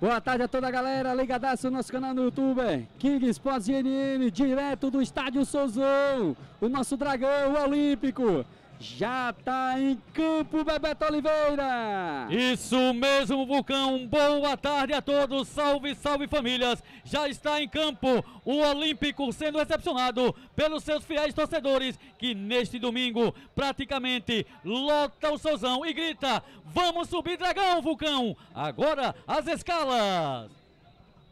Boa tarde a toda a galera, ligadaço no nosso canal no YouTube, King Sports direto do Estádio Souzão, o nosso dragão olímpico já está em campo, Bebeto Oliveira. Isso mesmo, Vulcão. Boa tarde a todos. Salve, salve famílias. Já está em campo o Olímpico sendo recepcionado pelos seus fiéis torcedores que neste domingo praticamente lota o Souzão e grita: Vamos subir, Dragão, Vulcão. Agora as escalas.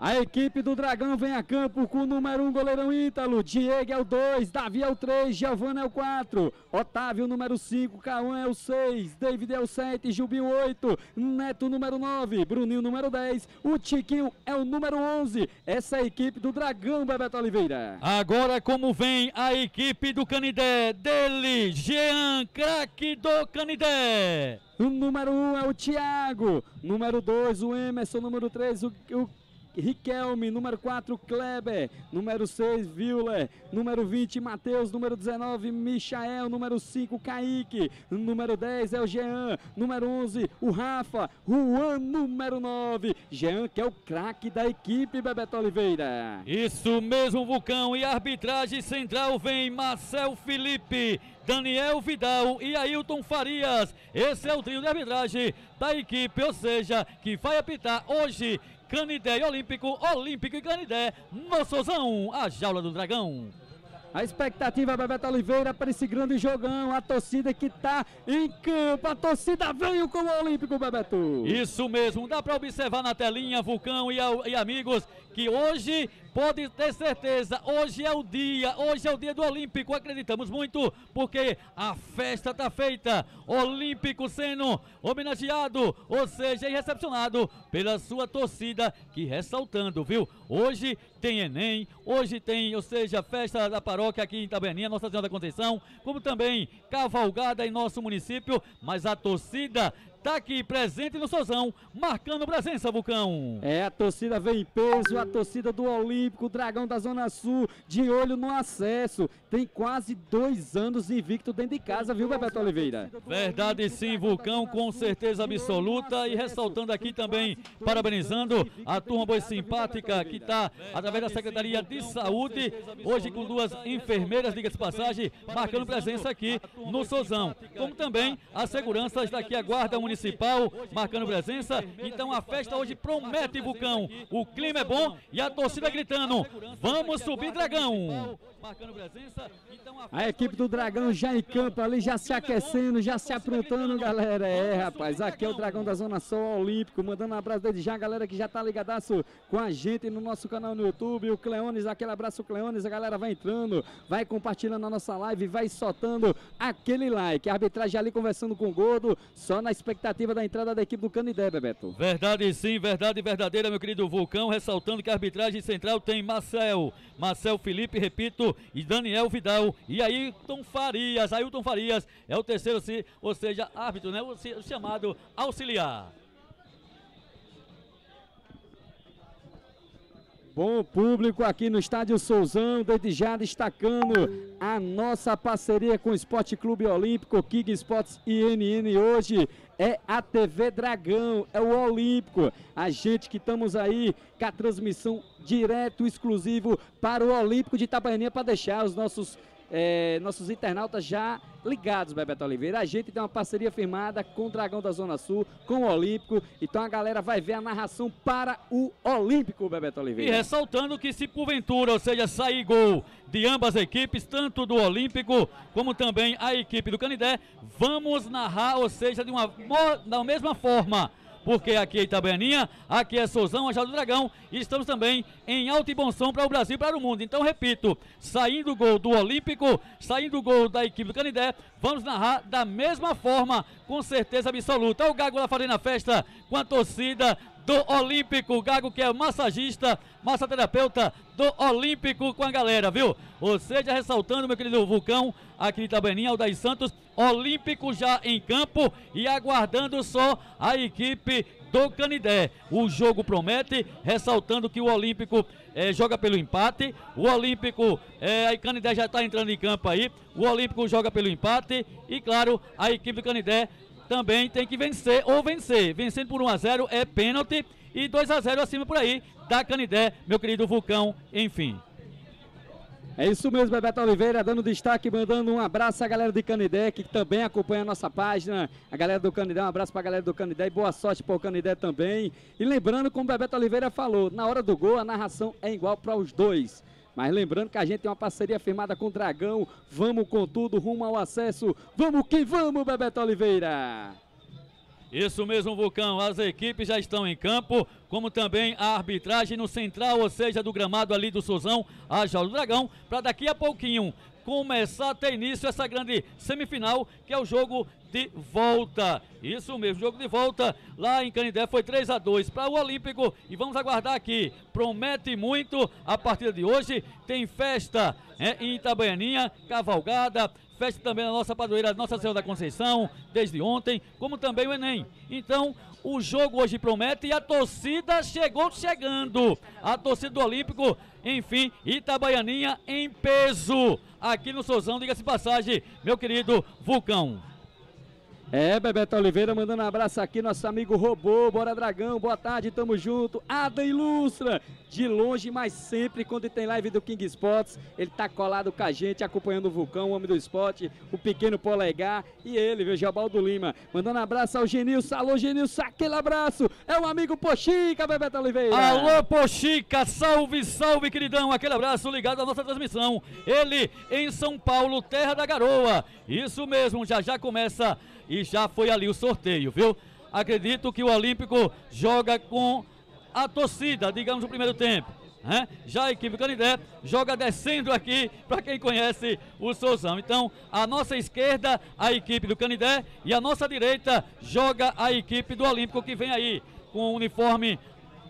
A equipe do Dragão vem a campo com o número 1, um, goleirão Ítalo. Diego é o 2, Davi é o 3, Giovanna é o 4, Otávio número 5, Cauã é o 6, David é o 7, Gilbinho 8, Neto número 9, Bruninho número 10, o Tiquinho é o número 11. Essa é a equipe do Dragão, Bebeto Oliveira. Agora como vem a equipe do Canidé, dele, Jean, craque do Canidé. O número 1 um é o Thiago, número 2 o Emerson, número 3 o, o Riquelme, número 4, Kleber, número 6, Viller, número 20, Matheus, número 19, Michael, número 5, Kaique, número 10 é o Jean, número 11, o Rafa, Juan, número 9, Jean que é o craque da equipe, Bebeto Oliveira. Isso mesmo, Vulcão, e a arbitragem central vem Marcel Felipe, Daniel Vidal e Ailton Farias. Esse é o trio de arbitragem da equipe, ou seja, que vai apitar hoje Canidé e Olímpico, Olímpico e Canidé, no Sozão, a jaula do dragão. A expectativa, Bebeto Oliveira, para esse grande jogão. A torcida que está em campo. A torcida veio com o Olímpico, Bebeto. Isso mesmo. Dá para observar na telinha, Vulcão e, e amigos, que hoje pode ter certeza, hoje é o dia, hoje é o dia do Olímpico, acreditamos muito, porque a festa está feita, Olímpico sendo homenageado, ou seja, recepcionado pela sua torcida, que ressaltando, viu? Hoje tem Enem, hoje tem, ou seja, festa da paróquia aqui em Taberninha, Nossa Senhora da Conceição, como também cavalgada em nosso município, mas a torcida tá aqui presente no Sozão, marcando presença, Vulcão. É, a torcida vem em peso, a torcida do Olímpico, Dragão da Zona Sul, de olho no acesso. Tem quase dois anos invicto dentro de casa, viu, Bebeto Oliveira? Verdade sim, Vulcão, com certeza absoluta. E ressaltando aqui também, parabenizando a turma boa simpática que está através da Secretaria de Saúde, hoje com duas enfermeiras, diga-se passagem, marcando presença aqui no Sozão. Como também a segurança daqui a Guarda Municipal Municipal marcando presença. Então a festa hoje promete, Vulcão. O clima é bom e a torcida gritando: Vamos subir, Dragão! Então a, equipe do Dragão já em campo ali, já se aquecendo, já se aprontando, galera. É, rapaz, aqui é o Dragão da Zona Sul Olímpico, mandando um abraço desde já, galera que já tá ligadaço com a gente no nosso canal no YouTube. O Cleones, aquele abraço, Cleones. A galera vai entrando, vai compartilhando a nossa live, vai soltando aquele like. A arbitragem ali conversando com o Gordo, só na expectativa expectativa da entrada da equipe do Canidé, Bebeto. Verdade sim, verdade verdadeira, meu querido Vulcão, ressaltando que a arbitragem central tem Marcel, Marcel Felipe, repito, e Daniel Vidal, e Ailton Farias, Ailton Farias é o terceiro, ou seja, árbitro, né, o chamado auxiliar. Bom público aqui no Estádio Souzão, desde já destacando a nossa parceria com o Esporte Clube Olímpico, King Sports INN hoje é a TV Dragão, é o Olímpico. A gente que estamos aí com a transmissão direto, exclusivo para o Olímpico de Itabaianinha para deixar os nossos é, nossos internautas já ligados, Bebeto Oliveira. A gente tem uma parceria firmada com o Dragão da Zona Sul, com o Olímpico. Então a galera vai ver a narração para o Olímpico, Bebeto Oliveira. E ressaltando que se porventura, ou seja, sair gol de ambas as equipes, tanto do Olímpico como também a equipe do Canidé, vamos narrar, ou seja, de uma da mesma forma porque aqui é Itabaianinha, aqui é Souzão, Ajá do Dragão, e estamos também em alto e bom som para o Brasil e para o mundo. Então, repito, saindo o gol do Olímpico, saindo o gol da equipe do Canidé, vamos narrar da mesma forma, com certeza absoluta. O Gago lá fazendo a festa com a torcida do Olímpico, Gago que é massagista, massoterapeuta do Olímpico com a galera, viu? Ou seja, ressaltando, meu querido Vulcão, aqui de Itabeninha, Aldair Santos, Olímpico já em campo e aguardando só a equipe do Canidé. O jogo promete, ressaltando que o Olímpico é, joga pelo empate, o Olímpico, é, a Canidé já está entrando em campo aí, o Olímpico joga pelo empate e, claro, a equipe do Canidé também tem que vencer ou vencer. Vencendo por 1 a 0 é pênalti e 2 a 0 acima por aí da Canidé, meu querido Vulcão, enfim. É isso mesmo, Bebeto Oliveira, dando destaque, mandando um abraço à galera de Canidé, que também acompanha a nossa página. A galera do Canidé, um abraço para a galera do Canidé e boa sorte para o Canidé também. E lembrando, como o Bebeto Oliveira falou, na hora do gol a narração é igual para os dois. Mas lembrando que a gente tem uma parceria firmada com o Dragão. Vamos com tudo, rumo ao acesso. Vamos que vamos, Bebeto Oliveira! Isso mesmo, Vulcão. As equipes já estão em campo, como também a arbitragem no central, ou seja, do gramado ali do Suzão, a Jaula do Dragão, para daqui a pouquinho começar a ter início essa grande semifinal, que é o jogo de volta. Isso mesmo, jogo de volta lá em Canidé foi 3 a 2 para o Olímpico e vamos aguardar aqui. Promete muito a partida de hoje. Tem festa é, em Itabaianinha, cavalgada, festa também na nossa padroeira Nossa Senhora da Conceição, desde ontem, como também o Enem. Então, o jogo hoje promete e a torcida chegou chegando. A torcida do Olímpico, enfim, Itabaianinha em peso. Aqui no Sozão, diga-se passagem, meu querido Vulcão. É, Bebeto Oliveira mandando um abraço aqui, nosso amigo Robô, Bora Dragão, boa tarde, tamo junto. Ada Ilustra, de longe, mas sempre quando tem live do King Spots, ele tá colado com a gente, acompanhando o Vulcão, o homem do esporte, o pequeno polegar e ele, viu, Geobaldo Lima. Mandando um abraço ao Genilson, alô Genilson, aquele abraço, é o amigo Pochica, Bebeto Oliveira. Alô Pochica, salve, salve, queridão, aquele abraço ligado à nossa transmissão. Ele em São Paulo, terra da garoa. Isso mesmo, já já começa e já foi ali o sorteio, viu? Acredito que o Olímpico joga com a torcida, digamos, no primeiro tempo. Né? Já a equipe Canidé joga descendo aqui, para quem conhece o Souzão. Então, a nossa esquerda, a equipe do Canidé, e a nossa direita joga a equipe do Olímpico, que vem aí com o uniforme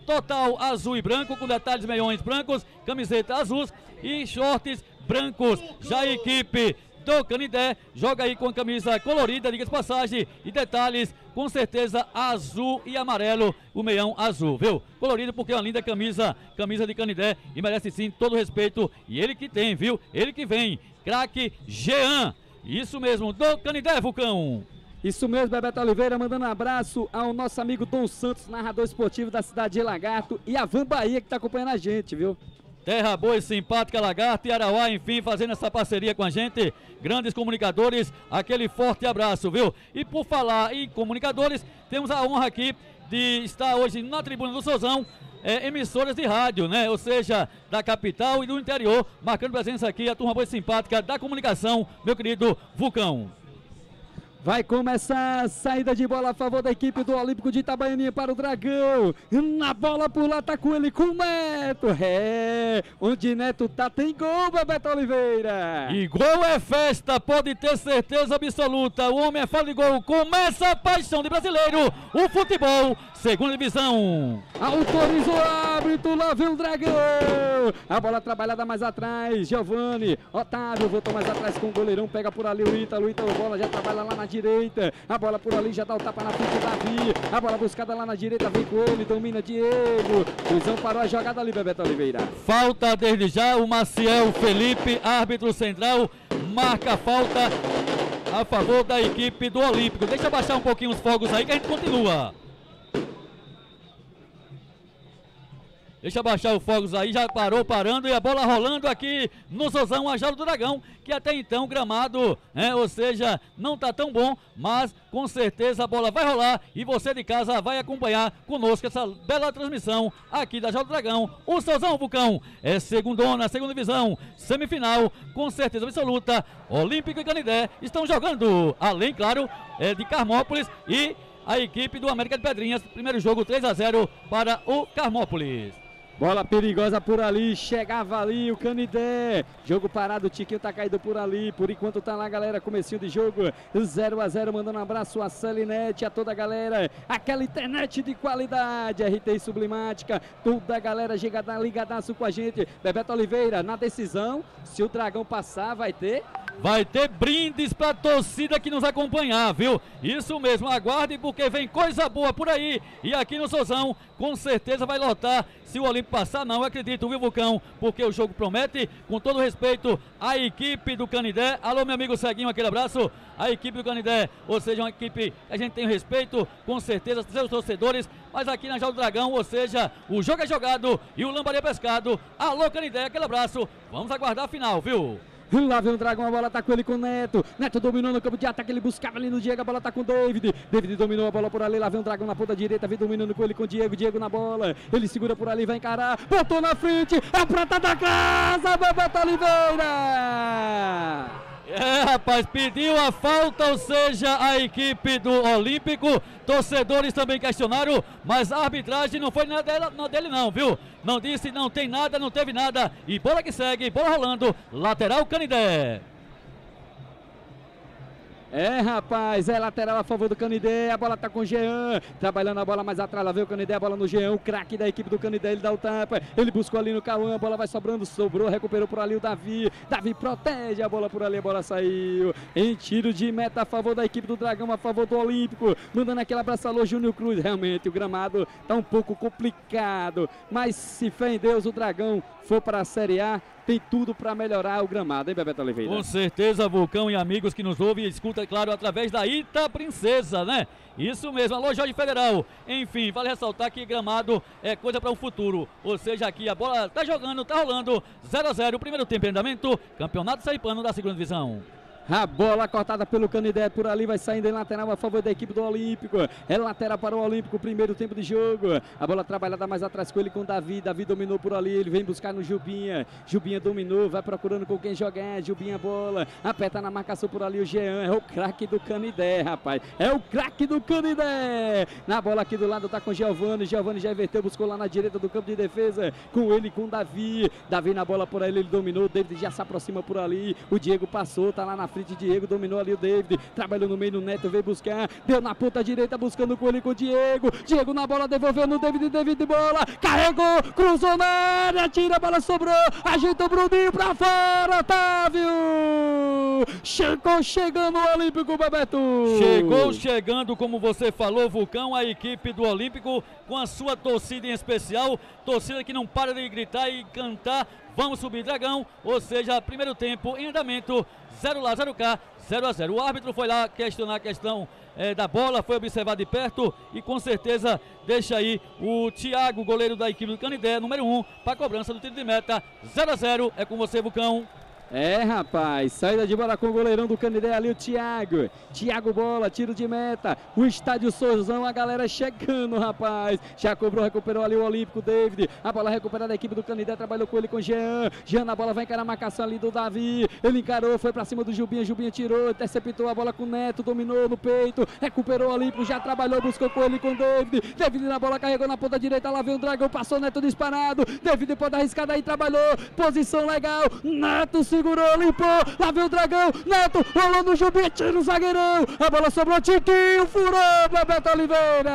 total azul e branco, com detalhes meiões brancos, camiseta azuis e shorts brancos. Já a equipe do Canidé. Joga aí com a camisa colorida, diga de passagem. E detalhes, com certeza, azul e amarelo, o meião azul, viu? Colorido porque é uma linda camisa, camisa de Canidé. E merece sim todo o respeito. E ele que tem, viu? Ele que vem. Craque Jean. Isso mesmo, do Canidé, Vulcão. Isso mesmo, Bebeto Oliveira, mandando um abraço ao nosso amigo Dom Santos, narrador esportivo da cidade de Lagarto, e a Van Bahia que está acompanhando a gente, viu? Terra Boa e Simpática Lagarto e Arauá, enfim, fazendo essa parceria com a gente. Grandes comunicadores, aquele forte abraço, viu? E por falar em comunicadores, temos a honra aqui de estar hoje na tribuna do Sozão, é, emissoras de rádio, né? Ou seja, da capital e do interior, marcando presença aqui a turma boa e simpática da comunicação, meu querido Vulcão. Vai começar a saída de bola a favor da equipe do Olímpico de Itabaianinha para o Dragão. Na bola por lá tá com ele com o Neto. É, onde Neto tá tem gol, Bebeto Oliveira. E gol é festa, pode ter certeza absoluta. O homem é fala de gol. Começa a paixão de brasileiro. O futebol, segunda divisão. Autorizou o árbitro, lá vem o Dragão. A bola trabalhada mais atrás. Giovanni, Otávio voltou mais atrás com o goleirão. Pega por ali o Ítalo. Ítalo bola já trabalha lá na direita. A bola por ali já dá o tapa na frente do Davi. A bola buscada lá na direita, vem com ele, domina Diego. Luizão parou a jogada ali, Bebeto Oliveira. Falta desde já o Maciel Felipe, árbitro central, marca a falta a favor da equipe do Olímpico. Deixa baixar um pouquinho os fogos aí que a gente continua. Deixa baixar o fogos aí, já parou parando e a bola rolando aqui no Sozão Ajalo do Dragão, que até então gramado, né, ou seja, não tá tão bom, mas com certeza a bola vai rolar e você de casa vai acompanhar conosco essa bela transmissão aqui da Jalo do Dragão. O Sozão Vulcão é segundona, segunda divisão, semifinal, com certeza absoluta. Olímpico e Canidé estão jogando, além, claro, é, de Carmópolis e a equipe do América de Pedrinhas. Primeiro jogo 3 a 0 para o Carmópolis. Bola perigosa por ali, chegava ali o Canidé. Jogo parado, o Tiquinho tá caído por ali. Por enquanto tá lá, galera. Comecinho de jogo 0 a 0 Mandando um abraço a Celinete, a toda a galera. Aquela internet de qualidade, RT Sublimática. Toda a galera ligada, ligadaço com a gente. Bebeto Oliveira, na decisão. Se o Dragão passar, vai ter Vai ter brindes para a torcida que nos acompanhar, viu? Isso mesmo, aguarde porque vem coisa boa por aí. E aqui no Sozão, com certeza vai lotar. Se o Olímpico passar, não acredito, viu, Vulcão? Porque o jogo promete, com todo respeito, a equipe do Canidé. Alô, meu amigo Ceguinho, aquele abraço. A equipe do Canidé, ou seja, uma equipe que a gente tem respeito, com certeza, seus torcedores mas aqui na Jaula do Dragão, ou seja, o jogo é jogado e o Lambaria pescado. Alô, Canidé, aquele abraço. Vamos aguardar a final, viu? Lá vem o Dragão, a bola tá com ele com o Neto. Neto dominou no campo de ataque, ele buscava ali no Diego, a bola tá com o David. David dominou a bola por ali, lá vem o Dragão na ponta direita, vem dominando com ele com o Diego. Diego na bola, ele segura por ali, vai encarar, botou na frente, é a prata da casa, Bebeto Oliveira! É, rapaz, pediu a falta, ou seja, a equipe do Olímpico. Torcedores também questionaram, mas a arbitragem não foi nada dele, não, viu? Não disse, não tem nada, não teve nada. E bola que segue, bola rolando, lateral Canidé. É, rapaz, é lateral a favor do Canidé, a bola tá com o Jean, trabalhando a bola mais atrás, lá veio o Canidé, a bola no Jean, o craque da equipe do Canidé, ele dá o tapa, ele buscou ali no Cauã, a bola vai sobrando, sobrou, recuperou por ali o Davi, Davi protege a bola por ali, a bola saiu, em tiro de meta a favor da equipe do Dragão, a favor do Olímpico, mandando aquele abraço alô Júnior Cruz, realmente o gramado tá um pouco complicado, mas se fé em Deus o Dragão for para a Série A, tem tudo para melhorar o gramado, hein, Bebeto Oliveira? Com certeza, Vulcão e amigos que nos ouvem e escutam, é claro, através da Ita Princesa, né? Isso mesmo, alô Jorge Federal. Enfim, vale ressaltar que gramado é coisa para o futuro. Ou seja, aqui a bola tá jogando, tá rolando 0 a 0 primeiro tempo em andamento, Campeonato Saipano da segunda divisão. A bola cortada pelo Canidé por ali vai saindo em lateral a favor da equipe do Olímpico. É lateral para o Olímpico, primeiro tempo de jogo. A bola trabalhada mais atrás com ele com o Davi. Davi dominou por ali, ele vem buscar no Jubinha. Jubinha dominou, vai procurando com quem jogar. Jubinha bola, aperta na marcação por ali o Jean. É o craque do Canidé, rapaz. É o craque do Canidé. Na bola aqui do lado tá com Giovanni. Giovanni já inverteu, buscou lá na direita do campo de defesa com ele com o Davi. Davi na bola por ali, ele dominou. David já se aproxima por ali. O Diego passou, tá lá na frente frente, Diego dominou ali o David, trabalhou no meio no Neto, veio buscar, deu na ponta direita buscando com ele com o Diego, Diego na bola devolveu no David, David bola, carregou, cruzou na área, tira a bola, sobrou, ajeita o Bruninho pra fora, Otávio! Chegou chegando o Olímpico, Bebeto! Chegou chegando, como você falou, Vulcão, a equipe do Olímpico, com a sua torcida em especial, torcida que não para de gritar e cantar, vamos subir Dragão, ou seja, primeiro tempo em andamento, 0 lá, 0 cá, 0 a 0. O árbitro foi lá questionar a questão é, da bola, foi observar de perto e com certeza deixa aí o Thiago, goleiro da equipe do Canidé, número 1, um, para a cobrança do tiro de meta. 0 a 0 é com você, Vulcão. É, rapaz, saída de bola com o goleirão do Canidé ali, o Thiago. Thiago bola, tiro de meta. O estádio Sorzão, a galera chegando, rapaz. Já cobrou, recuperou ali o Olímpico, David. A bola recuperada da equipe do Canidé, trabalhou com ele com Jean. Jean na bola vai encarar a marcação ali do Davi. Ele encarou, foi pra cima do Jubinha. Jubinha tirou, interceptou a bola com o Neto, dominou no peito. Recuperou o Olímpico, já trabalhou, buscou com ele com o David. David na bola carregou na ponta direita, lá vem o Dragão, passou Neto disparado. David pode arriscar daí, trabalhou. Posição legal. Neto se segurou, limpou, lá vem o Dragão, Neto, rolou no Jubinho, tira o zagueirão, a bola sobrou, Tiquinho, furou, Bebeto Oliveira.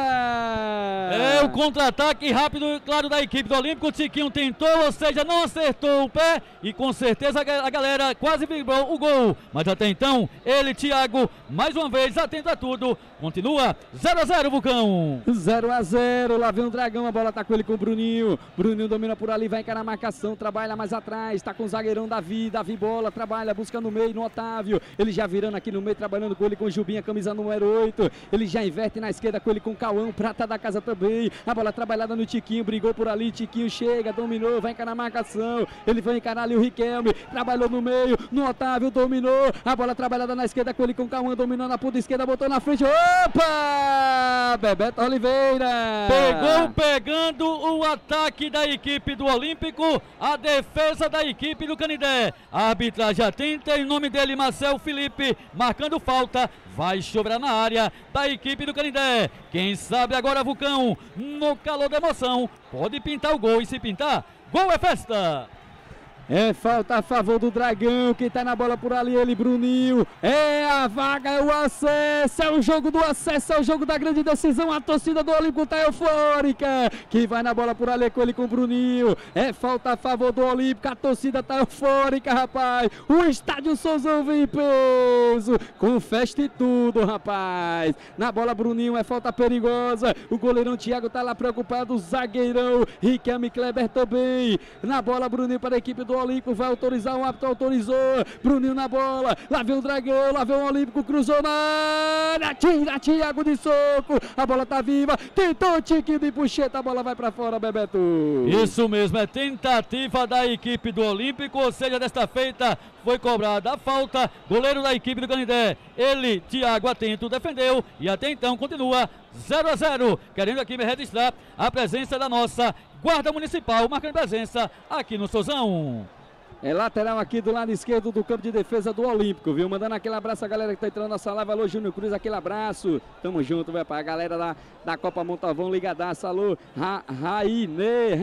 É o contra-ataque rápido, claro, da equipe do Olímpico, Tiquinho tentou, ou seja, não acertou o pé. E com certeza a galera quase vibrou o gol, mas até então, ele, Thiago, mais uma vez, atento a tudo, continua 0 a 0 Vulcão. 0 a 0 lá vem o Dragão, a bola tá com ele com o Bruninho, Bruninho domina por ali, vai encarar a marcação, trabalha mais atrás, tá com o zagueirão Davi, Davi de bola, trabalha, busca no meio, no Otávio. Ele já virando aqui no meio, trabalhando com ele com Jubinha, camisa número 8. Ele já inverte na esquerda com ele com Cauã, prata da casa também. A bola trabalhada no Tiquinho, brigou por ali. Tiquinho chega, dominou, vai encarar a marcação. Ele vai encarar ali o Riquelme, trabalhou no meio, no Otávio, dominou. A bola trabalhada na esquerda com ele com Cauã, dominou na ponta esquerda, botou na frente. Opa! Bebeto Oliveira. Pegou pegando o ataque da equipe do Olímpico, a defesa da equipe do Canidé. A arbitragem atenta, em nome dele, Marcel Felipe, marcando falta, vai sobrar na área da equipe do Canindé. Quem sabe agora, Vulcão, no calor da emoção, pode pintar o gol e se pintar, gol é festa! É falta a favor do Dragão. Quem tá na bola por ali, ele, Bruninho. É a vaga, é o acesso. É o jogo do acesso, é o jogo da grande decisão. A torcida do Olímpico tá eufórica. Quem vai na bola por ali é com ele, com o Bruninho. É falta a favor do Olímpico. A torcida tá eufórica, rapaz. O estádio Souzão vem em peso. Com festa e tudo, rapaz. Na bola, Bruninho. É falta perigosa. O goleirão Thiago tá lá preocupado. O zagueirão Riquelme Kleber também. Na bola, Bruninho para a equipe do do Olímpico, vai autorizar, o árbitro autorizou. Bruninho na bola, lá vem o Dragão, lá vem o Olímpico, cruzou na área, tira Thiago de soco, a bola tá viva, tentou o Tiquinho de puxeta, a bola vai para fora, Bebeto. Isso mesmo, é tentativa da equipe do Olímpico, ou seja, desta feita foi cobrada a falta, goleiro da equipe do Canindé, ele, Thiago Atento, defendeu e até então continua 0 a 0, querendo aqui me registrar a presença da nossa Guarda Municipal, marcando presença aqui no Sozão. É lateral aqui do lado esquerdo do campo de defesa do Olímpico, viu? Mandando aquele abraço a galera que tá entrando na sala. Alô, Júnior Cruz, aquele abraço. Tamo junto, vai pra galera da, da Copa Montavão, ligadaço. Alô, Ra, Rainê,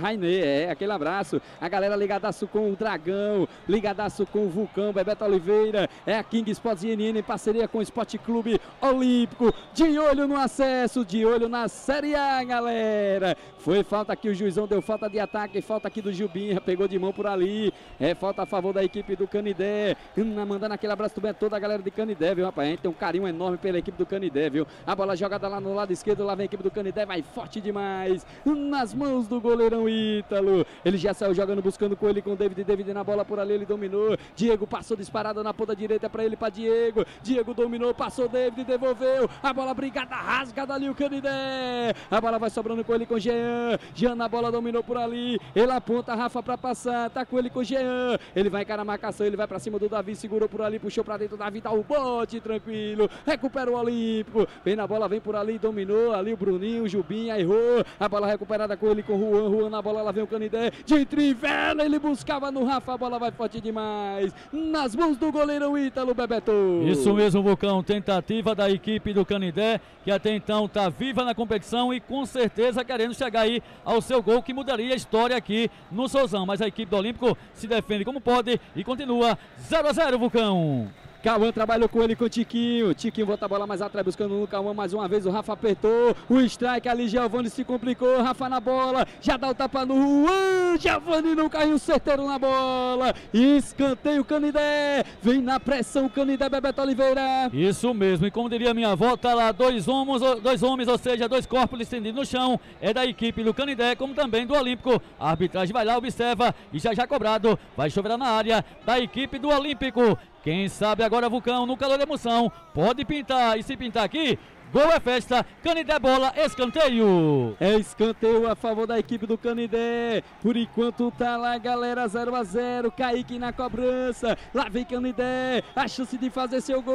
Rainê, é, aquele abraço. A galera ligadaço com o Dragão, ligadaço com o Vulcão, Bebeto Oliveira. É a King Sports INN em parceria com o Esporte Clube Olímpico. De olho no acesso, de olho na Série A, galera. Foi falta aqui, o juizão deu falta de ataque, falta aqui do Gilbinha, pegou de mão por ali. É falta a favor da equipe do Canidé. Mandando aquele abraço também a toda a galera de Canidé, viu, rapaz? A gente tem um carinho enorme pela equipe do Canidé, viu? A bola jogada lá no lado esquerdo, lá vem a equipe do Canidé, vai forte demais. Nas mãos do goleirão Ítalo. Ele já saiu jogando, buscando com ele, com o David. David na bola por ali, ele dominou. Diego passou disparada na ponta direita para ele, para Diego. Diego dominou, passou David, devolveu. A bola brigada, rasgada ali o Canidé. A bola vai sobrando com ele, com Jean. Jean na bola dominou por ali. Ele aponta Rafa para passar. Tá com ele com Jean. Ele vai encarar a marcação, ele vai para cima do Davi, segurou por ali, puxou para dentro. Davi dá o bote tranquilo. Recupera o Olímpico. Vem na bola, vem por ali, dominou. Ali o Bruninho, o Jubinha errou. A bola recuperada com ele, com o Juan. Juan na bola, lá vem o Canidé. De trivela, ele buscava no Rafa. A bola vai forte demais. Nas mãos do goleiro Ítalo Bebeto. Isso mesmo, Vulcão. Tentativa da equipe do Canidé, que até então está viva na competição e com certeza querendo chegar aí ao seu gol que mudaria a história aqui no Sozão. Mas a equipe do Olímpico se defende como pode e continua 0 a 0 Vulcão. Cauã trabalhou com ele com o Tiquinho. Tiquinho volta a bola mais atrás, buscando no Cauã mais uma vez. O Rafa apertou. O strike ali, Giovanni se complicou. Rafa na bola. Já dá o tapa no Juan. Giovanni não caiu certeiro na bola. Escanteio Canidé. Vem na pressão Canidé Bebeto Oliveira. Isso mesmo. E como diria minha avó, tá lá dois homens, dois homens, ou seja, dois corpos estendidos no chão. É da equipe do Canidé, como também do Olímpico. A arbitragem vai lá, observa e já já cobrado. Vai chover na área da equipe do Olímpico. Quem sabe agora Vulcão, no calor da emoção, pode pintar. E se pintar aqui, Gol é festa, Canidé bola, escanteio. É escanteio a favor da equipe do Canidé. Por enquanto tá lá, galera, 0 a 0 Kaique na cobrança. Lá vem Canidé, a chance de fazer seu gol.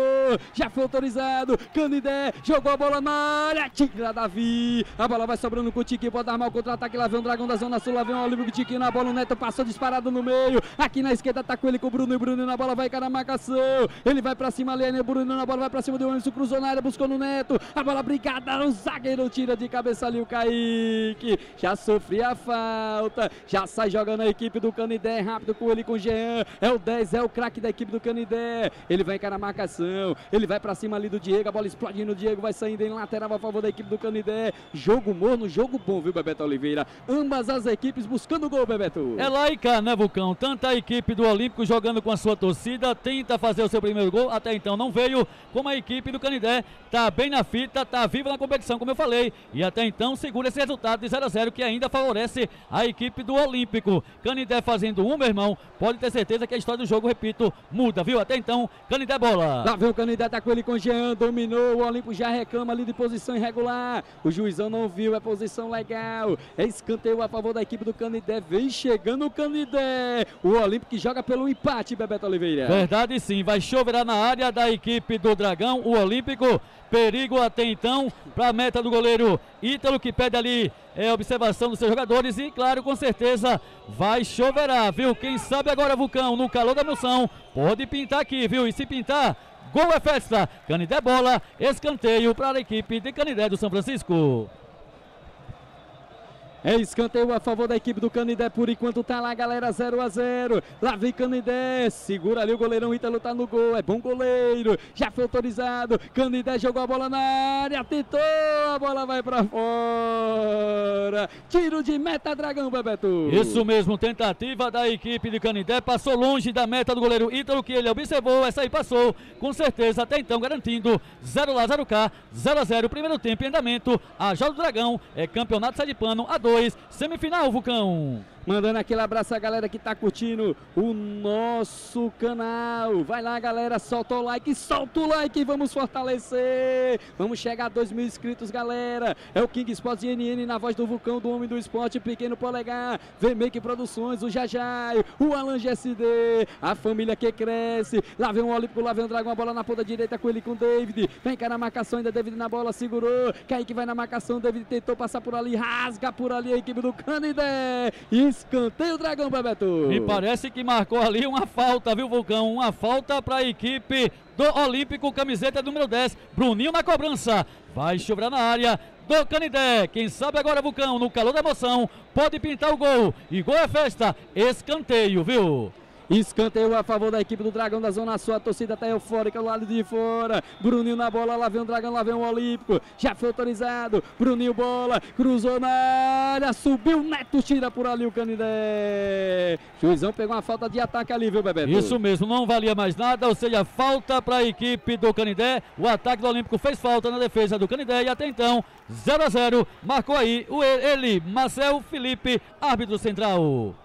Já foi autorizado. Canidé jogou a bola na área. Tira Davi. A bola vai sobrando com o Tiquinho. Pode armar o contra-ataque. Lá vem o Dragão da Zona Sul. Lá vem o Olímpico Tiquinho na bola. O Neto passou disparado no meio. Aqui na esquerda tá com ele com o Bruno. E Bruno na bola vai cair na marcação. Ele vai pra cima ali. Bruno na bola vai pra cima do Anderson. Cruzou na área, buscou no Neto. A bola brigada, o zagueiro tira de cabeça ali o Kaique. Já sofria a falta, já sai jogando a equipe do Canidé, rápido com ele com o Jean. É o 10, é o craque da equipe do Canidé. Ele vai encarar a marcação, ele vai pra cima ali do Diego, a bola explode no Diego, vai saindo em lateral a favor da equipe do Canidé. Jogo morno, jogo bom, viu, Bebeto Oliveira? Ambas as equipes buscando gol, Bebeto. É lá e cá, né, Vulcão? Tanta a equipe do Olímpico jogando com a sua torcida, tenta fazer o seu primeiro gol, até então não veio, como a equipe do Canidé tá bem na tá viva na competição, como eu falei, e até então segura esse resultado de 0 a 0 que ainda favorece a equipe do Olímpico. Canidé fazendo um, meu irmão, pode ter certeza que a história do jogo, repito, muda, viu? Até então, Canidé bola. Lá vem o Canidé, tá com ele com o Jean, dominou, o Olímpico já reclama ali de posição irregular. O juizão não viu, é posição legal. É escanteio a favor da equipe do Canidé, vem chegando o Canidé. O Olímpico que joga pelo empate, Bebeto Oliveira. Verdade sim, vai chover na área da equipe do Dragão, o Olímpico. Perigo até então para a meta do goleiro Ítalo, que pede ali é, observação dos seus jogadores. E, claro, com certeza vai choverá, viu? Quem sabe agora, Vulcão, no calor da emoção, pode pintar aqui, viu? E se pintar, gol é festa. Canidé bola, escanteio para a equipe de Canidé do São Francisco. É escanteio a favor da equipe do Canidé por enquanto tá lá, galera, 0 a 0 Lá vem Canidé, segura ali o goleirão Ítalo tá no gol, é bom goleiro, já foi autorizado. Canidé jogou a bola na área, tentou, a bola vai pra fora. Tiro de meta, Dragão, Bebeto. Isso mesmo, tentativa da equipe de Canidé, passou longe da meta do goleiro Ítalo, que ele observou, essa aí passou, com certeza, até então garantindo 0 lá, 0 cá, 0 a 0 primeiro tempo em andamento. A Jó do Dragão é campeonato Pano a 2 2. Semifinal, Vulcão. Mandando aquele abraço a galera que tá curtindo o nosso canal. Vai lá, galera, solta o like, solta o like, vamos fortalecer. Vamos chegar a 2 mil inscritos, galera. É o King Sports NN na voz do vulcão, do homem do esporte, pequeno polegar. V-Make Produções, o Jajai, o Alan GSD, a família que cresce. Lá vem o Olímpico, lá vem o Dragão, a bola na ponta direita com ele com o David. Vem cá na marcação, ainda David na bola, segurou. Kaique vai na marcação, David tentou passar por ali, rasga por ali a equipe do Canidé. Escanteio Dragão, Bebeto. Me parece que marcou ali uma falta, viu, Vulcão? Uma falta para a equipe do Olímpico, camiseta número 10. Bruninho na cobrança. Vai chover na área do Canidé. Quem sabe agora, Vulcão, no calor da emoção, pode pintar o gol. E gol é festa. Escanteio, viu? Escanteio a favor da equipe do Dragão da Zona Sul. A torcida está eufórica do lado de fora. Bruninho na bola. Lá vem o Dragão, lá vem o Olímpico. Já foi autorizado. Bruninho bola. Cruzou na área. Subiu. Neto tira por ali o Canidé. Juizão pegou uma falta de ataque ali, viu, Bebeto? Isso mesmo. Não valia mais nada. Ou seja, falta para a equipe do Canidé. O ataque do Olímpico fez falta na defesa do Canidé. E até então, 0 a 0 Marcou aí o ele, Marcel Felipe, árbitro central.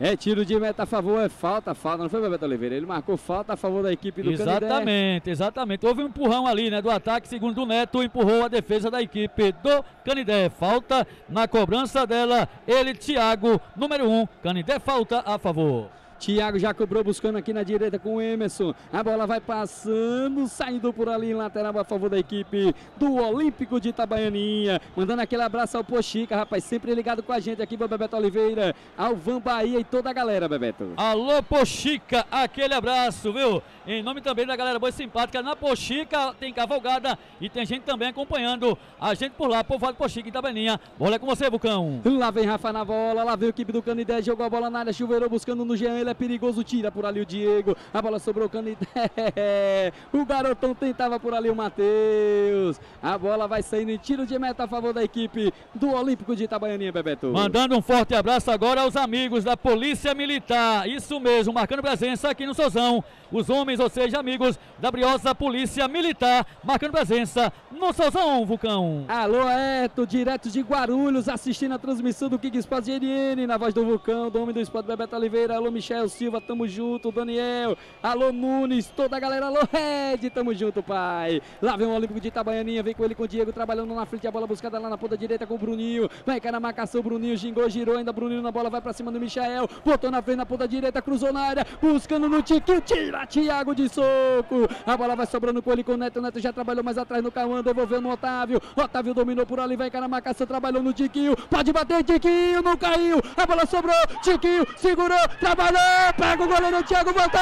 É tiro de meta a favor, é falta, falta, não foi Bebeto Oliveira? Ele marcou falta a favor da equipe do Exatamente, Canidé. exatamente. Houve um empurrão ali, né, do ataque, segundo o Neto, empurrou a defesa da equipe do Canidé. Falta na cobrança dela, ele, Thiago, número 1, um, Canidé, falta a favor. Thiago já cobrou buscando aqui na direita com o Emerson. A bola vai passando, saindo por ali em lateral a favor da equipe do Olímpico de Itabaianinha. Mandando aquele abraço ao Pochica, rapaz, sempre ligado com a gente aqui, Bebeto Oliveira, ao Van Bahia e toda a galera, Bebeto. Alô, Pochica, aquele abraço, viu? Em nome também da galera boa e simpática, na Pochica tem cavalgada e tem gente também acompanhando a gente por lá, povoado Pochica em Itabaianinha. Bola é com você, Bucão. Lá vem Rafa na bola, lá vem o equipe do Canidé, jogou a bola na área, chuveirou buscando no Jean, ele é perigoso, tira por ali o Diego. A bola sobrou o Canidé. O garotão tentava por ali o Matheus. A bola vai saindo em tiro de meta a favor da equipe do Olímpico de Itabaianinha, Bebeto. Mandando um forte abraço agora aos amigos da Polícia Militar. Isso mesmo, marcando presença aqui no Sozão. Os homens, ou seja, amigos da briosa Polícia Militar, marcando presença no Sozão, Vulcão. Alô, Eto, direto de Guarulhos, assistindo a transmissão do King Sports GNN, na voz do Vulcão, do homem do Esporte Bebeto Oliveira. Alô, Michel Silva, tamo junto. Daniel, alô, Nunes, toda a galera, alô, Red, tamo junto, pai. Lá vem o Olímpico de Itabaianinha, vem com ele com o Diego, trabalhando na frente, a bola buscada lá na ponta direita com o Bruninho. Vai cá na marcação, Bruninho gingou, girou ainda, Bruninho na bola, vai pra cima do Michael. Botou na frente, na ponta direita, cruzou na área, buscando no tiquinho, tira, Thiago de soco. A bola vai sobrando com ele, com o Neto, o Neto já trabalhou mais atrás no Cauã, devolveu no Otávio. Otávio dominou por ali, vai cá na marcação, trabalhou no Tiquinho. Pode bater, Tiquinho, não caiu. A bola sobrou, Tiquinho, segurou, trabalhou, pega o goleiro, Thiago botou!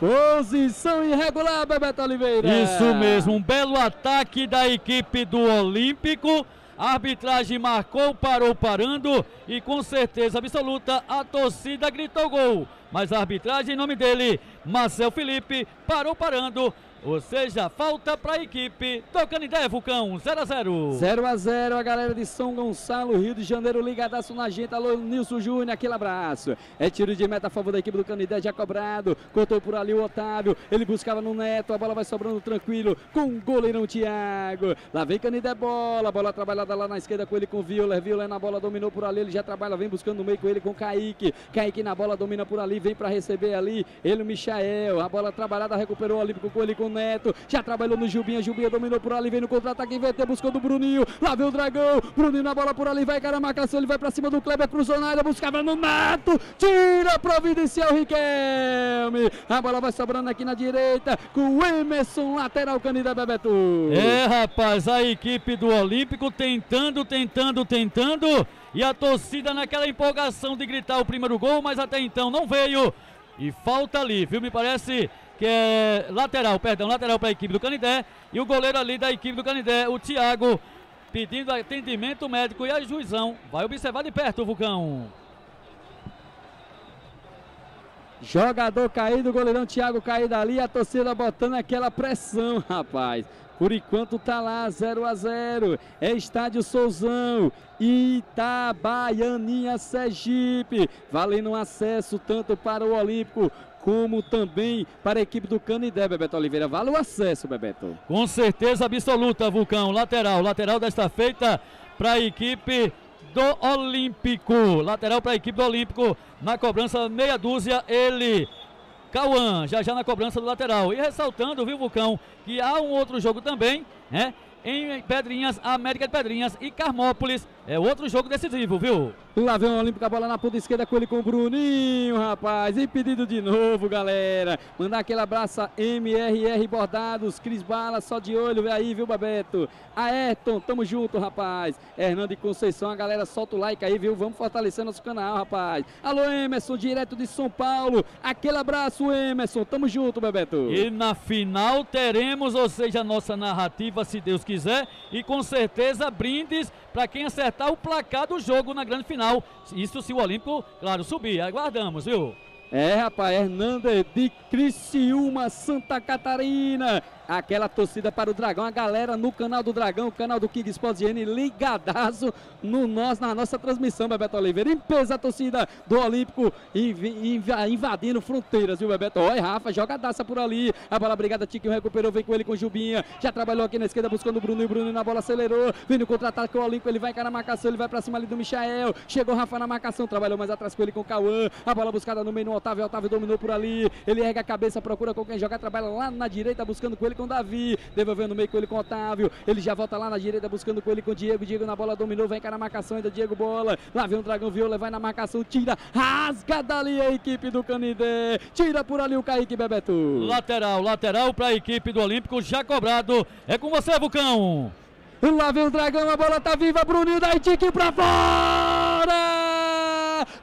Posição irregular, Bebeto Oliveira. Isso mesmo, um belo ataque da equipe do Olímpico. A arbitragem marcou, parou parando e com certeza absoluta a torcida gritou gol. Mas a arbitragem, em nome dele, Marcel Felipe, parou parando. Ou seja, falta para a equipe do Canindé Vulcão, 0 a 0 0 a 0 a galera de São Gonçalo, Rio de Janeiro, ligadaço na gente. Alô, Nilson Júnior, aquele abraço. É tiro de meta a favor da equipe do Canindé, já cobrado. Cortou por ali o Otávio, ele buscava no Neto, a bola vai sobrando tranquilo com o goleirão Thiago. Lá vem Canindé bola, bola trabalhada lá na esquerda com ele com o Violer. Violer na bola dominou por ali, ele já trabalha, vem buscando no meio com ele com o Kaique. Kaique na bola domina por ali, vem para receber ali. Ele, o Michael, a bola trabalhada, recuperou Olímpico com ele com Neto. Já trabalhou no Gilbinha, Gilbinha dominou por ali, vem no contra-ataque, inverter, buscou do Bruninho. Lá vem o Dragão, Bruninho na bola por ali, vai cara a marcação, ele vai pra cima do Kleber, cruzou na área, buscava no Neto. Tira providencial Riquelme. A bola vai sobrando aqui na direita com o Emerson, lateral Canida Bebeto. É, rapaz, a equipe do Olímpico tentando, tentando, tentando. E a torcida naquela empolgação de gritar o primeiro gol, mas até então não veio. E falta ali, viu? Me parece que é lateral, perdão, lateral para a equipe do Canidé. E o goleiro ali da equipe do Canidé, o Thiago, pedindo atendimento médico e a juizão vai observar de perto o Vulcão. Jogador caído, goleirão Thiago caído ali, a torcida botando aquela pressão, rapaz. Por enquanto tá lá 0 a 0. É estádio Souzão, Itabaianinha Sergipe, valendo um acesso tanto para o Olímpico como também para a equipe do Canidé, Bebeto Oliveira. Vale o acesso, Bebeto. Com certeza absoluta, Vulcão. Lateral, lateral desta feita para a equipe do Olímpico. Lateral para a equipe do Olímpico. Na cobrança, meia dúzia, ele. Cauã, já já na cobrança do lateral. E ressaltando, viu, Vulcão, que há um outro jogo também, né? Em Pedrinhas, América de Pedrinhas e Carmópolis. É outro jogo decisivo, viu? Lá vem o Olímpico, a bola na ponta esquerda com ele com o Bruninho, rapaz. Impedido de novo, galera. Mandar aquele abraço a MRR Bordados, Cris Bala, só de olho, vê aí, viu, Babeto? Ayrton, tamo junto, rapaz. Hernando e Conceição, a galera solta o like aí, viu? Vamos fortalecer nosso canal, rapaz. Alô, Emerson, direto de São Paulo. Aquele abraço, Emerson. Tamo junto, Bebeto. E na final teremos, ou seja, a nossa narrativa, se Deus quiser. E com certeza, brindes para quem acertar o placar do jogo na grande final. Isso se o Olímpico, claro, subir. Aguardamos, viu? É, rapaz, Hernandes de Criciúma, Santa Catarina aquela torcida para o Dragão, a galera no canal do Dragão, o canal do King Sports GN, ligadaço no nós, na nossa transmissão, Bebeto Oliveira. Em peso a torcida do Olímpico invadindo fronteiras, viu, Bebeto? Olha, Rafa, jogadaça por ali. A bola brigada, Tiquinho recuperou, vem com ele com Jubinha. Já trabalhou aqui na esquerda buscando o Bruno e o Bruno na bola acelerou. No contra-ataque o Olímpico, ele vai cá na marcação, ele vai pra cima ali do Michael. Chegou Rafa na marcação, trabalhou mais atrás com ele com o Cauã. A bola buscada no meio no Otávio, Otávio dominou por ali. Ele erga a cabeça, procura com quem jogar, trabalha lá na direita buscando com ele com Davi, devolvendo no meio com ele com Otávio, ele já volta lá na direita buscando com ele com Diego, Diego na bola dominou, vem cá na marcação ainda, Diego bola, lá vem o Dragão Viola, vai na marcação, tira, rasga dali a equipe do Canidé, tira por ali o Kaique Bebeto. Lateral, lateral para a equipe do Olímpico, já cobrado, é com você Vulcão. Lá vem o Dragão, a bola tá viva, Bruninho da Itique pra fora!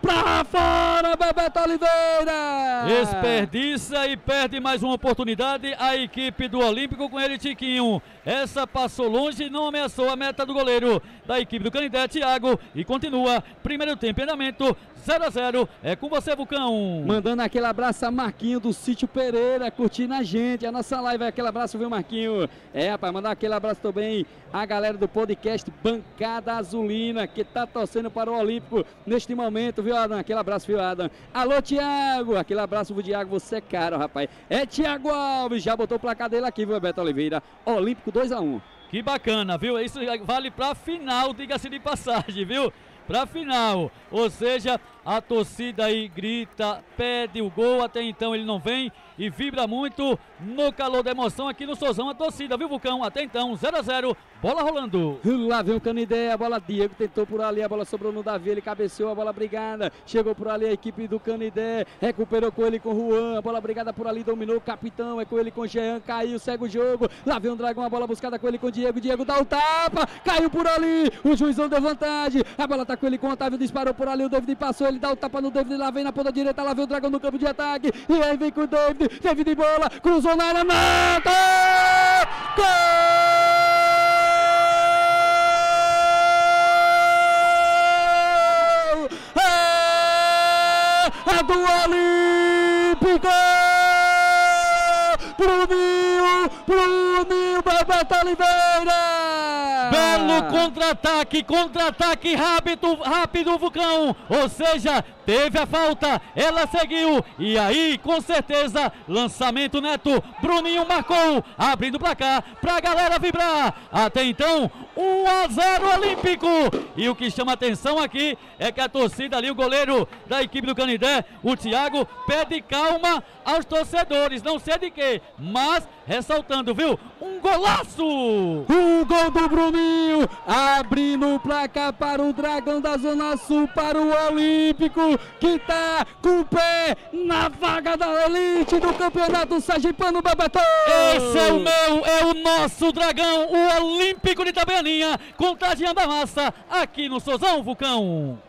Pra fora, Bebeto Oliveira! Desperdiça e perde mais uma oportunidade a equipe do Olímpico com ele, Tiquinho. Essa passou longe não ameaçou a meta do goleiro da equipe do Canindé, Thiago. E continua, primeiro tempo em andamento, 0 a 0 É com você, Vulcão. Mandando aquele abraço a Marquinho do Sítio Pereira, curtindo a gente, a nossa live. Aquele abraço, viu, Marquinho? É, rapaz, mandar aquele abraço também a galera do podcast Bancada Azulina, que tá torcendo para o Olímpico neste momento, viu, Adam? Aquele abraço, viu, Adam? Alô, Tiago! Aquele abraço, viu, Tiago? Você é caro, rapaz. É Tiago Alves, já botou o placar dele aqui, viu, Beto Oliveira? Olímpico 2 a 1 Que bacana, viu? Isso vale para final, diga-se de passagem, viu? para final. Ou seja, a torcida aí grita, pede o gol, até então ele não vem e vibra muito no calor da emoção aqui no Sozão. A torcida, viu, Vulcão? Até então, 0 a 0 bola rolando. Lá vem o Canidé, a bola Diego tentou por ali, a bola sobrou no Davi, ele cabeceou, a bola brigada, chegou por ali a equipe do Canidé, recuperou com ele com o Juan, a bola brigada por ali, dominou o capitão, é com ele com o Jean, caiu, segue o jogo. Lá vem o Dragão, a bola buscada com ele com o Diego, Diego dá o tapa, caiu por ali, o juizão deu vantagem, a bola tá com ele com o Otávio, disparou por ali, o David passou, ele dá o tapa no David, lá vem na ponta direita, lá vem o Dragão no campo de ataque, e aí vem com o David, David de bola, cruzou na área, mata! Gol! É, é Bruninho, Bruninho, Bebeto Oliveira! Belo contra-ataque, contra-ataque rápido, rápido, Vulcão. Ou seja, teve a falta, ela seguiu. E aí, com certeza, lançamento neto. Bruninho marcou, abrindo pra cá, pra galera vibrar. Até então, 1 a 0 Olímpico. E o que chama atenção aqui é que a torcida ali, o goleiro da equipe do Canidé, o Thiago, pede calma aos torcedores. Não sei de quê, mas ressaltando, viu? Um golaço! O gol do Bruninho, abrindo o placar para o Dragão da Zona Sul, para o Olímpico, que tá com o pé na vaga da elite do Campeonato Sergipano Bebeto. Esse é o meu, é o nosso Dragão, o Olímpico de Itabeaninha, contagiando a massa aqui no Sozão Vulcão.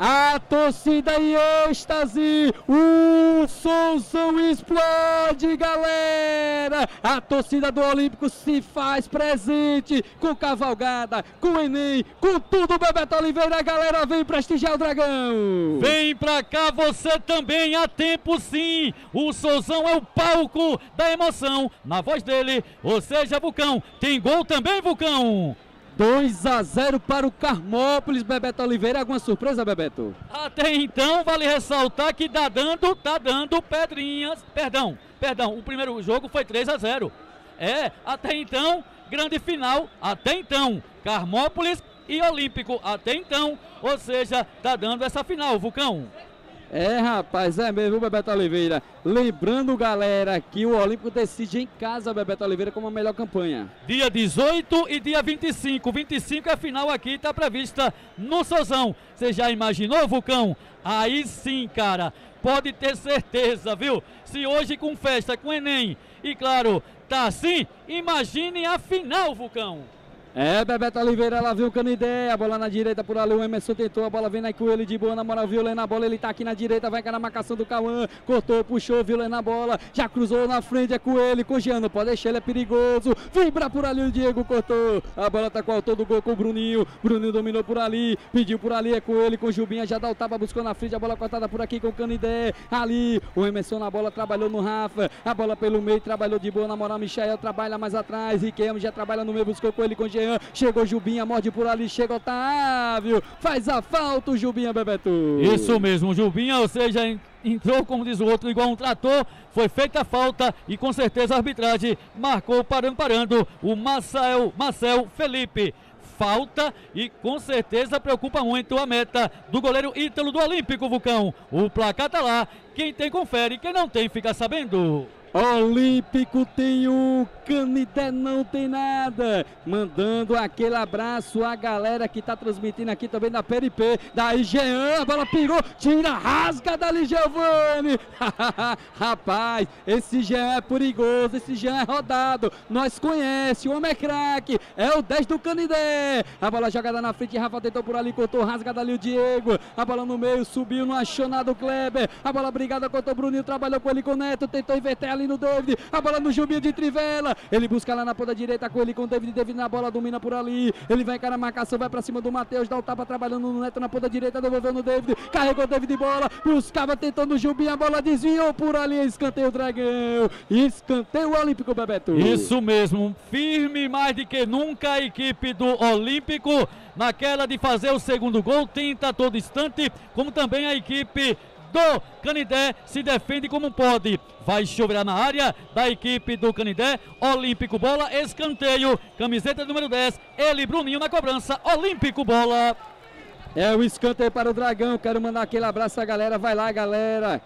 A torcida em êxtase, o Souzão explode, galera! A torcida do Olímpico se faz presente com cavalgada, com Enem, com tudo, Bebeto Oliveira, galera, vem prestigiar o Dragão! Vem pra cá você também, há tempo sim! O Souzão é o palco da emoção, na voz dele, ou seja, Vulcão, tem gol também, Vulcão! 2 a 0 para o Carmópolis, Bebeto Oliveira. Alguma surpresa, Bebeto? Até então, vale ressaltar que tá dando, tá dando pedrinhas. Perdão, perdão, o primeiro jogo foi 3 a 0. É, até então, grande final. Até então, Carmópolis e Olímpico. Até então, ou seja, tá dando essa final, Vulcão. É, rapaz, é mesmo, Bebeto Oliveira. Lembrando, galera, que o Olímpico decide em casa, Bebeto Oliveira, como a melhor campanha. Dia 18 e dia 25. 25 é a final aqui, está prevista no Sozão. Você já imaginou, Vulcão? Aí sim, cara. Pode ter certeza, viu? Se hoje com festa, com Enem, e claro, tá assim, imagine a final, Vulcão. É, Bebeto Oliveira, ela viu o Canidé, a bola na direita por ali, o Emerson tentou, a bola vem com ele de boa, na moral, violando a bola, ele tá aqui na direita, vai cair na marcação do Cauã, cortou, puxou, violando a bola, já cruzou na frente, é com ele, com o Giano, pode deixar, ele é perigoso, vibra por ali, o Diego cortou, a bola tá com o autor do gol com o Bruninho, Bruninho dominou por ali, pediu por ali, é com ele, com o Jubinha, já dá o tapa, buscou na frente, a bola cortada por aqui com o Canidé, ali, o Emerson na bola, trabalhou no Rafa, a bola pelo meio, trabalhou de boa, na moral, Michael trabalha mais atrás, Riquelme já trabalha no meio, buscou com ele, com o Jean, chegou Jubinha, Jubinha morde por ali, chega Otávio, faz a falta o Jubinha Bebeto. Isso mesmo, Jubinha, ou seja, entrou, como diz o outro, igual um trator, foi feita a falta e com certeza a arbitragem marcou parando, parando o Marcel, Marcel Felipe. Falta e com certeza preocupa muito a meta do goleiro Ítalo do Olímpico Vulcão. O placar tá lá, quem tem confere, quem não tem fica sabendo. Olímpico tem um, Canidé não tem nada. Mandando aquele abraço à galera que está transmitindo aqui também da PRP. Daí Jean, a bola pingou, tira, rasga dali Giovanni. Rapaz, esse Jean é perigoso, esse Jean é rodado. Nós conhece, o homem é craque, é o 10 do Canidé. A bola jogada na frente, Rafa tentou por ali, cortou, rasga dali o Diego. A bola no meio, subiu, não achou nada o Kleber. A bola brigada contra o Bruninho, trabalhou com ele com o Neto, tentou inverter ali no David, a bola no Jubinho de Trivela, ele busca lá na ponta direita com ele, com o David, David na bola, domina por ali, ele vai encarar a marcação, vai pra cima do Matheus, dá o tapa trabalhando no Neto na ponta direita, devolveu no David, carregou o David bola, buscava tentando o Jubinho, a bola desviou por ali, escanteio Dragão, escanteio Olímpico, Bebeto. Isso mesmo, firme mais do que nunca a equipe do Olímpico, naquela de fazer o segundo gol, tenta a todo instante, como também a equipe do Canidé se defende como pode. Vai chover na área da equipe do Canidé. Olímpico bola, escanteio. Camiseta número 10. Ele, Bruninho na cobrança. Olímpico bola. É o escanteio para o Dragão. Quero mandar aquele abraço à galera. Vai lá, galera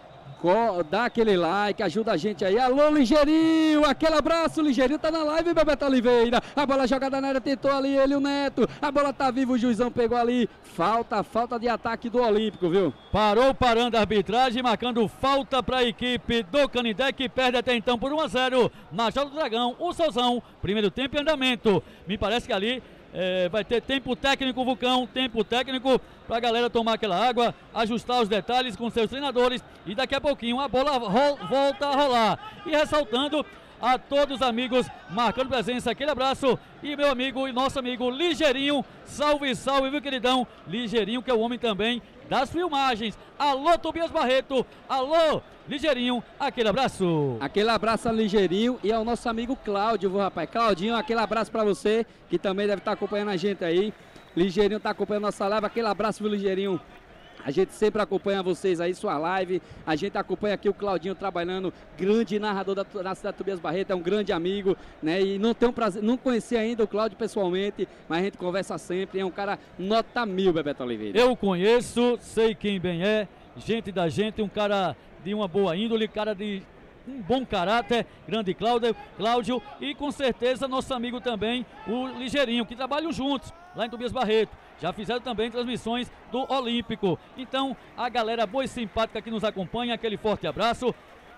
dá aquele like, ajuda a gente aí. Alô, Ligeirinho, aquele abraço, Ligeirinho tá na live, Bebeto Oliveira. A bola jogada na área, tentou ali ele, o Neto. A bola tá viva, o juizão pegou ali. Falta, falta de ataque do Olímpico, viu? Parou parando a arbitragem, marcando falta para a equipe do Canindé, que perde até então por 1 a 0 na Jala do Dragão, o Souzão. Primeiro tempo em andamento. Me parece que ali é, vai ter tempo técnico, Vulcão, tempo técnico para a galera tomar aquela água, ajustar os detalhes com seus treinadores e daqui a pouquinho a bola volta a rolar. E ressaltando a todos os amigos marcando presença, aquele abraço e meu amigo e nosso amigo Ligeirinho, salve, salve, viu queridão? Ligeirinho que é o homem também das filmagens. Alô, Tobias Barreto, alô, Ligeirinho, aquele abraço. Aquele abraço a Ligeirinho e ao nosso amigo Cláudio, rapaz? Claudinho, aquele abraço para você, que também deve estar acompanhando a gente aí. Ligeirinho está acompanhando nossa live, aquele abraço, viu, Ligeirinho? A gente sempre acompanha vocês aí, sua live. A gente acompanha aqui o Claudinho trabalhando, grande narrador da, da cidade Tobias Barreto, é um grande amigo, né? E não tenho prazer, não conheci ainda o Cláudio pessoalmente, mas a gente conversa sempre. É um cara nota mil, Bebeto Oliveira. Eu conheço, sei quem bem é, gente da gente, um cara de uma boa índole, cara de um bom caráter, grande Cláudio, Cláudio e com certeza nosso amigo também, o Ligeirinho, que trabalham juntos lá em Tobias Barreto. Já fizeram também transmissões do Olímpico. Então, a galera boa e simpática que nos acompanha, aquele forte abraço.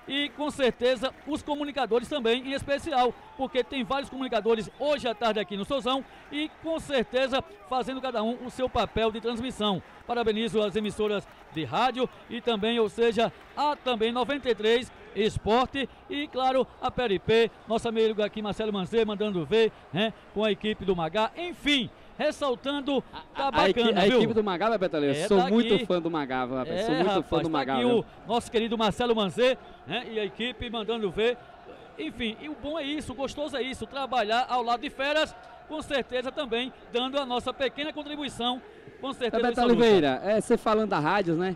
E com certeza os comunicadores também, em especial, porque tem vários comunicadores hoje à tarde aqui no Sozão e com certeza fazendo cada um o seu papel de transmissão. Parabenizo as emissoras de rádio e também, ou seja, a também 93 Esporte e, claro, a PRP, nosso amigo aqui Marcelo Manzê mandando ver, né, com a equipe do Magá, enfim ressaltando, tá bacana, a, a, a equipe do Magava, Betalha, é, sou tá muito aqui. fã do Magava, rapaz. É, sou muito rapaz, fã do tá Magava. Aqui o nosso querido Marcelo Manzê, né, e a equipe mandando ver enfim, e o bom é isso, o gostoso é isso, trabalhar ao lado de feras, com certeza também dando a nossa pequena contribuição com certeza. Beto Oliveira, é, você falando da rádios, né?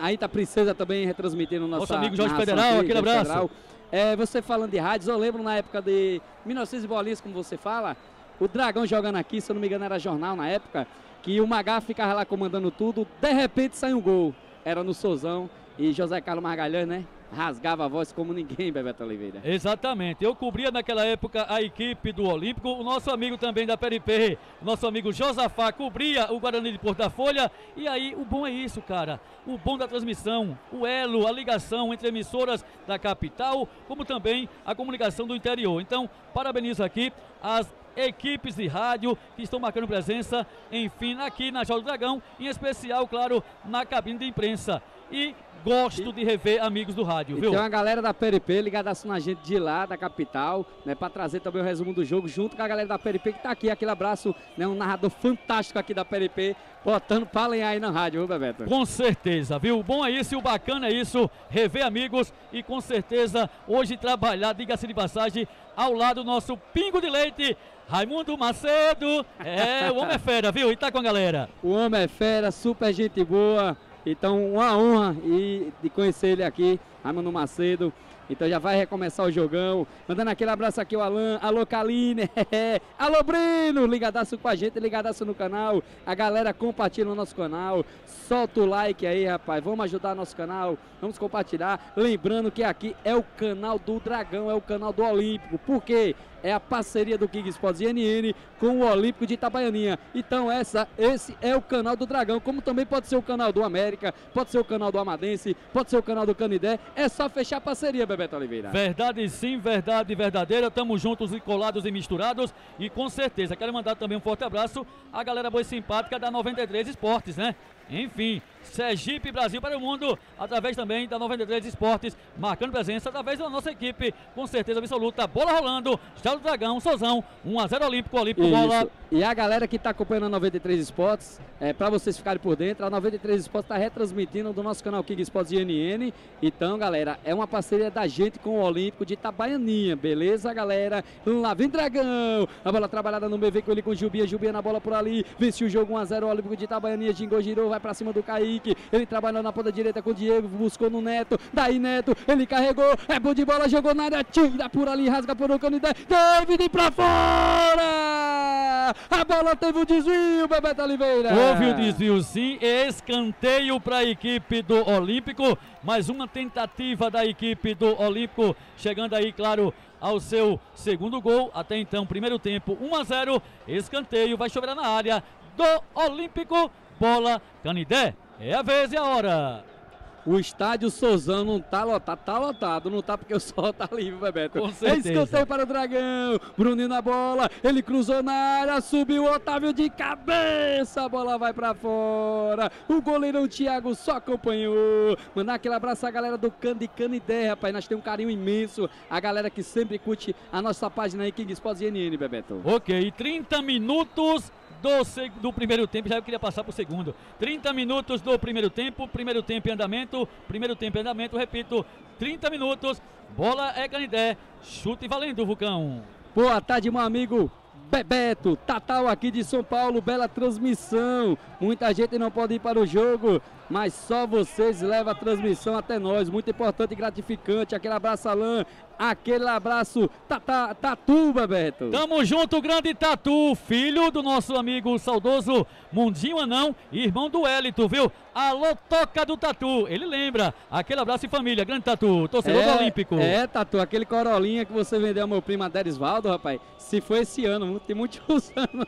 Aí tá Princesa também retransmitindo nossa Nosso amigo Jorge Federal, aqui, aquele abraço. Federal. É, você falando de rádios, eu lembro na época de 1900 bolinhas, como você fala, o Dragão jogando aqui, se eu não me engano era jornal na época, que o Magá ficava lá comandando tudo, de repente sai um gol. Era no Sozão e José Carlos Margalhães, né? rasgava a voz como ninguém, Bebeto Oliveira. Exatamente. Eu cobria naquela época a equipe do Olímpico, o nosso amigo também da Peripê, nosso amigo Josafá, cobria o Guarani de Porto da Folha. E aí, o bom é isso, cara. O bom da transmissão, o elo, a ligação entre emissoras da capital, como também a comunicação do interior. Então, parabenizo aqui as equipes de rádio que estão marcando presença, enfim, aqui na Joga do Dragão, em especial, claro, na cabine de imprensa. E gosto de rever amigos do rádio, viu? Tem uma galera da PRP ligada na gente de lá, da capital, né? Pra trazer também o resumo do jogo, junto com a galera da PRP que tá aqui. Aquele abraço, né? Um narrador fantástico aqui da PRP, botando pra lenhar aí na rádio, viu, Bebeto? Com certeza, viu? O bom é isso e o bacana é isso, rever amigos e com certeza hoje trabalhar, diga-se de passagem, ao lado do nosso pingo de leite. Raimundo Macedo, é, o homem é fera, viu? E tá com a galera. O homem é fera, super gente boa, então, uma honra e de conhecer ele aqui, Raimundo Macedo. Então já vai recomeçar o jogão. Mandando aquele abraço aqui o Alan. Alô, Kaline. Alô, Breno. Ligadaço com a gente, ligadaço no canal. A galera compartilha o nosso canal. Solta o like aí, rapaz. Vamos ajudar nosso canal. Vamos compartilhar. Lembrando que aqui é o canal do Dragão, é o canal do Olímpico. Por quê? É a parceria do King Sports NN com o Olímpico de Itabaianinha. Então essa, esse é o canal do Dragão, como também pode ser o canal do América, pode ser o canal do Amadense, pode ser o canal do Canidé. É só fechar a parceria, Bebeto Oliveira. Verdade sim, verdade verdadeira. Tamo juntos e colados e misturados. E com certeza, quero mandar também um forte abraço à galera boa e simpática da 93 Esportes, né? Enfim, Sergipe Brasil para o mundo, através também da 93 Esportes, marcando presença através da nossa equipe, com certeza absoluta. Bola rolando, Estado do Dragão, Sozão, 1x0 Olímpico, Olímpico, Isso. bola. E a galera que está acompanhando a 93 Esportes, é, para vocês ficarem por dentro, a 93 Esportes está retransmitindo do nosso canal King Sports INN. Então, galera, é uma parceria da gente com o Olímpico de Itabaianinha, beleza, galera? Lá vem Dragão, a bola trabalhada no BV com ele com Jubia, Jubia na bola por ali, venceu o jogo 1x0 Olímpico de Itabaianinha, Jingo girou, vai para cima do Kaique, ele trabalhou na ponta direita com o Diego, buscou no Neto, daí Neto, ele carregou, é bom de bola, jogou na área, tira por ali, rasga por o cano, David pra fora! A bola teve o um desvio, Bebeto Oliveira. Houve o desvio sim, escanteio para a equipe do Olímpico, mais uma tentativa da equipe do Olímpico, chegando aí, claro, ao seu segundo gol. Até então, primeiro tempo, 1 a 0. Escanteio, vai chover na área do Olímpico. Bola, Canidé. É a vez e a hora. O estádio Souzão não tá lotado, tá lotado, não tá porque o sol tá livre, Bebeto. Com certeza. É escanteio para o Dragão. Bruninho na bola, ele cruzou na área, subiu o Otávio de cabeça, a bola vai para fora. O goleirão Thiago só acompanhou. Mandar aquele abraço à galera do Candi Canidé, rapaz. Nós temos um carinho imenso. A galera que sempre curte a nossa página aí, King Sports NN, Bebeto. Ok, 30 minutos do, do primeiro tempo, já eu queria passar para o segundo. 30 minutos do primeiro tempo, primeiro tempo em andamento, primeiro tempo em andamento, repito, 30 minutos, bola é Canidé, chute valendo, Vulcão. Boa tarde, meu amigo Bebeto, Tatal aqui de São Paulo, bela transmissão. Muita gente não pode ir para o jogo, mas só vocês levam a transmissão até nós. Muito importante e gratificante. Aquele abraço, Alain. Aquele abraço, Tata, Tatu, Bebeto. Tamo junto, grande Tatu, filho do nosso amigo saudoso Mundinho Anão, irmão do Elito, viu? Alô, toca do Tatu. Ele lembra. Aquele abraço em família, grande Tatu, torcedor é, do Olímpico. É, Tatu, aquele Corolinha que você vendeu ao meu primo Aderisvaldo, rapaz. Se foi esse ano, tem muitos anos.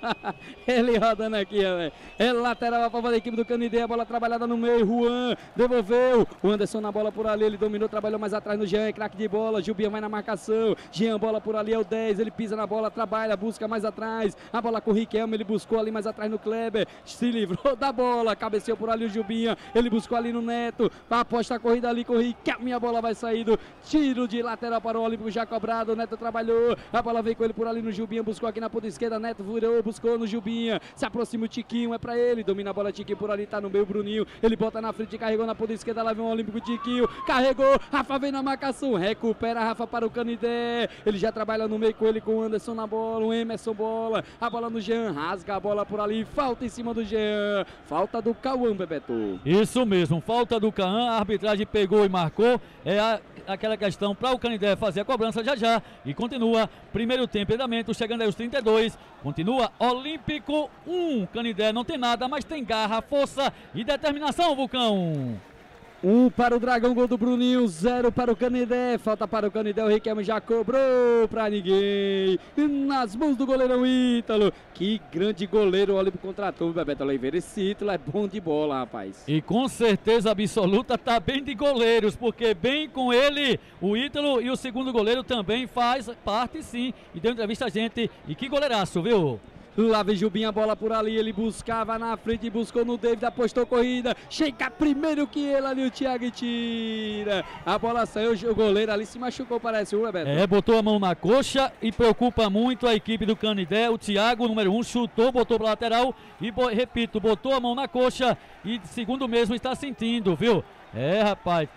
Ele rodando aqui, velho. É lateral a favor da equipe do Canidê, a bola trabalhada no meio. Juan devolveu. O Anderson na bola por ali, ele dominou, trabalhou mais atrás no Jean, é craque de bola. Gilbinha vai na marcação. Jean, bola por ali, é o 10. Ele pisa na bola, trabalha, busca mais atrás. A bola com o Riquelme, ele buscou ali mais atrás no Kleber. Se livrou da bola, cabeceou por ali o Gilbinha. Ele buscou ali no Neto. Aposta a corrida ali com o Riquelme. A bola vai saindo. Tiro de lateral para o Olímpico já cobrado. O Neto trabalhou. A bola veio com ele por ali no Gilbinha. Buscou aqui na ponta esquerda. Neto virou, buscou no Gilbinha. Se aproxima o Tiquinho, é para ele. Domina a bola, Tiquinho por ali, tá no meio. Bruninho. Ele bota na frente, carregou na ponta esquerda, lá vem o Olímpico Tiquinho, carregou, Rafa vem na marcação, recupera Rafa para o Canidé, ele já trabalha no meio com ele, com o Anderson na bola, o Emerson bola, a bola no Jean, rasga a bola por ali, falta em cima do Jean, falta do Cauã, Bebeto. Isso mesmo, falta do Cauã, a arbitragem pegou e marcou, é a, aquela questão para o Canidé fazer a cobrança já já, e continua, primeiro tempo, andamento, chegando aí os 32, continua Olímpico 1, Canidé não tem nada, mas tem garra, força e determinação, Vulcão. Um para o Dragão, gol do Bruninho, zero para o Canidé, falta para o Canidé, o Riquelme já cobrou para ninguém, nas mãos do goleirão Ítalo, que grande goleiro, olha pro contratou, Bebeto Oliveira, esse Ítalo é bom de bola, rapaz. E com certeza absoluta tá bem de goleiros, porque bem com ele, o Ítalo e o segundo goleiro também faz parte sim, e deu entrevista a gente, e que goleiraço, viu? Lá vem Jubinho a bola por ali, ele buscava na frente, buscou no David, apostou corrida, chega primeiro que ele ali, o Thiago tira. A bola saiu, o goleiro ali se machucou, parece, o Roberto. É, botou a mão na coxa e preocupa muito a equipe do Canidé. O Thiago, número 1, um, chutou, botou para lateral e, repito, botou a mão na coxa e, segundo mesmo, está sentindo, viu? É, rapaz.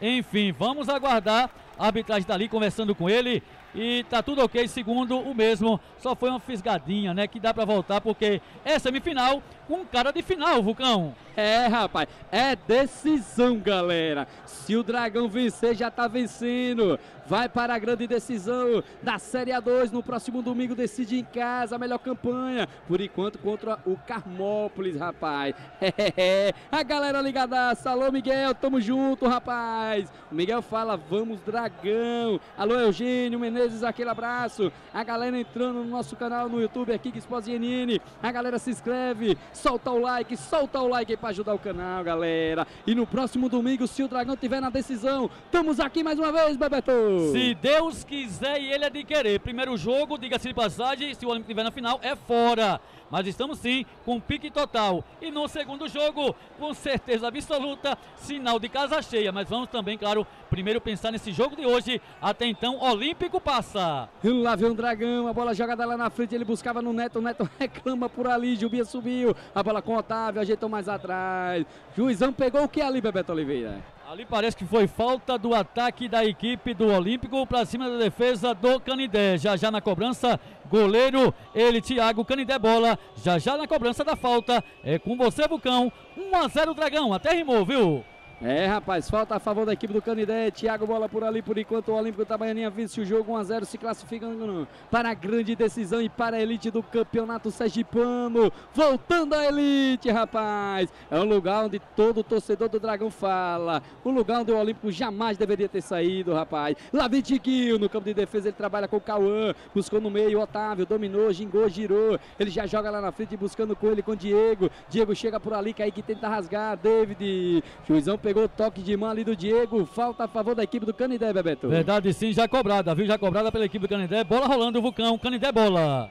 Enfim, vamos aguardar. A arbitragem está ali conversando com ele e tá tudo ok, segundo o mesmo. Só foi uma fisgadinha, né? Que dá para voltar, porque é semifinal com cara de final, Vulcão. É, rapaz, é decisão, galera. Se o Dragão vencer, já tá vencendo. Vai para a grande decisão da Série A2 no próximo domingo. Decide em casa a melhor campanha. Por enquanto, contra o Carmópolis, rapaz. É, a galera ligada. Alô, Miguel, tamo junto, rapaz. O Miguel fala, vamos, Dragão. Alô, Eugênio Menezes, aquele abraço. A galera entrando no nosso canal no YouTube aqui, NN. A galera se inscreve, solta o like, solta o like para ajudar o canal, galera. E no próximo domingo, se o Dragão tiver na decisão, estamos aqui mais uma vez, Bebeto. Se Deus quiser e ele é de querer. Primeiro jogo, diga-se de passagem, se o Olímpico estiver na final, é fora. Mas estamos sim com pique total. E no segundo jogo, com certeza absoluta, sinal de casa cheia. Mas vamos também, claro, primeiro pensar nesse jogo de hoje. Até então, Olímpico passa. Lá vem o Dragão, a bola jogada lá na frente, ele buscava no Neto, o Neto reclama por ali, Jubia subiu, a bola com Otávio, ajeitou mais atrás. Juizão pegou o que ali, Bebeto Oliveira? Ali parece que foi falta do ataque da equipe do Olímpico para cima da defesa do Canidé. Já já na cobrança, goleiro, ele, Thiago, Canidé bola. Já já na cobrança da falta. É com você, Vulcão. 1 a 0 Dragão. Até rimou, viu? É, rapaz, falta a favor da equipe do Canidé. Thiago bola por ali, por enquanto o Olímpico Itabaianinha vence o jogo 1 a 0 se classificando para a grande decisão e para a elite do Campeonato Sergipano. Voltando à elite, rapaz. É um lugar onde todo torcedor do Dragão fala. O lugar onde o Olímpico jamais deveria ter saído, rapaz. Lá vem Tiquinho no campo de defesa, ele trabalha com o Cauã, buscou no meio, Otávio dominou, gingou, girou. Ele já joga lá na frente buscando com ele com o Diego. Diego chega por ali, Kaique tenta rasgar, David. Juizão pegou o toque de mão ali do Diego. Falta a favor da equipe do Canidé, Bebeto. Verdade sim, já cobrada, viu? Já cobrada pela equipe do Canidé. Bola rolando o Vulcão, Canidé bola.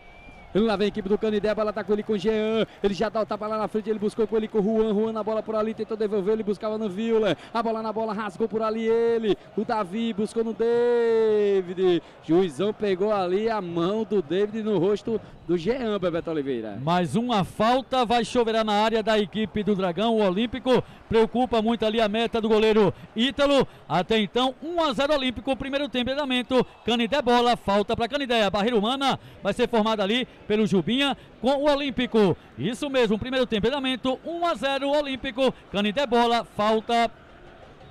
Lá vem a equipe do Canidé, a bola tá com ele com o Jean. Ele já dá o tapa lá na frente, ele buscou com ele com o Juan. Juan na bola por ali, tentou devolver, ele buscava no Vila. A bola na bola, rasgou por ali ele. O Davi buscou no David. Juizão pegou ali a mão do David no rosto do Jean, Bebeto Oliveira. Mais uma falta, vai chover na área da equipe do Dragão, o Olímpico. Preocupa muito ali a meta do goleiro Ítalo. Até então, 1 a 0 Olímpico, primeiro tempo de andamento. Canidé bola, falta para Canidé. A barreira humana vai ser formada ali pelo Jubinha com o Olímpico. Isso mesmo, primeiro andamento, 1 a 0 Olímpico. Canidé bola, falta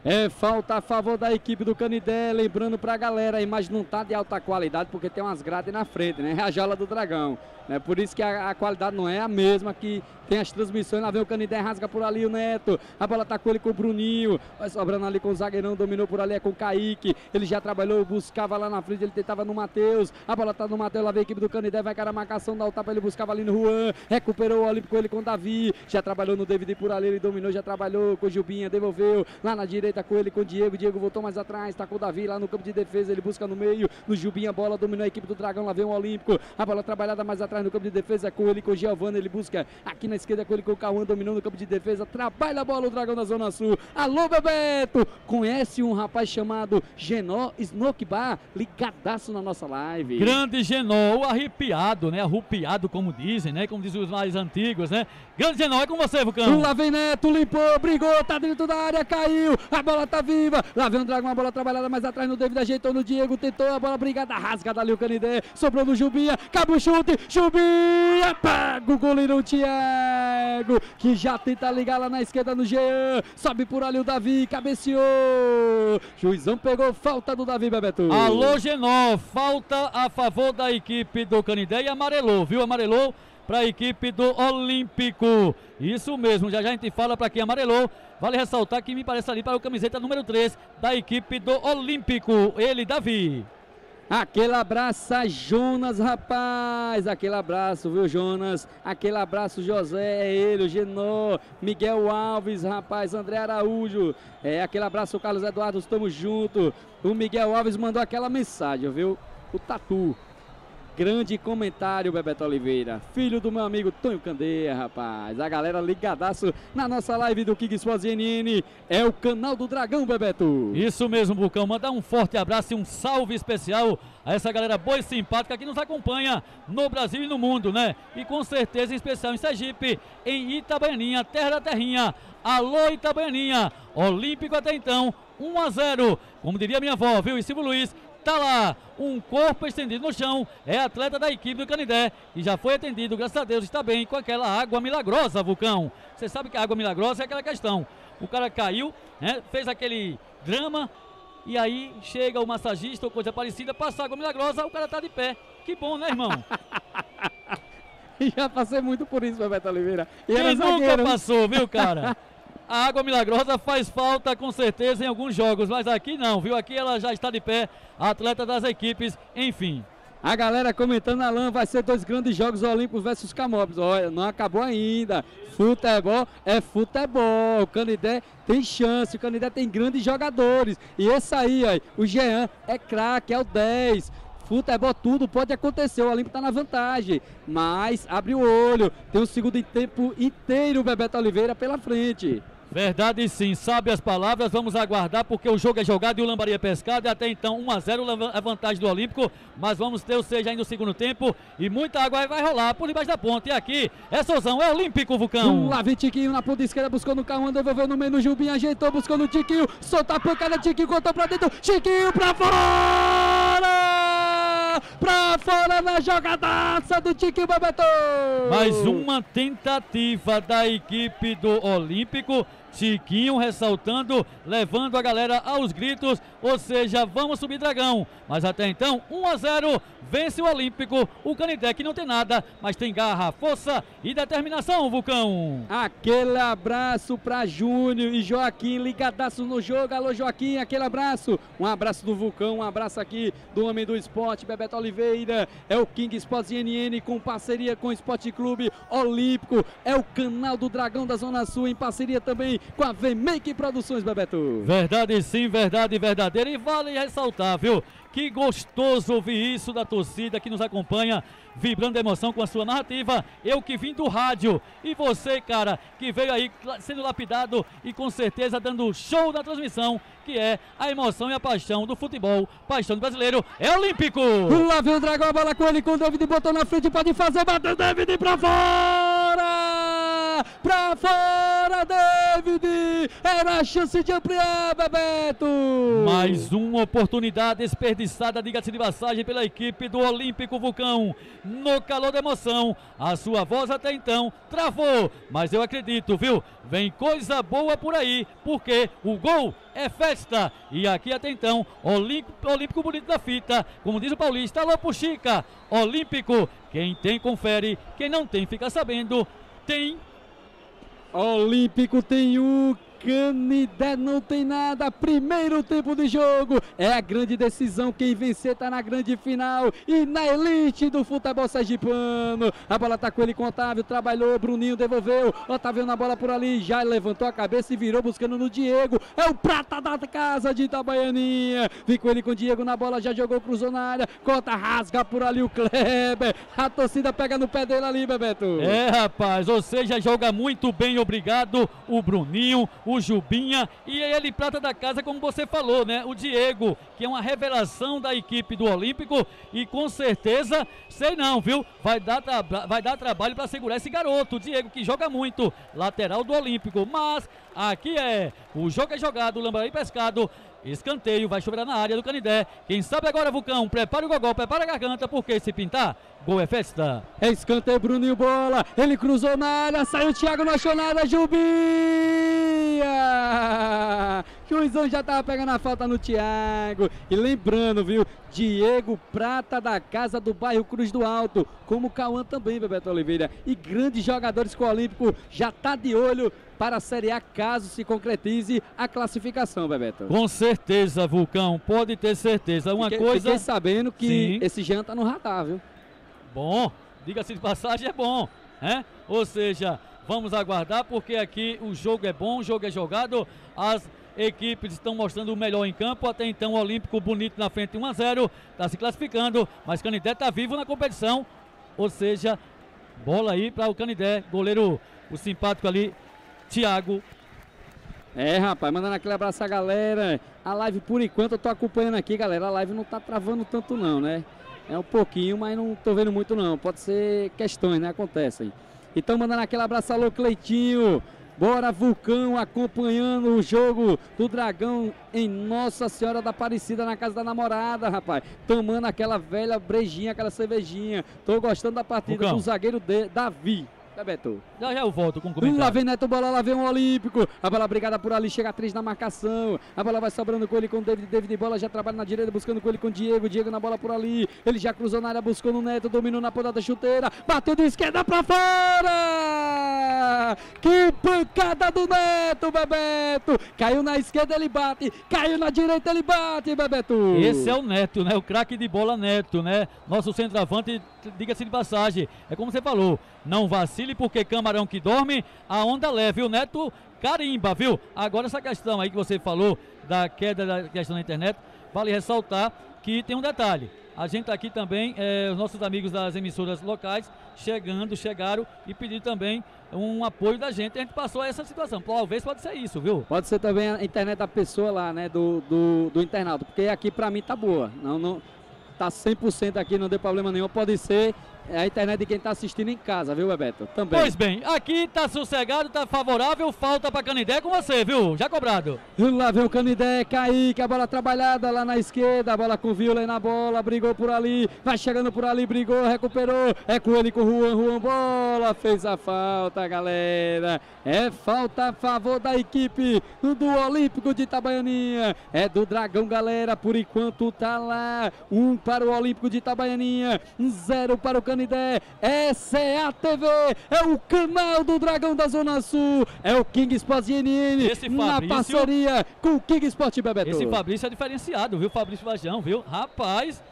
é falta a favor da equipe do Canidé, lembrando para a galera, imagem não tá de alta qualidade porque tem umas grades na frente, né? É a jaula do dragão. Né? Por isso que a, a, qualidade não é a mesma que tem as transmissões. Lá vem o Canidé, rasga por ali o Neto. A bola tá com ele com o Bruninho. Vai sobrando ali com o zagueirão, dominou por ali, é com o Kaique. Ele já trabalhou, buscava lá na frente, ele tentava no Matheus. A bola tá no Matheus, lá vem a equipe do Canidé, vai cara a marcação, dá o tapa, ele buscava ali no Juan. Recuperou o Olímpico ele com o Davi. Já trabalhou no David por ali, ele dominou, já trabalhou com o Gilbinha, devolveu lá na direita com ele, com o Diego. Diego voltou mais atrás, tá com o Davi lá no campo de defesa. Ele busca no meio, no Jubinha, a bola dominou a equipe do Dragão. Lá vem o Olímpico. A bola trabalhada mais atrás no campo de defesa com ele, com o Giovanni. Ele busca aqui na esquerda com ele, com o Cauã, dominou no campo de defesa. Trabalha a bola o Dragão da Zona Sul. Alô, Bebeto! Conhece um rapaz chamado Genó Snoke Bar, ligadaço na nossa live. Grande Genó, o arrepiado, né? Arrupiado, como dizem, né? Como dizem os mais antigos, né? Grande Genó, é com você, Vulcão. Lá vem Neto, limpou, brigou, tá dentro da área, caiu. A bola tá viva. Lá vem o Dragão, a bola trabalhada mais atrás no David, ajeitou no Diego, tentou a bola brigada, rasgada ali o Canidé. Sobrou no Jubinha, cabe o chute, Jubinha, pega o goleiro Thiago, que já tenta ligar lá na esquerda no Jean. Sobe por ali o Davi, cabeceou. Juizão pegou falta do Davi, Bebeto. Alô, Genó, falta a favor da equipe do Canidé e amarelou, viu? Amarelou para a equipe do Olímpico. Isso mesmo, já já a gente fala para quem amarelou. Vale ressaltar que me parece ali para o camiseta número 3 da equipe do Olímpico, ele, Davi. Aquele abraço a Jonas, rapaz. Aquele abraço, viu, Jonas? Aquele abraço, José, é ele, o Genô, Miguel Alves, rapaz, André Araújo. É, aquele abraço, Carlos Eduardo, estamos juntos. O Miguel Alves mandou aquela mensagem, viu? O Tatu. Grande comentário, Bebeto Oliveira. Filho do meu amigo Tonho Candeia, rapaz. A galera ligadaço na nossa live do King Sports NN. É o canal do Dragão, Bebeto. Isso mesmo, Bucão. Mandar um forte abraço e um salve especial a essa galera boa e simpática que nos acompanha no Brasil e no mundo, né? E com certeza em especial em Sergipe, em Itabaianinha, terra da terrinha. Alô, Itabaianinha. Olímpico até então, 1 a 0. Como diria minha avó, viu? E Silvio Luiz Tá lá, um corpo estendido no chão. É atleta da equipe do Canidé e já foi atendido, graças a Deus, está bem com aquela água milagrosa, Vulcão. Você sabe que a água milagrosa é aquela questão. O cara caiu, né, fez aquele drama e aí chega o massagista ou coisa parecida, passa água milagrosa, o cara tá de pé. Que bom, né, irmão? já passei muito por isso, Bebeto Oliveira. E Quem nunca passou, viu, cara? A água milagrosa faz falta com certeza em alguns jogos, mas aqui não, viu? Aqui ela já está de pé, atleta das equipes, enfim. A galera comentando, Alan, vai ser dois grandes jogos Olímpicos versus Camobres. Olha, não acabou ainda. Futebol é futebol. O Canidé tem chance, o Canidé tem grandes jogadores. E esse aí, ó, o Jean é craque, é o 10 futebol tudo pode acontecer, o Olímpico está na vantagem, mas abre o olho, tem o segundo tempo inteiro o Bebeto Oliveira pela frente. Verdade sim, sabe as palavras, vamos aguardar porque o jogo é jogado e o Lambaria é pescado. E até então 1 a 0 a vantagem do Olímpico, mas vamos ter o seja ainda no segundo tempo. E muita água vai rolar por debaixo da ponte. E aqui é Sozão, é Olímpico Vulcão. Lá vem Tiquinho na ponta esquerda, buscou no carro, devolveu no meio no Jubim, ajeitou, buscou no Tiquinho, solta a pancada, Tiquinho contou pra dentro, Tiquinho pra fora! Pra fora na jogadaça do Tiquinho Bebeto! Mais uma tentativa da equipe do Olímpico Chiquinho ressaltando, levando a galera aos gritos, ou seja, vamos subir dragão. Mas até então, 1 a 0, vence o Olímpico. O que não tem nada, mas tem garra, força e determinação, Vulcão. Aquele abraço para Júnior e Joaquim ligadaço no jogo. Alô, Joaquim, aquele abraço. Um abraço do Vulcão, um abraço aqui do Homem do Esporte, Bebeto Oliveira. É o King Sports NN com parceria com o Esporte Clube Olímpico. É o canal do Dragão da Zona Sul em parceria também com a VMake Produções, Bebeto. Verdade sim, verdade verdadeira. E vale ressaltar, viu? Que gostoso ouvir isso da torcida que nos acompanha, vibrando emoção com a sua narrativa. Eu que vim do rádio e você, cara, que veio aí sendo lapidado e com certeza dando show na transmissão, que é a emoção e a paixão do futebol, paixão do brasileiro, é olímpico. Lá vem o Dragão, a bola com ele, com o David botou na frente, pode fazer, bateu David pra fora! Pra fora, David! Era a chance de ampliar, Bebeto! Mais uma oportunidade desperdiçada, diga-se de passagem, pela equipe do Olímpico Vulcão. No calor da emoção, a sua voz até então travou, mas eu acredito, viu? Vem coisa boa por aí, porque o gol é festa. E aqui até então, Olímpico, Olímpico bonito da fita, como diz o Paulista, alô Puxica, Olímpico, quem tem confere, quem não tem fica sabendo, tem Olímpico tem o Canidé não tem nada. Primeiro tempo de jogo. É a grande decisão. Quem vencer tá na grande final. E na elite do futebol sergipano. A bola tá com ele com o Otávio. Trabalhou. Bruninho devolveu. Otávio na bola por ali. Já levantou a cabeça e virou buscando no Diego. É o prata da casa de Itabaianinha. Ficou ele com o Diego na bola. Já jogou, cruzou na área. Cota, rasga por ali o Kleber. A torcida pega no pé dele ali, Bebeto. É, rapaz. Ou seja, joga muito bem. Obrigado. O Bruninho. O o Jubinha e ele prata da casa, como você falou, né? O Diego, que é uma revelação da equipe do Olímpico e com certeza, sei não, viu? Vai dar, vai dar trabalho para segurar esse garoto, o Diego, que joga muito, lateral do Olímpico. Mas aqui é o jogo é jogado, Lambaí Pescado. Escanteio, vai chover na área do Canidé. Quem sabe agora, Vulcão, prepara o gogol, prepara a garganta, porque se pintar, gol é festa. É escanteio, Bruninho Bola. Ele cruzou na área, saiu o Thiago na chonada, Jubinha! Juizão já tava pegando a falta no Thiago. E lembrando, viu? Diego Prata da casa do bairro Cruz do Alto. Como o Cauã também, Bebeto Oliveira. E grandes jogadores com o Olímpico já tá de olho para a Série A, caso se concretize a classificação, Bebeto. Com certeza, Vulcão, pode ter certeza. Uma fiquei, coisa. Fiquei sabendo que Sim. esse Jean tá no radar, viu? Bom, diga-se de passagem, é bom, né? Ou seja, vamos aguardar porque aqui o jogo é bom, o jogo é jogado, as equipes estão mostrando o melhor em campo. Até então, o Olímpico bonito na frente 1 a 0 está se classificando, mas Canidé está vivo na competição. Ou seja, bola aí para o Canidé, goleiro, o simpático ali, Thiago. É, rapaz, mandando aquele abraço a galera. A live, por enquanto, eu tô acompanhando aqui, galera. A live não tá travando tanto, não, né? É um pouquinho, mas não tô vendo muito, não. Pode ser questões, né? Acontecem. Então, mandando aquele abraço, alô, Cleitinho. Bora, Vulcão, acompanhando o jogo do Dragão em Nossa Senhora da Aparecida, na casa da namorada, rapaz. Tomando aquela velha brejinha, aquela cervejinha. Tô gostando da partida Vulcão. do zagueiro de, Davi. Bebeto. Já já eu volto com o comentário. Lá vem Neto Bola, lá vem o Olímpico. A bola brigada por ali, chega a três na marcação. A bola vai sobrando com ele com o David. David Bola já trabalha na direita, buscando com ele com o Diego. Diego na bola por ali. Ele já cruzou na área, buscou no Neto, dominou na ponta da chuteira. Bateu de esquerda pra fora! Que pancada do Neto, Bebeto! Caiu na esquerda, ele bate. Caiu na direita, ele bate, Bebeto. Esse é o Neto, né? O craque de bola Neto, né? Nosso centroavante, diga-se de passagem. É como você falou, não vacile porque camarão que dorme, a onda leve. O Neto carimba, viu? Agora essa questão aí que você falou da queda da questão da internet, vale ressaltar que tem um detalhe. A gente aqui também, é, os nossos amigos das emissoras locais, chegando, chegaram e pediram também um apoio da gente. A gente passou essa situação. Talvez pode ser isso, viu? Pode ser também a internet da pessoa lá, né? Do, do, do internauta. Porque aqui pra mim tá boa. Não, não, tá 100% aqui, não deu problema nenhum. Pode ser é a internet de quem está assistindo em casa, viu, Bebeto? Também. Pois bem, aqui tá sossegado, tá favorável, falta para Canidé com você, viu? Já cobrado. Lá vem o Canidé, Kaique, a bola trabalhada lá na esquerda, a bola com o Vila na bola, brigou por ali, vai chegando por ali, brigou, recuperou, é com ele com o Juan, Juan, bola, fez a falta, galera. É falta a favor da equipe do Olímpico de Itabaianinha, é do Dragão, galera, por enquanto tá lá, um para o Olímpico de Itabaianinha, zero para o Canidé. Canidé. Essa é a TV, é o canal do Dragão da Zona Sul, é o King NN na parceria com o King Sport Bebeto. Esse Fabrício é diferenciado, viu? Fabrício Vajão, viu? Rapaz,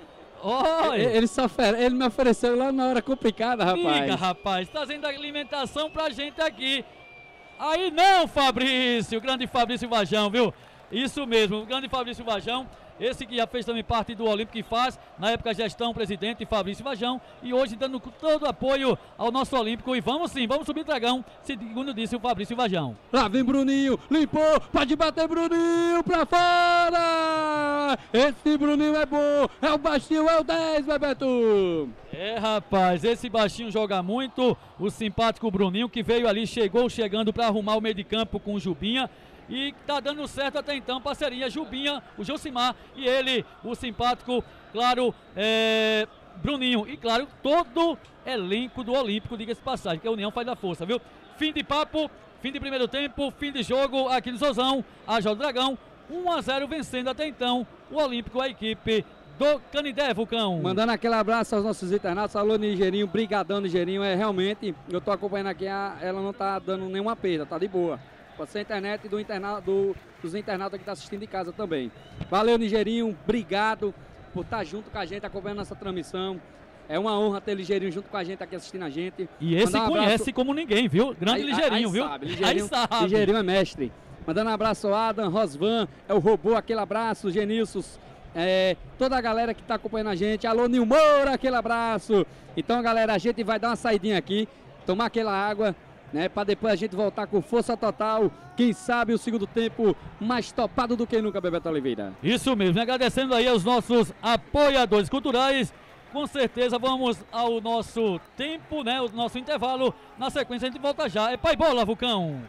Oi. Ele, só ele me ofereceu lá na hora complicada, rapaz. Liga, rapaz, trazendo alimentação pra gente aqui. Aí não, Fabrício, grande Fabrício Vajão, viu? Isso mesmo, o grande Fabrício Vajão esse que já fez também parte do Olímpico que faz, na época gestão presidente Fabrício Vajão, e hoje dando todo o apoio ao nosso Olímpico. E vamos sim, vamos subir o dragão, segundo disse o Fabrício Vajão. Lá vem Bruninho, limpou, pode bater Bruninho pra fora! Esse Bruninho é bom, é o baixinho, é o 10, Bebeto! É, rapaz, esse baixinho joga muito. O simpático Bruninho que veio ali, chegou chegando para arrumar o meio de campo com o Jubinha. E tá dando certo até então, parceria Jubinha, o Josimar e ele, o simpático, claro, é, Bruninho. E claro, todo elenco do Olímpico, diga-se passagem, que a União faz da força, viu? Fim de papo, fim de primeiro tempo, fim de jogo aqui no Sozão, a Jó Dragão, 1 a 0 vencendo até então o Olímpico, a equipe do Canidé, Vulcão. Mandando aquele abraço aos nossos internatos. Alô, Nigerinho, brigadão, Nigerinho. É realmente, eu tô acompanhando aqui, ela não tá dando nenhuma perda, tá de boa. Pode ser a internet do interna do, dos internautas que estão tá assistindo de casa também. Valeu, Nigerinho. Obrigado por estar tá junto com a gente, acompanhando essa transmissão. É uma honra ter Ligeirinho junto com a gente aqui assistindo a gente. E esse um conhece como ninguém, viu? Grande aí, Ligeirinho, aí, viu? Sabe, Ligeirinho, aí sabe. Ligeirinho é mestre. Mandando um abraço ao Adam, Rosvan, é o robô, aquele abraço, Genilson, é, toda a galera que está acompanhando a gente. Alô, Nil Moura, aquele abraço. Então, galera, a gente vai dar uma saidinha aqui, tomar aquela água, né? Para depois a gente voltar com força total. Quem sabe o segundo tempo mais topado do que nunca, Bebeto Oliveira. Isso mesmo, agradecendo aí aos nossos apoiadores culturais. Com certeza vamos ao nosso tempo, né? O nosso intervalo. Na sequência a gente volta já. É pai bola, Vulcão.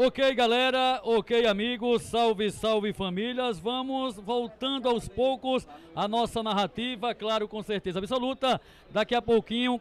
Ok, galera, ok, amigos, salve, salve famílias. Vamos voltando aos poucos a nossa narrativa, claro, com certeza absoluta. Daqui a pouquinho,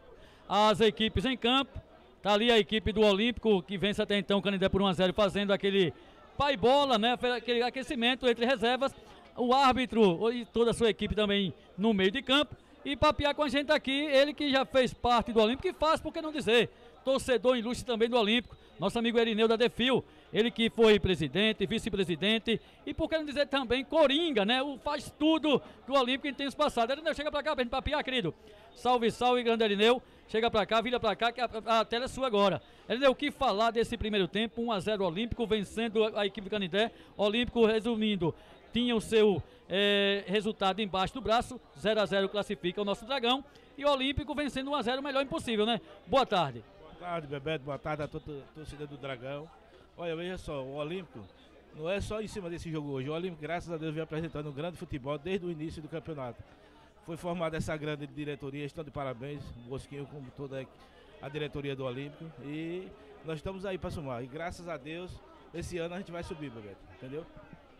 as equipes em campo. Tá ali a equipe do Olímpico, que vence até então o Canindé por 1x0, fazendo aquele pai bola, né? Aquele aquecimento entre reservas. O árbitro e toda a sua equipe também no meio de campo. E papiar com a gente aqui, ele que já fez parte do Olímpico, e faz, por que não dizer? Torcedor ilustre também do Olímpico nosso amigo Erineu da Defil, ele que foi presidente, vice-presidente e por que não dizer também Coringa, né? O faz tudo do Olímpico em tempos passados. Erineu, chega pra cá pra gente papiar, querido. Salve, salve, grande Erineu. Chega pra cá, vira pra cá, que a, a, a tela é sua agora. Erineu, o que falar desse primeiro tempo? 1x0 Olímpico, vencendo a, a equipe Canindé. Olímpico, resumindo, tinha o seu é, resultado embaixo do braço. 0x0 classifica o nosso Dragão. E o Olímpico vencendo 1x0 o melhor impossível, né? Boa tarde. Tarde, Bebeto. Boa tarde a toda a torcida do Dragão. Olha, veja só, o Olímpico não é só em cima desse jogo hoje. O Olímpico, graças a Deus, vem apresentando um grande futebol desde o início do campeonato. Foi formada essa grande diretoria, estão de parabéns, Bosquinho, como toda a diretoria do Olímpico. E nós estamos aí para somar. E graças a Deus, esse ano a gente vai subir, Bebeto. Entendeu?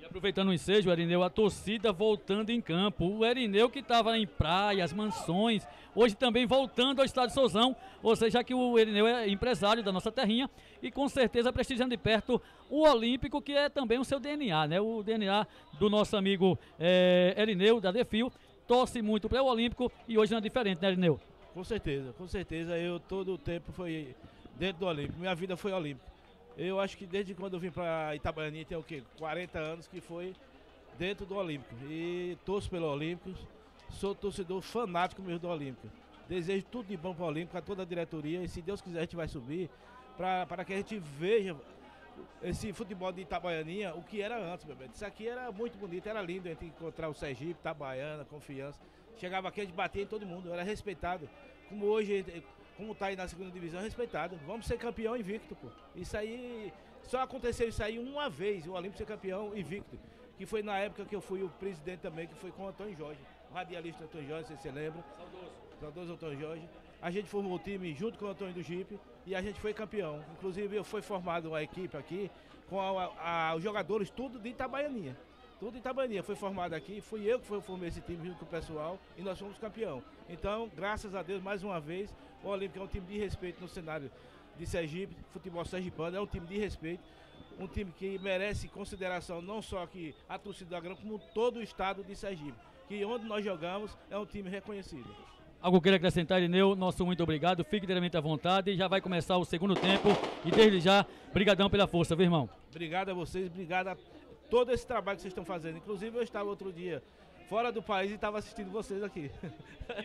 Aproveitando o ensejo, Erineu, a torcida voltando em campo. O Erineu que estava em praias, mansões, hoje também voltando ao Estádio Souzão, ou seja, que o Erineu é empresário da nossa terrinha e com certeza prestigiando de perto o Olímpico, que é também o seu DNA, né? O DNA do nosso amigo é, Erineu, da Defil, torce muito para o Olímpico e hoje não é diferente, né, Erineu? Com certeza, com certeza. Eu todo o tempo foi dentro do Olímpico. Minha vida foi Olímpico. Eu acho que desde quando eu vim para Itabaiana tem o quê? 40 anos que foi dentro do Olímpico. E torço pelo Olímpico. Sou torcedor fanático mesmo do Olímpico. Desejo tudo de bom para o Olímpico, a toda a diretoria. E se Deus quiser, a gente vai subir para que a gente veja esse futebol de Itabaianinha, o que era antes, meu bem. Isso aqui era muito bonito, era lindo a gente encontrar o Sergipe, Itabaiana, confiança. Chegava aqui, a gente batia em todo mundo, era respeitado. Como hoje, como tá aí na segunda divisão, respeitado. Vamos ser campeão invicto, pô. Isso aí, só aconteceu isso aí uma vez, o Olímpico ser campeão invicto. Que foi na época que eu fui o presidente também, que foi com o Antônio Jorge. O radialista Antônio Jorge, se você lembra. Saudoso. Saudoso Antônio Jorge. A gente formou o time junto com o Antônio do Jeep e a gente foi campeão. Inclusive, foi formado uma equipe aqui com a, a, os jogadores tudo de Itabaianinha. Tudo em Itabaianinha. Foi formado aqui, fui eu que formei esse time junto com o pessoal e nós fomos campeão. Então, graças a Deus, mais uma vez, o Olímpico é um time de respeito no cenário de Sergipe, futebol sergipano, é um time de respeito, um time que merece consideração não só aqui a torcida da Grão, como todo o estado de Sergipe, que onde nós jogamos é um time reconhecido. Algo queira acrescentar, Ineu? Nosso muito obrigado. Fique inteiramente à vontade. Já vai começar o segundo tempo. E desde já, brigadão pela força, viu, irmão? Obrigado a vocês, obrigado a todo esse trabalho que vocês estão fazendo. Inclusive, eu estava outro dia fora do país e estava assistindo vocês aqui.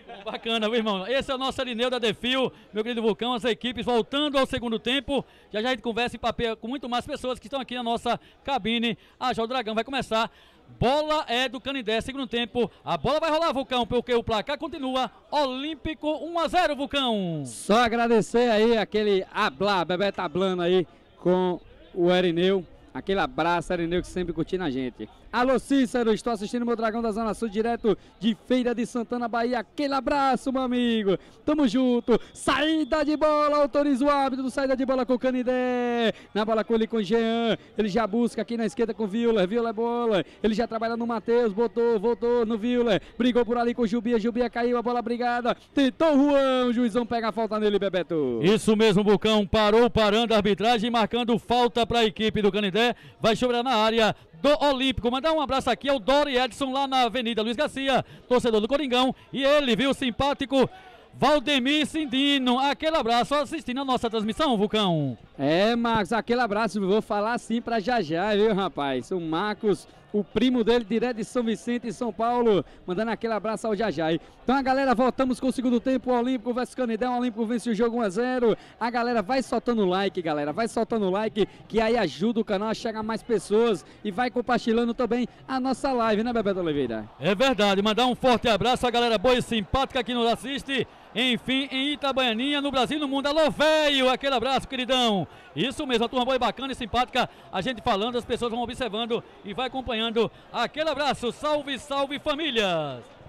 Bom, bacana, meu irmão. Esse é o nosso Alineu da Defil, meu querido Vulcão, as equipes voltando ao segundo tempo. Já já a gente conversa em papel com muito mais pessoas que estão aqui na nossa cabine. A Jó Dragão vai começar. Bola é do Canindé, segundo tempo. A bola vai rolar, Vulcão, porque o placar continua. Olímpico 1 a 0 Vulcão. Só agradecer aí aquele hablar, Bebeto hablando aí com o Erineu. Aquele abraço, Erineu, que sempre curtindo a gente. Alô Cícero, estou assistindo meu Dragão da Zona Sul, direto de Feira de Santana, Bahia. Aquele abraço, meu amigo. Tamo junto. Saída de bola, autoriza o árbitro. Saída de bola com o Canidé. Na bola com ele com o Jean. Ele já busca aqui na esquerda com o Viola. Viola é bola. Ele já trabalha no Matheus. Botou, voltou no Viola. Brigou por ali com o Jubia. Jubia caiu, a bola brigada. Tentou o Juan. O juizão pega a falta nele, Bebeto. Isso mesmo, Bucão. Parou parando a arbitragem, marcando falta para a equipe do Canidé. Vai chover na área do Olímpico. Mandar um abraço aqui ao Dori Edson lá na Avenida Luiz Garcia, torcedor do Coringão. E ele, viu, simpático. Valdemir Cindino, aquele abraço assistindo a nossa transmissão, Vulcão. É, Marcos, aquele abraço, vou falar assim pra já já, viu, rapaz? O Marcos o primo dele, direto de São Vicente, em São Paulo, mandando aquele abraço ao Jajai. Então a galera, voltamos com o segundo tempo, o Olímpico vs Canidé, o Olímpico vence o jogo 1 a 0 A galera vai soltando o like, galera, vai soltando o like, que aí ajuda o canal a chegar a mais pessoas e vai compartilhando também a nossa live, né, Bebeto Oliveira? É verdade, mandar um forte abraço à galera boa e simpática que nos assiste enfim, em Itabaianinha, no Brasil no mundo. Alô, velho! Aquele abraço, queridão. Isso mesmo, a turma boa e bacana e simpática. A gente falando, as pessoas vão observando e vai acompanhando. Aquele abraço. Salve, salve, famílias!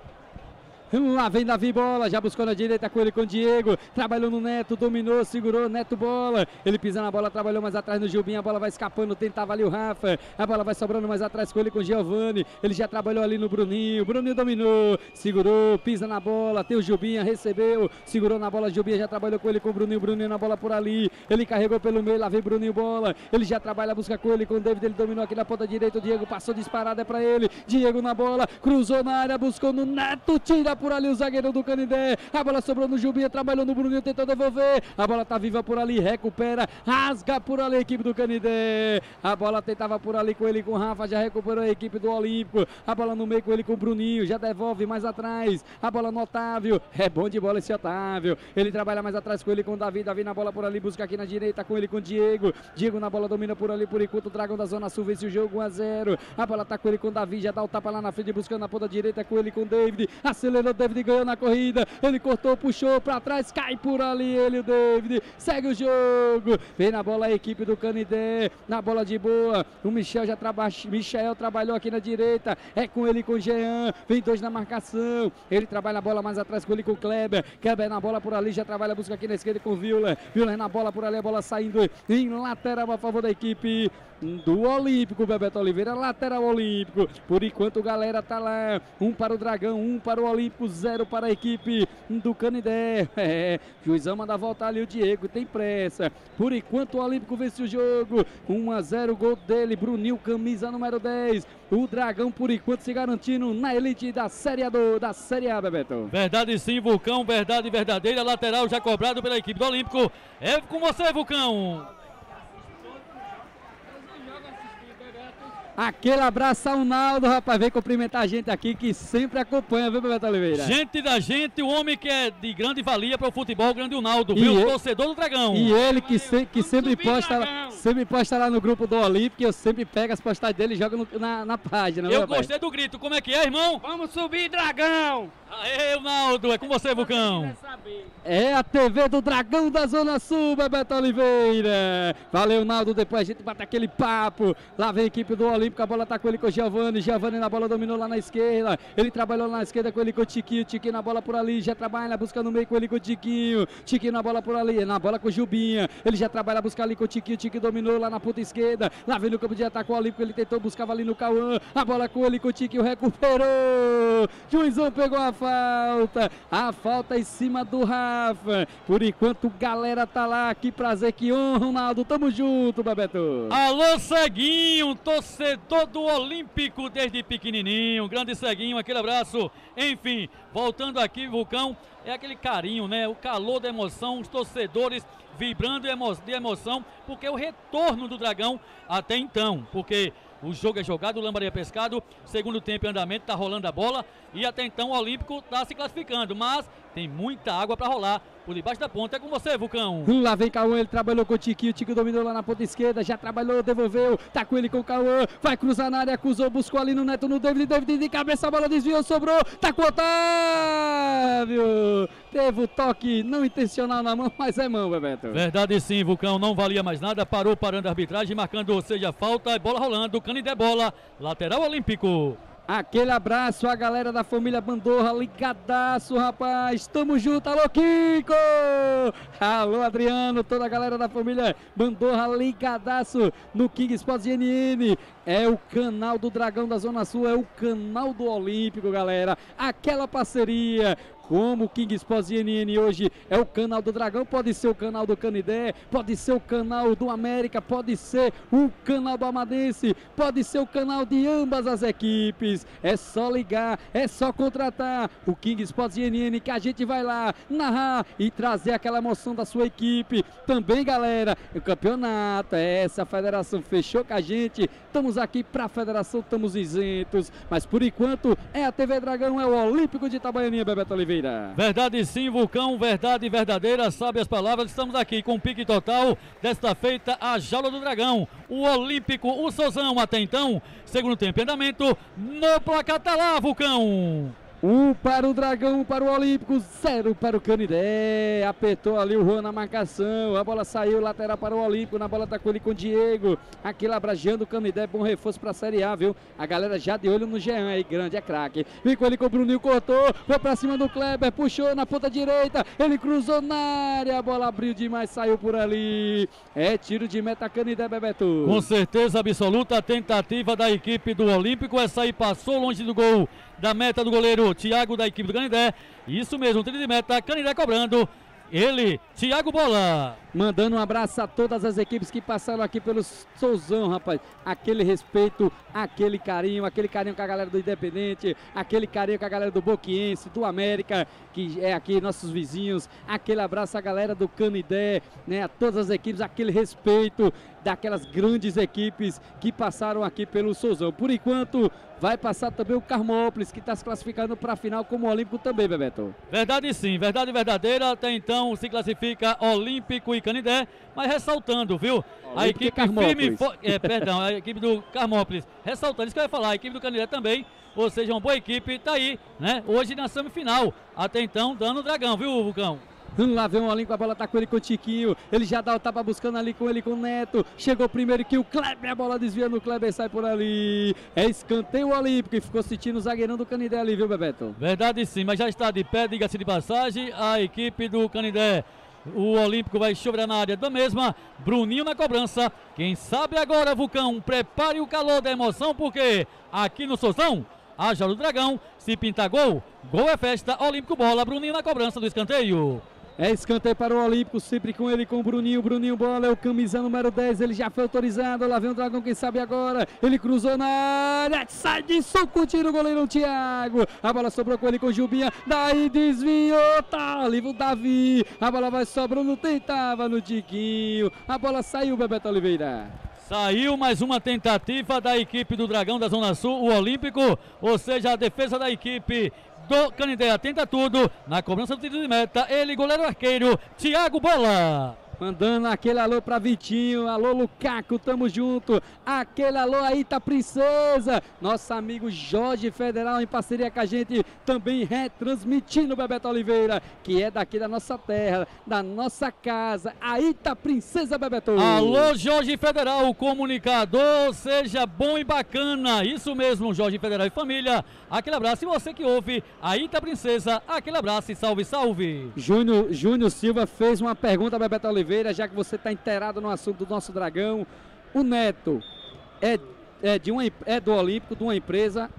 Lá vem Davi bola, já buscou na direita com ele com o Diego. Trabalhou no Neto, dominou, segurou. Neto bola. Ele pisa na bola, trabalhou mais atrás no Gilbinho. A bola vai escapando, tentava ali o Rafa. A bola vai sobrando mais atrás com ele com o Giovani. Ele já trabalhou ali no Bruninho. Bruninho dominou, segurou, pisa na bola. Tem o Gilbinha, recebeu, segurou na bola. Gilbinha já trabalhou com ele com o Bruninho. Bruninho na bola por ali. Ele carregou pelo meio, lá vem Bruninho bola. Ele já trabalha, busca com ele com o David. Ele dominou aqui na ponta direita. O Diego passou disparada é para ele. Diego na bola, cruzou na área, buscou no Neto, tira por ali o zagueiro do Canindé. A bola sobrou no Gilbinha, trabalhou no Bruninho, tentou devolver. A bola tá viva por ali, recupera, rasga por ali a equipe do Canindé. A bola tentava por ali com ele com o Rafa, já recuperou a equipe do Olímpico. A bola no meio com ele com o Bruninho, já devolve mais atrás. A bola no Otávio, é bom de bola esse Otávio. Ele trabalha mais atrás com ele com o Davi, Davi na bola por ali, busca aqui na direita com ele com o Diego. Diego na bola domina por ali por enquanto o Dragão da Zona Sul vence o jogo 1 a 0. A bola tá com ele com o Davi, já dá o tapa lá na frente buscando na ponta direita com ele com o David. Acelerou, David ganhou na corrida. Ele cortou, puxou para trás, cai por ali ele, o David. Segue o jogo. Vem na bola a equipe do Canidé. Na bola de boa. O Michel já trabalha. Michel trabalhou aqui na direita. É com ele com o Jean. Vem dois na marcação. Ele trabalha a bola mais atrás com ele com o Kleber. Kleber na bola por ali. Já trabalha a busca aqui na esquerda com o Vila. Vila na bola por ali. A bola saindo em lateral a favor da equipe do Olímpico, Bebeto Oliveira, lateral Olímpico. Por enquanto, galera tá lá. Um para o Dragão, um para o Olímpico, zero para a equipe do Canidé. É, juizão manda voltar ali o Diego, tem pressa. Por enquanto, o Olímpico vence o jogo. 1 a 0, gol dele, Brunil, camisa número 10. O Dragão, por enquanto, se garantindo na elite da Série A, do, da série a Bebeto. Verdade sim, Vulcão, verdade verdadeira. Lateral já cobrado pela equipe do Olímpico. É com você, Vulcão. Aquele abraço ao Naldo, rapaz. Vem cumprimentar a gente aqui que sempre acompanha, viu, Bebeto Oliveira? Gente da gente, o homem que é de grande valia para o futebol, grande Naldo, viu? Ele, torcedor do Dragão. E ele que, se, que sempre, posta, sempre posta lá no grupo do Olímpico, eu sempre pego as postagens dele e jogo no, na, na página. Eu gostei do grito, como é que é, irmão? Vamos subir, Dragão! Aê, Naldo, é com você, Vulcão. É a TV do Dragão da Zona Sul, Bebeto Oliveira. Valeu, Naldo. Depois a gente bate aquele papo. Lá vem a equipe do Olímpico, a bola tá com ele com o Giovanni. Giovanni na bola dominou lá na esquerda. Ele trabalhou lá na esquerda com ele com o Tiquinho. Tiquinho na bola por ali, já trabalha, busca no meio com ele com o Tiquinho. Tiquinho na bola por ali, na bola com o Jubinha. Ele já trabalha, busca ali com o Tiquinho. Tiquinho dominou lá na ponta esquerda. Lá vem no campo de ataque o Olímpico. Ele tentou, buscava ali no Cauã. A bola com ele com o Tiquinho, recuperou. Juizão pegou a falta. A falta em cima do Rafa. Por enquanto, galera tá lá. Que prazer, que honra, Ronaldo. Tamo junto, Bebeto. Alô, Ceguinho, torcedor do Olímpico desde pequenininho. Grande Ceguinho, aquele abraço. Enfim, voltando aqui, Vulcão, é aquele carinho, né? O calor da emoção, os torcedores vibrando de emoção, porque o retorno do Dragão até então, porque o jogo é jogado, o Lambaria é pescado, segundo tempo em andamento, tá rolando a bola e até então o Olímpico tá se classificando, mas tem muita água para rolar por debaixo da ponta. É com você, Vulcão. Lá vem Cauã, ele trabalhou com o Tiquinho, o Tiquinho dominou lá na ponta esquerda, já trabalhou, devolveu, tá com ele com o Cauã, vai cruzar na área, acusou, buscou ali no Neto, no David, David de cabeça, a bola desviou, sobrou, tá com o Otávio. Teve o toque não intencional na mão, mas é mão, Bebeto. Verdade sim, Vulcão, não valia mais nada, parou parando a arbitragem, marcando, seja falta, bola rolando, Canidé bola, lateral olímpico. Aquele abraço à galera da família Bandorra, ligadaço, rapaz. Tamo junto, alô Kiko! Alô Adriano, toda a galera da família Bandorra, ligadaço no King Sports NN. É o canal do Dragão da Zona Sul, é o canal do Olímpico, galera. Aquela parceria como o King Sports NN hoje é o canal do Dragão, pode ser o canal do Canidé, pode ser o canal do América, pode ser o canal do Amadense, pode ser o canal de ambas as equipes. É só ligar, é só contratar o King Sports NN que a gente vai lá narrar e trazer aquela emoção da sua equipe. Também, galera, o campeonato, essa federação fechou com a gente. Estamos aqui para a federação, estamos isentos, mas por enquanto é a TV Dragão, é o Olímpico de Itabaianinha, Bebeto Oliveira. Oliveira. Verdade sim, Vulcão, verdade verdadeira, sabe as palavras. Estamos aqui com o pique total desta feita, a Jaula do Dragão. O Olímpico, o Sozão até então, segundo tempo em andamento, no placar tá lá, Vulcão. Um para o Dragão, um para o Olímpico, zero para o Canidé. Apertou ali o Juan na marcação. A bola saiu, lateral para o Olímpico. Na bola tá com ele com o Diego. Aqui labrajando o Canidé, bom reforço para a Série A, viu? A galera já de olho no Jean aí, grande, é craque. Com ele com o Bruninho, cortou. Foi para cima do Kleber, puxou na ponta direita. Ele cruzou na área. A bola abriu demais, saiu por ali. É tiro de meta Canidé, Bebeto. Com certeza absoluta, a tentativa da equipe do Olímpico. Essa aí passou longe do gol da meta do goleiro Thiago da equipe do Canidé. Isso mesmo, tiro de meta, Canidé cobrando. Ele, Thiago Bola. Mandando um abraço a todas as equipes que passaram aqui pelo Souzão, rapaz. Aquele respeito, aquele carinho, aquele carinho com a galera do Independente, aquele carinho com a galera do Boquiense, do América, que é aqui nossos vizinhos. Aquele abraço à galera do Canidé, né? A todas as equipes, aquele respeito daquelas grandes equipes que passaram aqui pelo Souzão. Por enquanto, vai passar também o Carmópolis, que está se classificando para a final como Olímpico também, Bebeto. Verdade sim, verdade verdadeira. Até então se classifica Olímpico e Canidé, mas ressaltando, viu? A equipe Carmópolis. firme, é, perdão, a equipe do Carmópolis, ressaltando, isso que eu ia falar, a equipe do Canidé também, ou seja, uma boa equipe, tá aí, né? Hoje na semifinal, até então dando o dragão, viu, Vulcão? Lá vem o Olímpico, a bola tá com ele com o Tiquinho. Ele já dá o tapa buscando ali com ele com o Neto. Chegou primeiro que o Kleber, a bola desvia no Kleber e sai por ali. É escanteio Olímpico e ficou sentindo o zagueirão do Canidé ali, viu, Bebeto? Verdade sim, mas já está de pé, diga-se de passagem, a equipe do Canidé. O Olímpico vai chover na área da mesma. Bruninho na cobrança. Quem sabe agora, Vulcão, prepare o calor da emoção, porque aqui no Souzão, haja do Dragão. Se pintar gol, gol é festa. Olímpico bola, Bruninho na cobrança do escanteio. É escanteio para o Olímpico, sempre com ele, com o Bruninho. Bruninho bola, é o camisa número 10. Ele já foi autorizado. Lá vem o Dragão, quem sabe agora. Ele cruzou na área. Sai de soco, tira o goleirão Thiago. A bola sobrou com ele com o Gilbinha. Daí desviou. Tá livre o Davi. A bola vai sobrando. Tentava no Tiquinho. A bola saiu, Bebeto Oliveira. Saiu mais uma tentativa da equipe do Dragão da Zona Sul, o Olímpico, ou seja, a defesa da equipe do Canindé tenta tudo, na cobrança do tiro de meta, ele, goleiro arqueiro, Thiago Bola. Mandando aquele alô pra Vitinho, alô Lucaco, tamo junto. Aquele alô aí tá princesa. Nosso amigo Jorge Federal em parceria com a gente, também retransmitindo o Bebeto Oliveira, que é daqui da nossa terra, da nossa casa. Aí tá princesa Bebeto. Alô, Jorge Federal, o comunicador, seja bom e bacana. Isso mesmo, Jorge Federal e família. Aquele abraço. E você que ouve, aí tá princesa, aquele abraço e salve, salve. Júnior, Júnior Silva fez uma pergunta a Bebeto Oliveira, já que você está inteirado no assunto do nosso dragão. O Neto é, é, de uma, é do Olímpico, de uma empresa,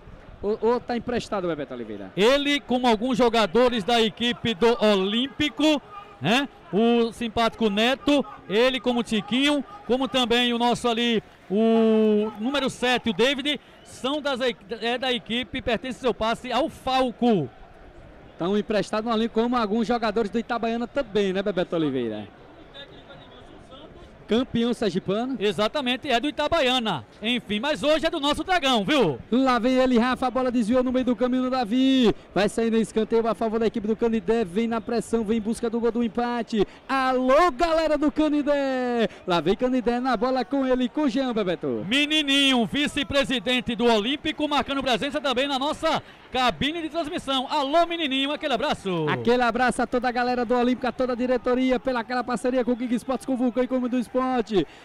ou está emprestado, Bebeto Oliveira? Ele, como alguns jogadores da equipe do Olímpico, né? O simpático Neto, ele como Tiquinho, como também o nosso ali, o número 7, o David, são das, é da equipe, pertence seu passe ao Falco. Estão emprestados no Olímpico, como alguns jogadores do Itabaiana também, né, Bebeto Oliveira? Campeão sergipano. Exatamente, é do Itabaiana. Enfim, mas hoje é do nosso dragão, viu? Lá vem ele, Rafa, a bola desviou no meio do caminho no Davi. Vai saindo escanteio a favor da equipe do Canidé. Vem na pressão, vem em busca do gol do empate. Alô, galera do Canidé. Lá vem Canidé na bola com ele, com o Jean, Bebeto. Menininho, vice-presidente do Olímpico, marcando presença também na nossa cabine de transmissão. Alô, menininho, aquele abraço. Aquele abraço a toda a galera do Olímpico, a toda a diretoria, pela aquela parceria com o King Sports, com o Vulcão e com o do Esporte.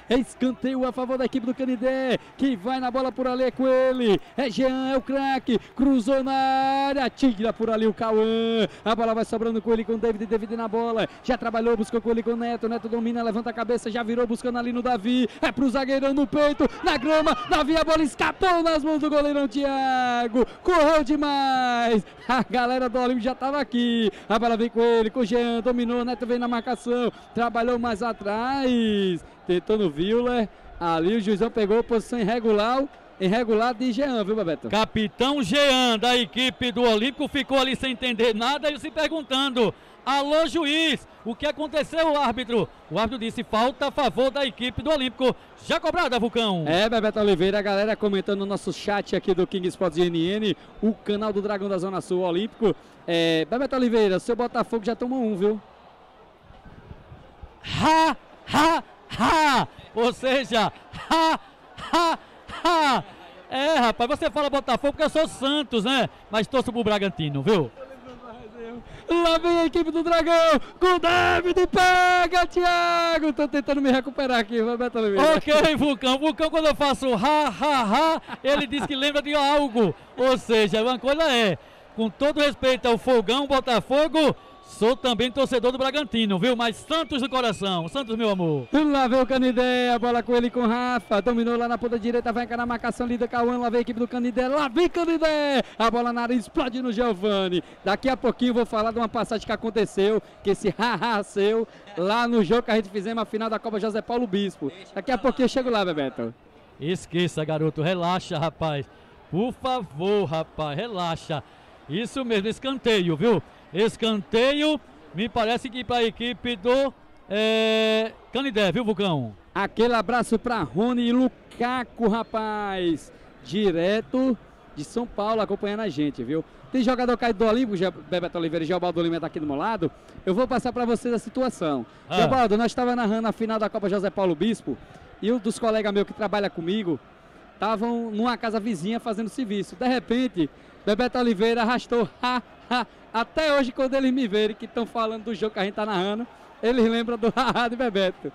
É escanteio a favor da equipe do Canidé. Quem vai na bola por ali é com ele. É Jean, é o craque. Cruzou na área, tira por ali o Cauã. A bola vai sobrando com ele, com David. David na bola. Já trabalhou, buscou com ele com o Neto. Neto domina, levanta a cabeça, já virou buscando ali no Davi. É pro zagueirão no peito, na grama. Davi, a bola escapou nas mãos do goleirão Thiago. Correu demais. A galera do Olímpico já estava aqui. A bola vem com ele, com Jean, dominou. Neto vem na marcação, trabalhou mais atrás. Tentou no Willer. Ali o juizão pegou posição irregular. Irregular de Jean, viu, Bebeto? Capitão Jean da equipe do Olímpico ficou ali sem entender nada e se perguntando: Alô, juiz, o que aconteceu, árbitro? O árbitro disse: falta a favor da equipe do Olímpico. Já cobrada, Vulcão. É, Bebeto Oliveira, a galera comentando no nosso chat aqui do King Sports NN, o canal do Dragão da Zona Sul Olímpico. É, Bebeto Oliveira, seu Botafogo já tomou um, viu? Ha, ha, ha! Ou seja, ha, ha, ha! É, rapaz, você fala Botafogo porque eu sou Santos, né? Mas torço pro Bragantino, viu? Lá vem a equipe do Dragão, com o David, pega, Thiago! Tô tentando me recuperar aqui, Roberto Oliveira. Ok, Vulcão. Vulcão, quando eu faço ha, ha, ha, ele diz que lembra de algo. Ou seja, uma coisa é, com todo respeito ao Fogão Botafogo, Sou também torcedor do Bragantino, viu? Mas Santos no coração. Santos, meu amor. Lá vem o Canidé, a bola com ele com Rafa. Dominou lá na ponta direita, vai encarar a marcação lida Cauã. Lá vem a equipe do Canidé. Lá vem Canidé. A bola na área explode no Giovani. Daqui a pouquinho vou falar de uma passagem que aconteceu, que esse haha seu, lá no jogo que a gente fizemos a final da Copa José Paulo Bispo. Daqui a pouquinho eu chego lá, Bebeto. Esqueça, garoto. Relaxa, rapaz. Por favor, rapaz, relaxa. Isso mesmo, escanteio, viu? Escanteio, me parece que para a equipe do é, Canidé, viu, Vulcão? Aquele abraço para Rony e Lukaku, rapaz. Direto de São Paulo acompanhando a gente, viu? Tem jogador caído do Olímpico, Bebeto Oliveira e Geobaldo Lima tá aqui do meu lado. Eu vou passar para vocês a situação. Ah. Geobaldo, nós estávamos narrando a final da Copa José Paulo Bispo e um dos colegas meus que trabalha comigo estavam numa casa vizinha fazendo serviço. De repente, Bebeto Oliveira arrastou ha, ha, até hoje, quando eles me verem que estão falando do jogo que a gente tá narrando, eles lembram do de Bebeto.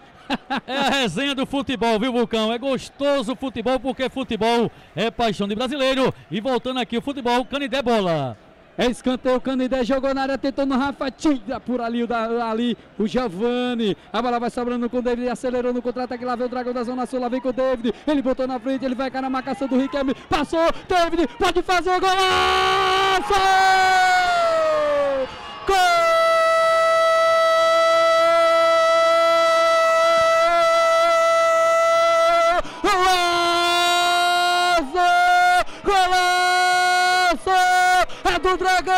é a resenha do futebol, viu, Vulcão? É gostoso o futebol, porque futebol é paixão de brasileiro. E voltando aqui, o futebol, Canidé Bola. É escanteio, o Canidé jogou na área, tentou no Rafa, tira por ali o, da, ali, o Giovanni. A bola vai sobrando com o David, acelerou no contra-ataque, lá vem o Dragão da Zona Sul, lá vem com o David. Ele botou na frente, ele vai cair na marcação do Riquelme, passou, David, pode fazer o golaço! Gol! Do Dragão,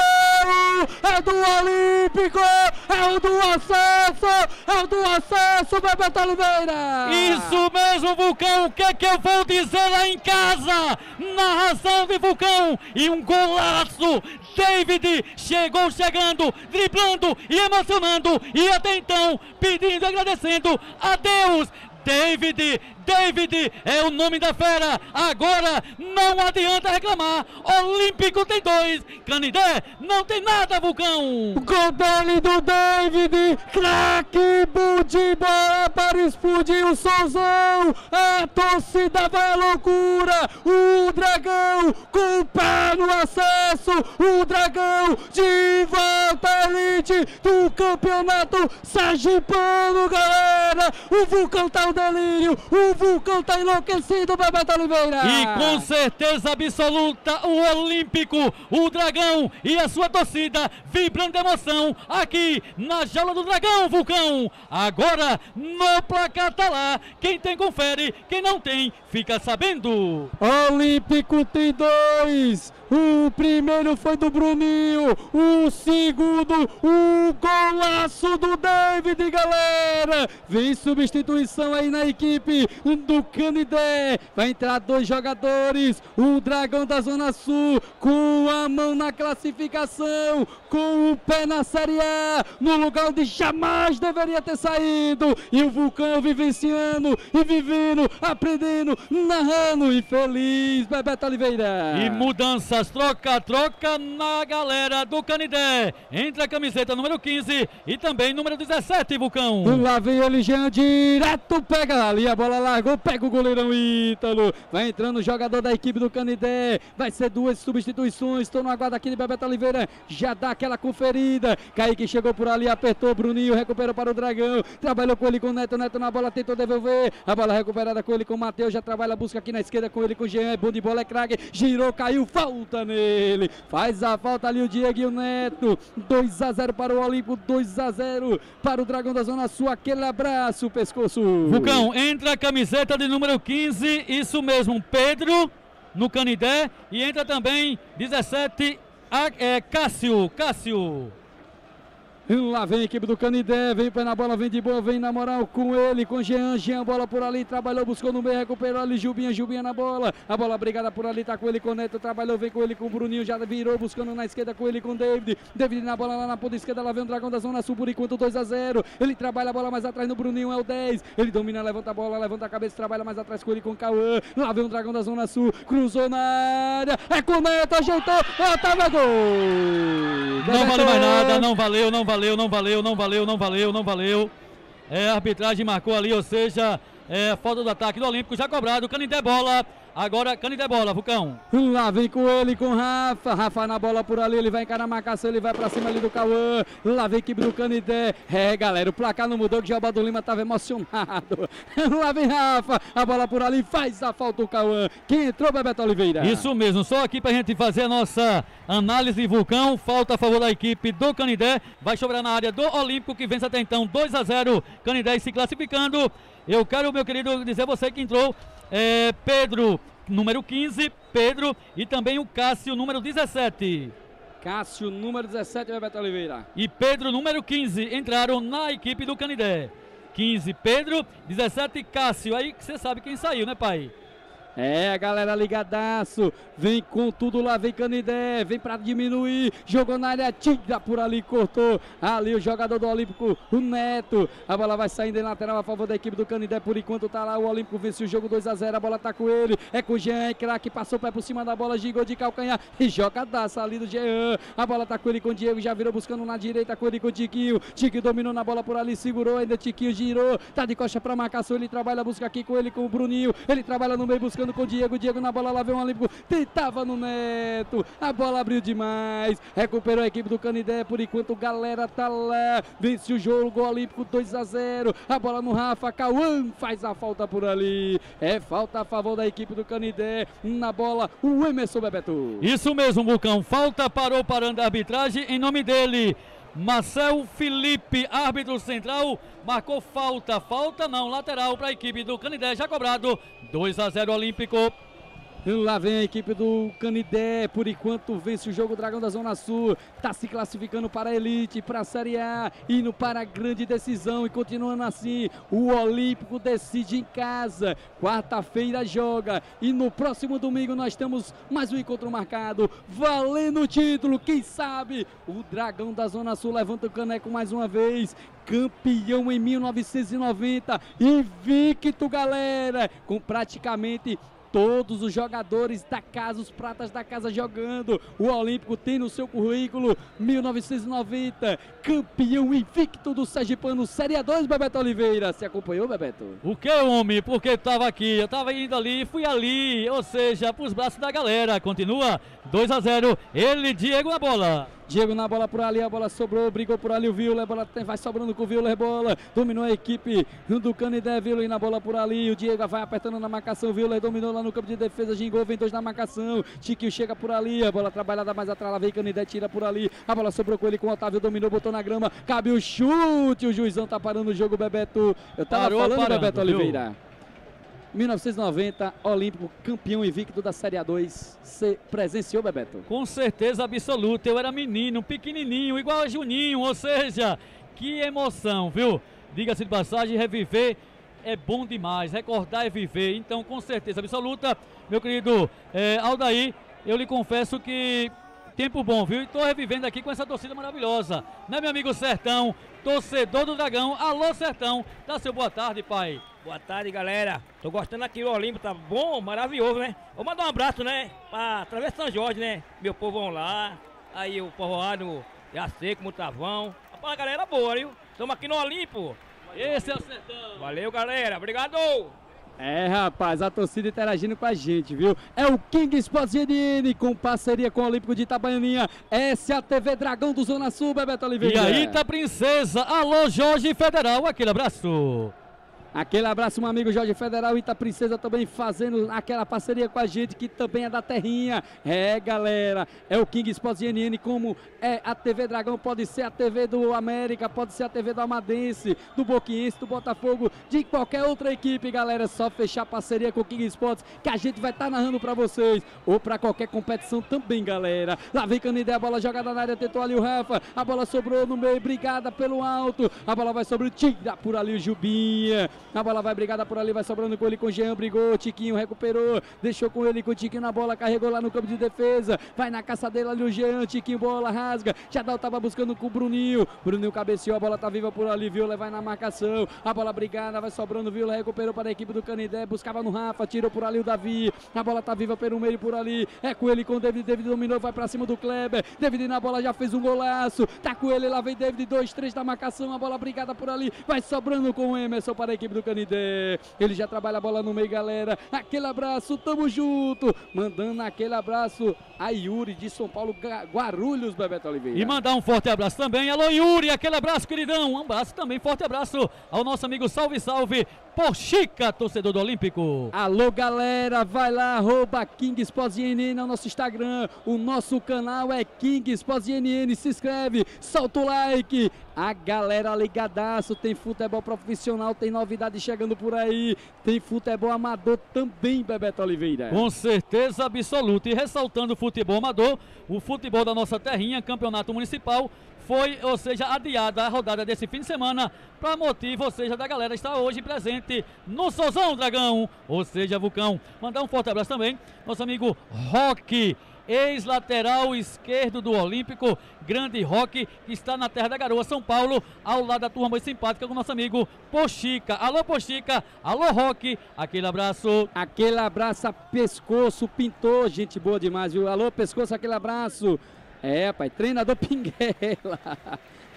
é do Olímpico, é o do acesso, é o do acesso, Bebeto Oliveira. Isso mesmo, Vulcão, o que é que eu vou dizer lá em casa? Narração de Vulcão e um golaço. David chegou chegando, driblando e emocionando e até então pedindo agradecendo a Deus David, David é o nome da fera. Agora não adianta reclamar. Olímpico tem dois. Canidé não tem nada, Vulcão. Gol dele do David. Craque, de bola para explodir o solzão. A torcida vai à loucura. O Dragão com o pé no acesso. O Dragão de volta à elite do campeonato Sergipano, galera. O Vulcão tá delírio, o vulcão tá enlouquecido, Bebeto Oliveira. E com certeza absoluta, o Olímpico, o Dragão e a sua torcida vibrando de emoção aqui na jaula do Dragão, Vulcão. Agora no placar tá lá, quem tem confere, quem não tem fica sabendo. Olímpico tem dois, o primeiro foi do Bruninho. O segundo, o golaço do David, galera. Vem substituição aí na equipe do Canidé. Vai entrar dois jogadores. O Dragão da Zona Sul com a mão na classificação, com o pé na Série A, no lugar onde jamais deveria ter saído. E o Vulcão vivenciando e vivendo, aprendendo, narrando e feliz, Bebeto Oliveira. E mudança mudanças, troca, troca na galera do Canidé. Entre a camiseta número 15 e também número 17, Vulcão. Lá vem ele, Jean, direto, pega ali, a bola largou, pega o goleirão Ítalo. Vai entrando o jogador da equipe do Canidé. Vai ser duas substituições. Estou no aguardo aqui de Bebeto Oliveira. Já dá aquela conferida. Kaique chegou por ali, apertou, Bruninho recuperou para o Dragão. Trabalhou com ele com o Neto, Neto na bola, tentou devolver. A bola recuperada com ele com o Matheus. Já trabalha, busca aqui na esquerda com ele com o Jean. É bom de bola, é craque. Girou, caiu, falta nele. Faz a falta ali o Diego Neto. 2 a 0 para o Olimpo, 2 a 0 para o Dragão da Zona Sul. Aquele abraço, pescoço. Vulcão, entra a camiseta de número 15, isso mesmo, Pedro no Canidé e entra também 17 é, Cássio, Cássio. Lá vem a equipe do Canidé, vem pé na bola, vem de boa, vem na moral com ele, com Jean, Jean, bola por ali, trabalhou, buscou no meio, recuperou ali, Jubinha, Jubinha na bola, a bola brigada por ali, tá com ele, com Neto, trabalhou, vem com ele, com o Bruninho, já virou, buscando na esquerda com ele, com David, David na bola lá na ponta esquerda, lá vem o Dragão da Zona Sul, por enquanto 2 a 0 ele trabalha a bola mais atrás no Bruninho, é o 10, ele domina, levanta a bola, levanta a cabeça, trabalha mais atrás com ele, com o Cauã, lá vem o Dragão da Zona Sul, cruzou na área, é com Neto, ajeitou, Otávio, gol! Não vale mais nada, não valeu, não valeu, não valeu, não valeu, não valeu, não valeu. É, a arbitragem marcou ali, ou seja, é, falta do ataque do Olímpico, já cobrado, Canindé bola. Agora, Canindé bola, Vulcão. Lá vem com ele, com Rafa. Rafa na bola por ali, ele vai encarar a marcação, ele vai pra cima ali do Cauã. Lá vem a equipe do Canindé. É, galera, o placar não mudou, que já o do Lima tava emocionado. Lá vem Rafa, a bola por ali, faz a falta o Cauã. Quem entrou, Bebeto Oliveira? Isso mesmo, só aqui pra gente fazer a nossa análise Vulcão. Falta a favor da equipe do Canindé. Vai sobrar na área do Olímpico, que vence até então 2 a 0 Canindé se classificando. Eu quero, meu querido, dizer você que entrou, é, Pedro, número 15, Pedro, e também o Cássio, número 17. Cássio, número 17, Bebeto Oliveira. E Pedro, número 15, entraram na equipe do Canidé. 15, Pedro, 17, Cássio. Aí você sabe quem saiu, né, pai? É, galera ligadaço. Vem com tudo lá, vem Canidé. Vem pra diminuir. Jogou na área, tira por ali, cortou. Ali o jogador do Olímpico, o Neto. A bola vai saindo em lateral a favor da equipe do Canidé. Por enquanto tá lá o Olímpico. Vence o jogo 2 a 0 A bola tá com ele. É com o Jean, é craque. Passou o pé por cima da bola, gigou de calcanhar. E joga daça ali do Jean. A bola tá com ele com o Diego. Já virou buscando na direita com ele com o Tiquinho. Tiquinho dominou na bola por ali, segurou. Ainda Tiquinho girou. Tá de coxa pra marcação. Ele trabalha, busca aqui com ele com o Bruninho. Ele trabalha no meio buscando com o Diego. Diego na bola lá vem o Olímpico. Tentava no Neto. A bola abriu demais. Recuperou a equipe do Canidé. Por enquanto, galera tá lá. Vence o jogo. Olímpico 2 a 0. A bola no Rafa. Cauã faz a falta por ali. É falta a favor da equipe do Canidé. Na bola, o Emerson Bebeto. Isso mesmo, Bucão. Falta parou parando a arbitragem em nome dele. Marcel Felipe, árbitro central, marcou falta. Falta não, lateral para a equipe do Canidé, já cobrado. 2 a 0 Olímpico. Lá vem a equipe do Canidé, por enquanto vence o jogo Dragão da Zona Sul, está se classificando para a Elite, para a Série A, indo para a grande decisão. E continuando assim, o Olímpico decide em casa, quarta-feira joga. E no próximo domingo nós temos mais um encontro marcado, valendo o título, quem sabe? O Dragão da Zona Sul levanta o caneco mais uma vez, campeão em 1990, invicto galera, com praticamente todos os jogadores da casa, os pratas da casa jogando. O Olímpico tem no seu currículo 1990, campeão invicto do Sergipano Série 2, Bebeto Oliveira. Se acompanhou, Bebeto? O que, homem? Porque estava aqui, eu estava indo ali, fui ali, ou seja, para os braços da galera. Continua 2 a 0. Ele, Diego na bola. Diego na bola por ali, a bola sobrou, brigou por ali o Vila, a bola vai sobrando com o Vila, bola, dominou a equipe do Canidé, Vila e na bola por ali, o Diego vai apertando na marcação, Vila dominou lá no campo de defesa, gingou, vem dois na marcação, Chiquinho chega por ali, a bola trabalhada mais atrás, lá vem Canidé, tira por ali, a bola sobrou com ele, com o Otávio, dominou, botou na grama, cabe o chute, o juizão tá parando o jogo, Bebeto, eu tava Parou, falando, parando, Bebeto Oliveira. Viu? 1990, Olímpico, campeão invicto da Série A2. Você presenciou, Bebeto? Com certeza absoluta. Eu era menino, pequenininho, igual a Juninho. Ou seja, que emoção, viu? Diga-se de passagem, reviver é bom demais. Recordar é viver. Então, com certeza absoluta, meu querido é, Aldair, eu lhe confesso que tempo bom, viu? E tô revivendo aqui com essa torcida maravilhosa. Né, meu amigo Sertão, torcedor do Dragão. Alô, Sertão. Dá seu boa tarde, pai. Boa tarde, galera. Tô gostando aqui do Olímpio, tá bom, maravilhoso, né? Vou mandar um abraço, né? Pra Travessa São Jorge, né? Meu povo vão lá. Aí o povoado já seco, Mutavão. Rapaz, a galera boa, viu? Estamos aqui no Olimpo. Esse é o sertão. Valeu, galera. Obrigado. É, rapaz, a torcida interagindo com a gente, viu? É o King Sports GNN com parceria com o Olímpico de Itabaianinha. Essa é a TV Dragão do Zona Sul, Bebeto Oliveira. E aí tá Princesa. Alô, Jorge Federal. Aquele abraço. Aquele abraço, meu amigo Jorge Federal, Ita Princesa também fazendo aquela parceria com a gente, que também é da terrinha. É, galera, é o King Sports NN, como é a TV Dragão, pode ser a TV do América, pode ser a TV do Amadense, do Boquiense, do Botafogo, de qualquer outra equipe, galera. É só fechar parceria com o King Sports, que a gente vai estar tá narrando para vocês, ou para qualquer competição também, galera. Lá vem Canidé, a bola jogada na área, tentou ali o Rafa, a bola sobrou no meio, brigada pelo alto, a bola vai sobre o tira por ali o Jubinha. A bola vai brigada por ali, vai sobrando com ele com o Jean, brigou, Tiquinho recuperou, deixou com ele com o Tiquinho na bola, carregou lá no campo de defesa, vai na caça dele ali o Jean, Tiquinho, bola, rasga, Jadal tava buscando com o Bruninho, Bruninho cabeceou, a bola tá viva por ali, Viola vai na marcação, a bola brigada, vai sobrando, Viola recuperou para a equipe do Canidé, buscava no Rafa, tirou por ali o Davi, a bola tá viva pelo meio por ali, é com ele com o David, David dominou, vai para cima do Kleber, David na bola já fez um golaço, tá com ele, lá vem David, dois, três da marcação, a bola brigada por ali, vai sobrando com o Emerson para a equipe do Canidé. Ele já trabalha a bola no meio, galera. Aquele abraço, tamo junto. Mandando aquele abraço a Yuri de São Paulo, Guarulhos, Bebeto Oliveira. E mandar um forte abraço também. Alô, Yuri, aquele abraço, queridão. Um abraço também, forte abraço ao nosso amigo Salve Salve Pochica, torcedor do Olímpico. Alô, galera, vai lá, arroba King Sports INN no nosso Instagram. O nosso canal é King Sports INN. Se inscreve, solta o like. A galera ligadaço, tem futebol profissional, tem novidade chegando por aí. Tem futebol amador também, Bebeto Oliveira. Com certeza absoluta. E ressaltando o futebol amador, o futebol da nossa terrinha, campeonato municipal, foi, ou seja, adiada a rodada desse fim de semana para motivo, ou seja, da galera estar hoje presente no Sozão Dragão, ou seja, Vulcão. Mandar um forte abraço também, nosso amigo Roque ex-lateral esquerdo do Olímpico, grande Roque, que está na Terra da Garoa, São Paulo, ao lado da turma mais simpática com nosso amigo Pochica. Alô, Pochica, alô, Roque, aquele abraço. Aquele abraço pescoço, pintou, gente boa demais, viu? Alô, pescoço, aquele abraço. É, pai, treinador Pinguela.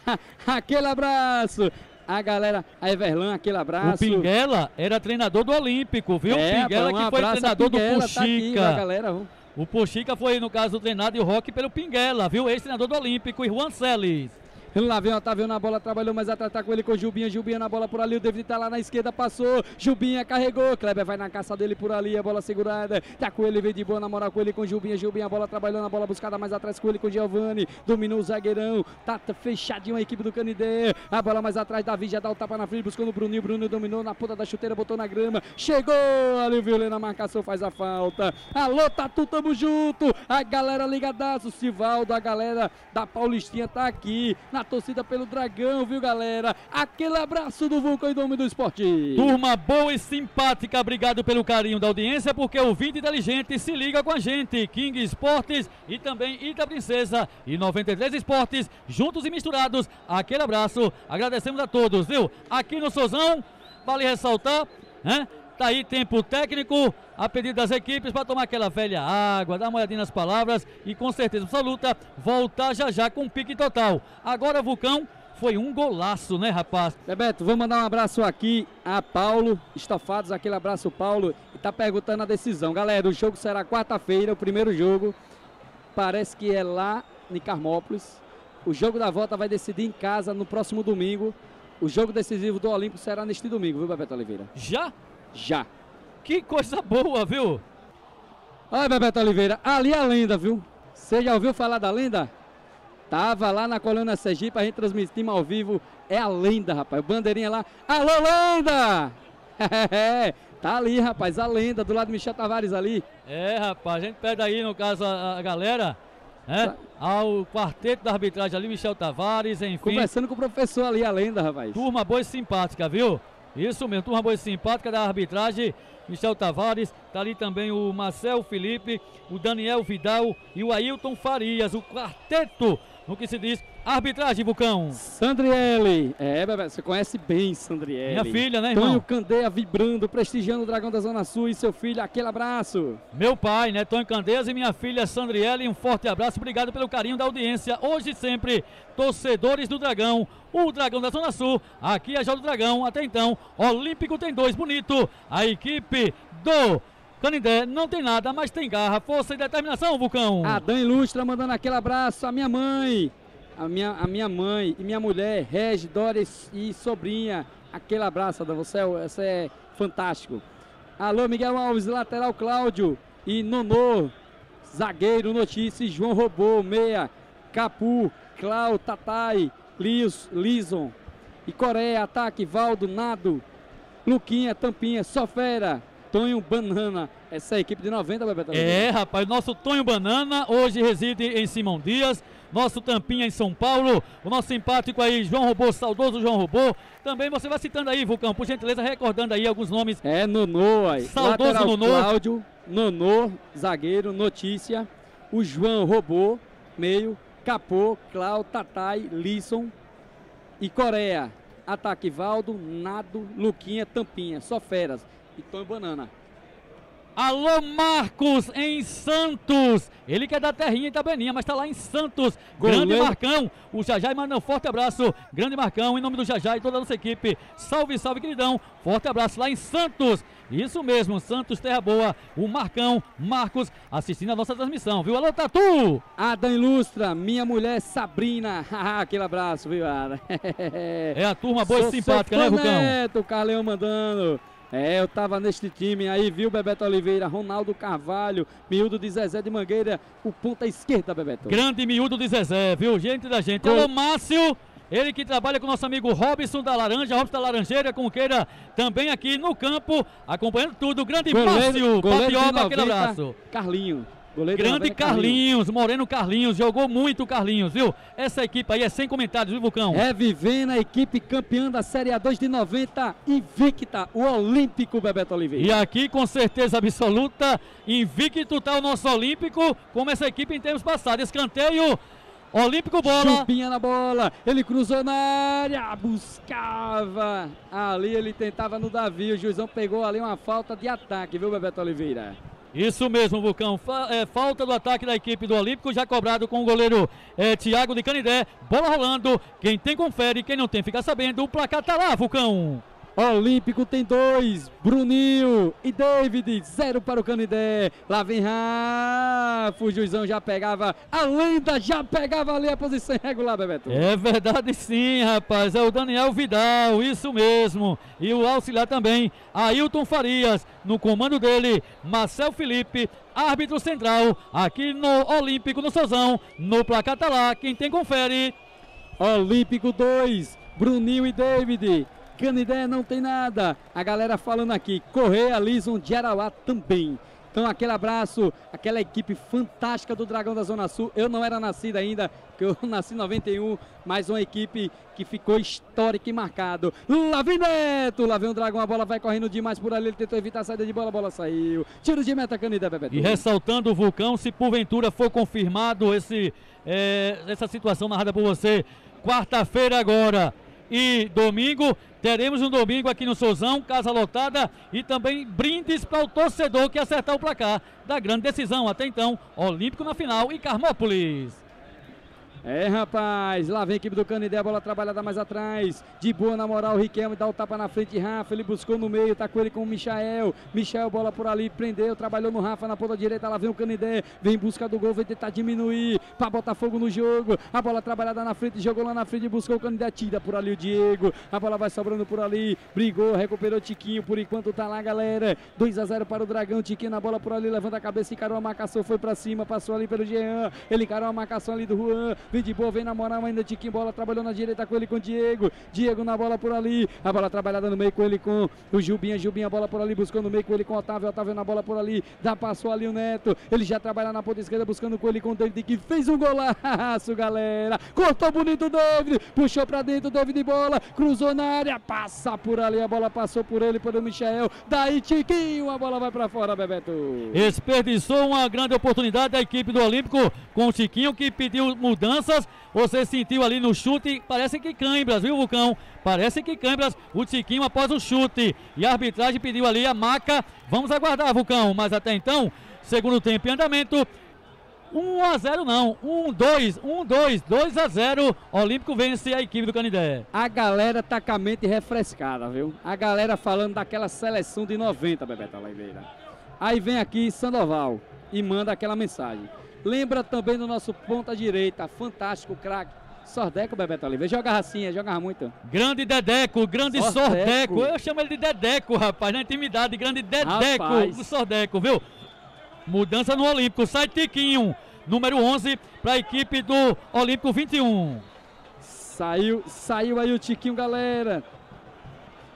aquele abraço. A galera, a Everlan, aquele abraço. O Pinguela era treinador do Olímpico, viu? É, Pinguela um que foi treinador Pinguela, do Puxica. Tá aqui, galera, o Puxica foi, no caso, treinado e o Rock pelo Pinguela, viu? Ex-treinador do Olímpico, e Juan Celes. Lá vem o Otávio na bola, trabalhou mais atrás, tá com ele com o Gilbinha. Gilbinha na bola por ali, o David tá lá na esquerda, passou. Gilbinha carregou, Kleber vai na caça dele por ali, a bola segurada. Tá com ele, vem de boa na moral com ele com o Gilbinha. Gilbinha, a bola trabalhando, a bola buscada mais atrás com ele com o Giovanni. Dominou o zagueirão, tá fechadinho a equipe do Canidé. A bola mais atrás, Davi já dá o tapa na frente, buscando o Bruninho. Bruno dominou na ponta da chuteira, botou na grama. Chegou ali o Violeta na marcação, faz a falta. Alô, Tatu, tamo junto. A galera ligadaço, Sivaldo, a galera da Paulistinha tá aqui na torcida pelo Dragão. Viu, galera? Aquele abraço do Vulcão em nome do esporte. Turma boa e simpática, obrigado pelo carinho da audiência, porque o 20 inteligente se liga com a gente. King Esportes e também Ita Princesa e 93 Esportes, juntos e misturados. Aquele abraço, agradecemos a todos, viu? Aqui no Sozão, vale ressaltar, né? Tá aí tempo técnico, a pedido das equipes para tomar aquela velha água, dar uma olhadinha nas palavras e com certeza absoluta voltar já já com pique total. Agora Vulcão foi um golaço, né, rapaz? Bebeto, vamos mandar um abraço aqui a Paulo Estofados, aquele abraço, Paulo, e tá perguntando a decisão. Galera, o jogo será quarta-feira, o primeiro jogo. Parece que é lá em Carmópolis. O jogo da volta vai decidir em casa no próximo domingo. O jogo decisivo do Olímpico será neste domingo, viu, Bebeto Oliveira? Já? Já. Que coisa boa, viu? Olha, Bebeto Oliveira, ali é a lenda, viu? Você já ouviu falar da lenda? Tava lá na Colônia Sergipe, a gente transmitimos ao vivo. É a lenda, rapaz. Bandeirinha lá. Alô, lenda! tá ali, rapaz, a lenda, do lado do Michel Tavares ali. É, rapaz, a gente pede aí, no caso, a, a galera, né? Tá. Ao quarteto da arbitragem ali, Michel Tavares, enfim. Conversando com o professor ali, a lenda, rapaz. Turma boa e simpática, viu? Isso mesmo, turma boa e simpática da arbitragem. Michel Tavares, tá ali também o Marcel Felipe, o Daniel Vidal e o Ailton Farias, o quarteto no que se diz arbitragem, Vulcão. Sandriele. É, bebê, você conhece bem Sandriele. Minha filha, né, irmão? Tonho Candeia vibrando, prestigiando o Dragão da Zona Sul e seu filho, aquele abraço. Meu pai, né, Tonho Candeias e minha filha Sandriele, um forte abraço, obrigado pelo carinho da audiência. Hoje sempre, torcedores do Dragão, o Dragão da Zona Sul, aqui é Jó do Dragão, até então, Olímpico tem dois, bonito, a equipe do Canindé não tem nada, mas tem garra, força e determinação, Vulcão. A Dan Ilustra mandando aquele abraço, a minha mãe, a minha, a minha mãe e minha mulher, Regi, Doris e sobrinha, Aquele abraço, Adão, você é, você é fantástico. Alô, Miguel Alves, lateral Cláudio e Nonô, zagueiro, notícia, João Robô, meia, Capu, Clau, Tatai, Lios, Lison e Coreia, ataque, Valdo, Nado, Luquinha, Tampinha, Sofera, Tonho Banana. Essa é a equipe de 90, Bebeto. É, rapaz, nosso Tonho Banana hoje reside em Simão Dias. Nosso Tampinha em São Paulo. O nosso simpático aí, João Robô, saudoso João Robô. Também você vai citando aí, Vulcão, por gentileza, recordando aí alguns nomes. É, Nonô aí. Saudoso Lateral Nonô. Cláudio, Nonô, zagueiro, Notícia. O João Robô, meio. Capô, Clau, Tatai, Lisson e Coreia. Ataque Valdo, Nado, Luquinha, Tampinha. Só feras. E Tonho Banana. Alô, Marcos, em Santos. Ele que é da terrinha Itabeninha, mas está lá em Santos. Grande Goleiro. Marcão. O Jajai manda um forte abraço. Grande Marcão, em nome do Jajai e toda a nossa equipe. Salve, salve, queridão. Forte abraço lá em Santos. Isso mesmo, Santos Terra Boa. O Marcão, Marcos, assistindo a nossa transmissão, viu? Alô, Tatu. Adam Ilustra, minha mulher Sabrina. Aquele abraço, viu, Ada? É a turma boa e Sou simpática, seu né, fã Vulcão? Neto, Carleão mandando. É, eu tava neste time aí, viu, Bebeto Oliveira, Ronaldo Carvalho, miúdo de Zezé de Mangueira, o ponta esquerda, Bebeto. Grande miúdo de Zezé, viu? Gente da gente. Alô, Márcio. Ele que trabalha com o nosso amigo Robson da Laranja, Robson da Laranjeira, com queira também aqui no campo, acompanhando tudo. Grande Márcio, goleiro Papioba, aquele 90, abraço. Carlinho. Goleiro de Grande 90, Carlinhos, Moreno Carlinhos, jogou muito Carlinhos, viu? Essa equipe aí é sem comentários, viu, Vulcão? É vivendo a equipe campeã da Série A2 de 90, invicta, o Olímpico Bebeto Oliveira. E aqui, com certeza absoluta, invicto tá o nosso Olímpico, como essa equipe em termos passados. Escanteio, Olímpico bola. Chupinha na bola, ele cruzou na área, buscava. Ali ele tentava no Davi, o juizão pegou ali uma falta de ataque, viu, Bebeto Oliveira? Isso mesmo, Vulcão. É, falta do ataque da equipe do Olímpico, já cobrado com o goleiro é, Thiago de Canidé. Bola rolando. Quem tem, confere. Quem não tem, fica sabendo. O placar tá lá, Vulcão. Olímpico tem dois, Bruninho e David, zero para o Canidé. Lá vem Rafa, o juizão já pegava, a lenda já pegava ali a posição irregular, Bebeto. É verdade sim, rapaz. É o Daniel Vidal, isso mesmo. E o auxiliar também, Ailton Farias. No comando dele, Marcel Felipe, árbitro central, aqui no Olímpico, no Sozão. No placar tá lá. Quem tem, confere. Olímpico 2, Bruninho e David. Canidé não tem nada. A galera falando aqui, Correia, Lison de Arauá também. Então aquele abraço, aquela equipe fantástica do Dragão da Zona Sul. Eu não era nascido ainda, porque eu nasci em 91, mas uma equipe que ficou histórica e marcado. Lá vem Neto, lá vem o Dragão, a bola vai correndo demais por ali, ele tentou evitar a saída de bola, a bola saiu. Tiro de meta, Canidé, Bebeto. E ressaltando o vulcão, se porventura for confirmado esse, é, essa situação narrada por você, quarta-feira agora e domingo, teremos um domingo aqui no Souzão, casa lotada e também brindes para o torcedor que acertar o placar da grande decisão. Até então, Olímpico na final e Carmópolis. É, rapaz, lá vem a equipe do Canidé, a bola trabalhada mais atrás. De boa na moral, o Riquelme dá o tapa na frente, Rafa, ele buscou no meio, tá com ele com o Michael. Michael, bola por ali, prendeu, trabalhou no Rafa na ponta direita, lá vem o Canidé, vem em busca do gol, vai tentar diminuir, pra botar fogo no jogo. A bola trabalhada na frente, jogou lá na frente, buscou o Canidé, tira por ali o Diego. A bola vai sobrando por ali, brigou, recuperou Tiquinho, por enquanto tá lá, galera. 2 a 0 para o Dragão, Tiquinho na bola por ali, levanta a cabeça, encarou a marcação, foi pra cima, passou ali pelo Jean. Ele encarou a marcação ali do Juan, vem de boa, vem na moral ainda, Tiquinho, bola trabalhou na direita com ele com o Diego. Diego na bola por ali, a bola trabalhada no meio com ele com o Gilbinha, Gilbinha, a bola por ali, buscando no meio com ele com o Otávio, Otávio na bola por ali, dá passou ali o Neto. Ele já trabalha na ponta esquerda, buscando com ele com o David, que fez um golaço, galera. Cortou bonito o David, puxou pra dentro, David bola, cruzou na área, passa por ali, a bola passou por ele, pelo Michel. Daí, Tiquinho, a bola vai pra fora, Bebeto. Desperdiçou uma grande oportunidade da equipe do Olímpico com o Chiquinho que pediu mudanças. Você sentiu ali no chute, parece que cãibras, viu, Vulcão? Parece que cãibras, o Chiquinho após o chute. E a arbitragem pediu ali a maca. Vamos aguardar, Vulcão. Mas até então, segundo tempo em andamento. 1 a 0 não, 1 2, 1 2, 2 a 0. Olímpico vence a equipe do Canidé. A galera tá com a mente refrescada, viu? A galera falando daquela seleção de 90, Bebeto Oliveira. Aí vem aqui Sandoval e manda aquela mensagem. Lembra também do nosso ponta direita, fantástico craque, Sordeco, Bebeto Oliveira. Jogava assim, jogava muito. Grande Dedeco, grande Sordeco. Sordeco. Eu chamo ele de Dedeco, rapaz, na intimidade. Grande Dedeco Rapaz. do Sordeco, viu? Mudança no Olímpico. Sai Tiquinho, número 11, para a equipe do Olímpico 21. Saiu, saiu aí o Tiquinho, galera.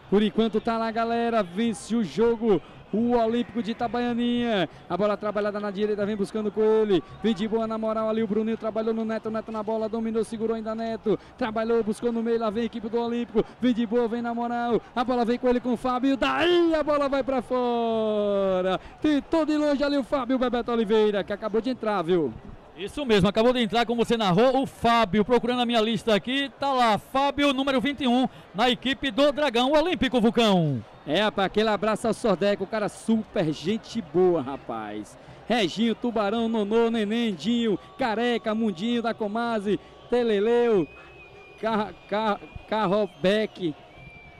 Por enquanto tá lá, galera. Vence o jogo. O Olímpico de Itabaianinha. A bola trabalhada na direita, vem buscando com ele. Vem de boa na moral ali. O Bruninho trabalhou no Neto. Neto na bola, dominou, segurou ainda Neto. Trabalhou, buscou no meio. Lá vem a equipe do Olímpico. Vem de boa, vem na moral. A bola vem com ele com o Fábio. Daí a bola vai pra fora. Tentou de longe ali o Fábio Bebeto Oliveira, que acabou de entrar, viu? Isso mesmo, acabou de entrar, como você narrou, o Fábio, procurando a minha lista aqui, tá lá, Fábio, número 21, na equipe do Dragão Olímpico Vulcão. É, rapaz, aquele abraço ao Sordeco, o cara super gente boa, rapaz. Reginho, Tubarão, Nonô, Neném, Dinho, Careca, Mundinho da Comase, Teleleu, Car Car Carrobeck,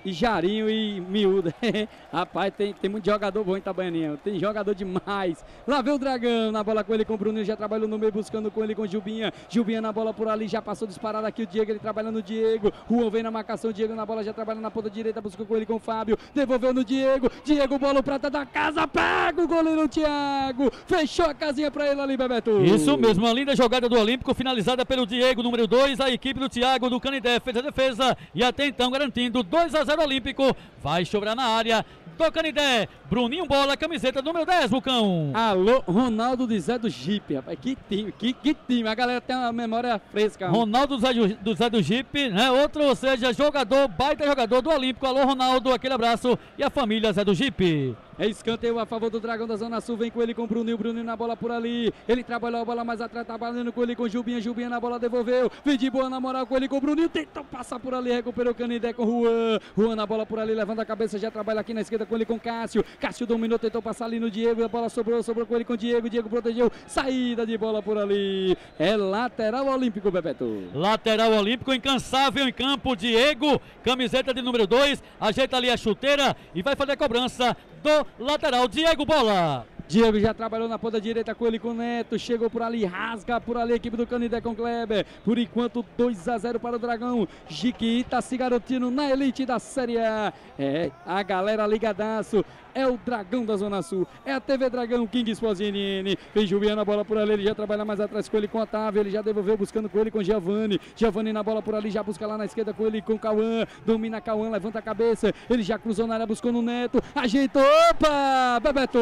e Jarinho e Miúda. rapaz, tem, tem muito jogador bom em Itabaianinha, tem jogador demais. Lá vem o Dragão, na bola com ele com o Bruno, já trabalhou no meio, buscando com ele com o Gilbinha. Gilbinha na bola por ali, já passou disparado aqui o Diego, ele trabalhando o Diego. Juan vem na marcação, Diego na bola, já trabalha na ponta direita, buscou com ele com o Fábio. Devolveu no Diego, Diego, bola prata da casa, pega o goleiro Thiago. Fechou a casinha pra ele ali, Bebeto. Isso mesmo, uma linda jogada do Olímpico, finalizada pelo Diego, número 2, a equipe do Thiago do Canidé fez a defesa e até então garantindo 2 a 0 Olímpico. Vai sobrar na área do Canidé. Bruninho Bola, camiseta número 10, Vulcão. Alô, Ronaldo de Zé do Jeep, rapaz. Que time, que, que time. A galera tem uma memória fresca. Ronaldo do Zé do, do Zé do Jeep, né? Outro, ou seja, jogador, baita jogador do Olímpico. Alô, Ronaldo, aquele abraço. E a família Zé do Jeep. É escanteio a favor do Dragão da Zona Sul. Vem com ele com o Bruninho. Bruninho na bola por ali. Ele trabalhou a bola mais atrás, trabalhando com ele com o Gilbinha. Gilbinha na bola devolveu. Vem de boa na moral com ele com o Bruninho. Tentou passar por ali. Recuperou o Canidé com o Juan. Juan na bola por ali, levanta a cabeça. Já trabalha aqui na esquerda com ele com Cássio. Cássio dominou, tentou passar ali no Diego. A bola sobrou, sobrou com ele com o Diego. Diego protegeu. Saída de bola por ali. É lateral olímpico, Bebeto. Lateral olímpico, incansável em campo. Diego, camiseta de número 2. Ajeita ali a chuteira e vai fazer a cobrança do lateral. Diego Bola. Diego já trabalhou na ponta direita com ele com o Neto. Chegou por ali, rasga por ali a equipe do Canidé com Kleber. Por enquanto, 2 a 0 para o Dragão. Jiquita se garotinho na elite da Série A. É, a galera ligadaço. É o Dragão da Zona Sul. É a TV Dragão King NN. Vem Juliano a bola por ali. Ele já trabalha mais atrás com ele com o Otávio. Ele já devolveu buscando com ele com Giovanni. Giovanni na bola por ali. Já busca lá na esquerda com ele com o Cauã. Domina Cauã, levanta a cabeça. Ele já cruzou na área, buscou no Neto. Ajeitou. Opa! Bebeto!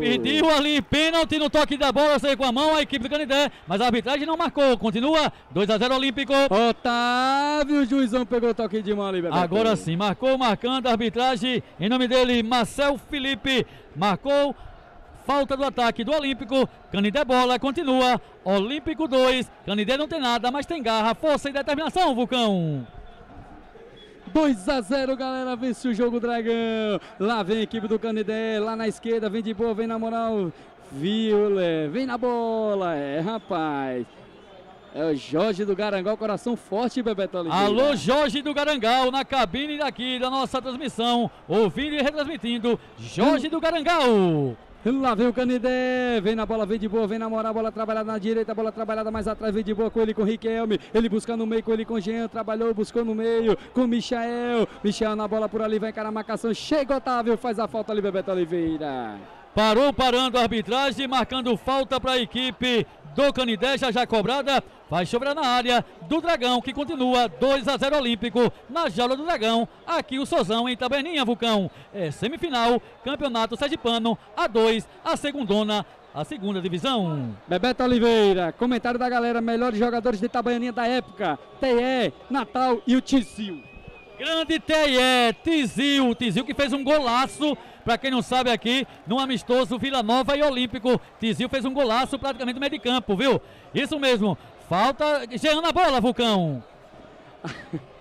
Pediu ali pênalti no toque da bola, saiu com a mão a equipe do Canidé, mas a arbitragem não marcou. Continua 2 a 0 Olímpico. Otávio, o juizão pegou o toque de mão ali, Bebeto. Agora sim, marcou marcando a arbitragem em nome dele, Marcel Felipe. Marcou falta do ataque do Olímpico. Canidé bola, continua. Olímpico 2. Canidé não tem nada, mas tem garra, força e determinação, Vulcão. 2 a 0, galera, vence o jogo Dragão. Lá vem a equipe do Canidé, lá na esquerda, vem de boa, vem na moral. Viola, vem na bola, é rapaz. É o Jorge do Garangal, coração forte, Bebeto Oliveira. Alô, Jorge do Garangal, na cabine daqui da nossa transmissão, ouvindo e retransmitindo, Jorge do Garangal. Lá vem o Canidé, vem na bola, vem de boa, vem na moral, bola trabalhada na direita, bola trabalhada mais atrás, vem de boa com ele, com o Riquelme, ele busca no meio com ele, com o Jean, trabalhou, buscou no meio, com o Michael, Michael na bola por ali, vai encarar a marcação, chega Otávio, faz a falta ali, Bebeto Oliveira. Parou parando a arbitragem, marcando falta para a equipe do Canidé, já já cobrada. Vai sobrar na área do Dragão, que continua 2 a 0 Olímpico na jaula do Dragão. Aqui o Sozão em Taberninha, Vulcão. É semifinal, campeonato Sergipano, a 2, a segundona, a segunda divisão. Bebeto Oliveira, comentário da galera, melhores jogadores de Itabaianinha da época, TE, Natal e o Tizil. Grande TE, Tizil, Tizil que fez um golaço, para quem não sabe aqui, no amistoso Vila Nova e Olímpico. Tizil fez um golaço praticamente no meio de campo, viu? Isso mesmo. Falta, Jean na bola, Vulcão.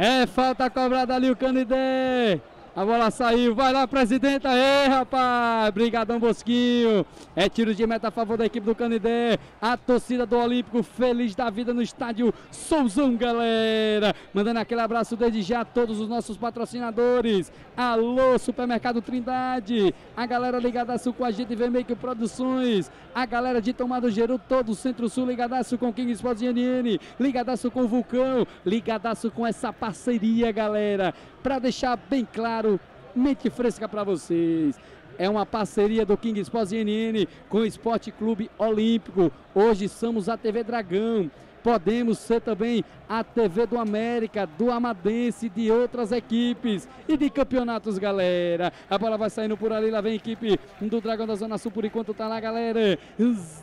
É falta cobrada ali o Canidé. A bola saiu, vai lá, presidente. Aê, rapaz. Brigadão, Bosquinho. É tiro de meta a favor da equipe do Canidé. A torcida do Olímpico feliz da vida no estádio Souzão, galera. Mandando aquele abraço desde já a todos os nossos patrocinadores. Alô, Supermercado Trindade. A galera ligadaço com a gente, Vermelho Produções. A galera de Tomado Geru, todo o Centro-Sul ligadaço com King Sports NN. Ligadaço com o Vulcão. Ligadaço com essa parceria, galera. Para deixar bem claro mente fresca para vocês. É uma parceria do King Sports NN com o Esporte Clube Olímpico. Hoje somos a TV Dragão. Podemos ser também a TV do América, do Amadense, de outras equipes e de campeonatos, galera. A bola vai saindo por ali, lá vem a equipe do Dragão da Zona Sul, por enquanto tá lá, galera.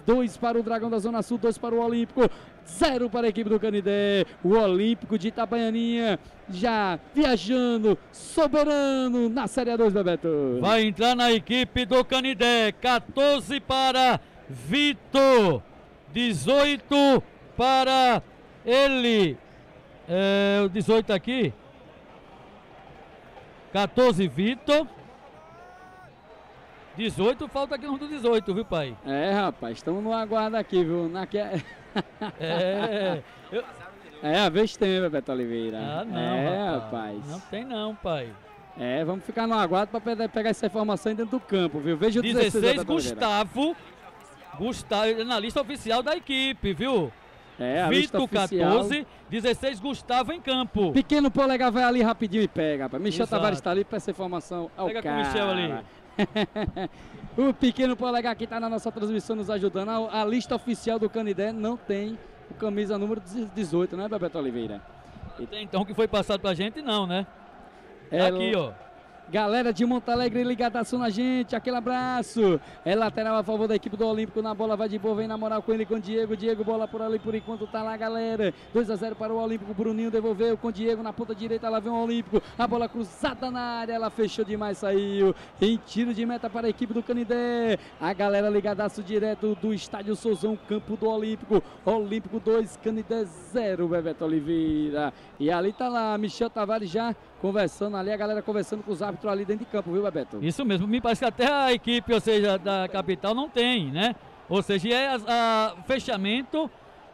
Dois para o Dragão da Zona Sul, dois para o Olímpico, zero para a equipe do Canidé. O Olímpico de Itabaianinha já viajando, soberano na Série A2, Bebeto. Vai entrar na equipe do Canidé, 14 para Vitor, 18 para ele. É, o 18 aqui. 14 Vitor. 18, falta aqui no do 18, viu, pai? É, rapaz, estamos no aguardo aqui, viu? Naque... É. Eu... É, a vez tem, Bebeto Oliveira. Ah, não. É, rapaz. rapaz. Não tem, não, pai. É, vamos ficar no aguardo para pegar essa informação aí dentro do campo, viu? Veja o 16, 16 Bebeto Oliveira. Gustavo. Gustavo, na lista oficial da equipe, viu? É, a oficial. 14, 16 Gustavo em campo. Pequeno polegar vai ali rapidinho e pega, rapaz. Michel Exato. Tavares está ali para essa informação ao Pega com o Michel ali. o pequeno polegar que está na nossa transmissão nos ajudando. A, a lista oficial do Canidé não tem o camisa número 18, né, Bebeto Oliveira? Até Então o que foi passado pra gente, não, né? É, aqui, ó. Galera de Montalegre ligadaço na gente, aquele abraço. É lateral a favor da equipe do Olímpico, na bola vai de boa, vem na moral com ele, com o Diego. Diego, bola por ali por enquanto, tá lá, galera. 2 a 0 para o Olímpico, Bruninho devolveu com o Diego na ponta direita, lá vem o Olímpico. A bola cruzada na área, ela fechou demais, saiu. Em tiro de meta para a equipe do Canidé. A galera ligadaço direto do estádio Souzão, campo do Olímpico. Olímpico 2, Canidé 0, Bebeto Oliveira. E ali tá lá, Michel Tavares já conversando ali, a galera conversando com os árbitros ali dentro de campo, viu, Bebeto? Isso mesmo, me parece que até a equipe, ou seja, da capital não tem, né? Ou seja, é a, a fechamento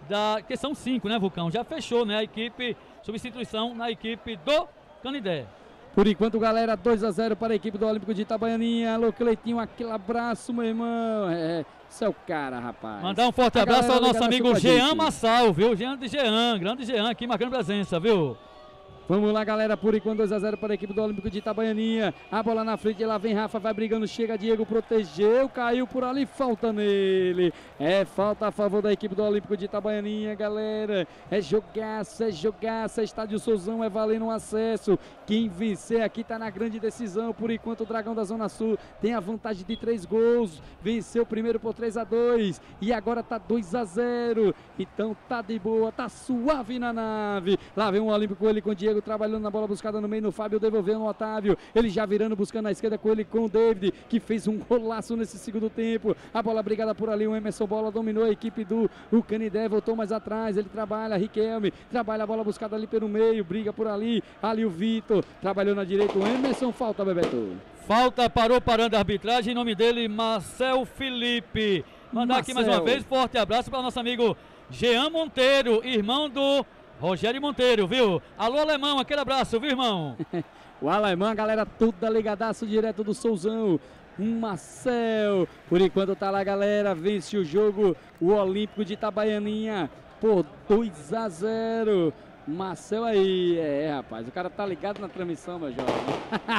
da. Que são cinco, né, Vulcão? Já fechou, né? A equipe, substituição na equipe do Canidé. Por enquanto, galera, 2 a 0 para a equipe do Olímpico de Itabaianinha. Alô, Cleitinho, aquele abraço, meu irmão. É, você é o cara, rapaz. Mandar um forte A abraço ao nosso amigo Jean. Massal, viu? Jean de Jean, grande Jean aqui marcando presença, viu? Vamos lá, galera. Por enquanto, 2 a 0 para a equipe do Olímpico de Itabaianinha. A bola na frente, lá vem Rafa, vai brigando, chega Diego, protegeu, caiu por ali, falta nele. É falta a favor da equipe do Olímpico de Itabaianinha, galera. É jogaço, é jogaço. É estádio Souzão, é valendo um acesso. Quem vencer aqui tá na grande decisão. Por enquanto, o Dragão da Zona Sul tem a vantagem de três gols. Venceu primeiro por 3 a 2 e agora tá 2 a 0. Então tá de boa, tá suave na nave. Lá vem o Olímpico, ele com o Diego trabalhando na bola buscada no meio no Fábio, devolveu no Otávio. Ele já virando, buscando na esquerda com ele com o David, que fez um golaço nesse segundo tempo. A bola brigada por ali, o Emerson Bola dominou a equipe do o Canidé, voltou mais atrás. Ele trabalha, Riquelme, trabalha a bola buscada ali pelo meio, briga por ali. Ali o Vitor, trabalhou na direita. O Emerson, falta, Bebeto. Falta, parou parando a arbitragem, em nome dele, Marcel Felipe. Mandar aqui mais uma Marcel. vez, forte abraço para nosso amigo Jean Monteiro, irmão do Rogério Monteiro, viu? Alô, alemão, aquele abraço, viu, irmão? O alemão, galera, tudo ligadaço direto do Souzão. Marcel. Por enquanto tá lá, galera. Vence o jogo o Olímpico de Itabaianinha por 2 a 0. Marcel aí. É, rapaz, o cara tá ligado na transmissão, meu jovem.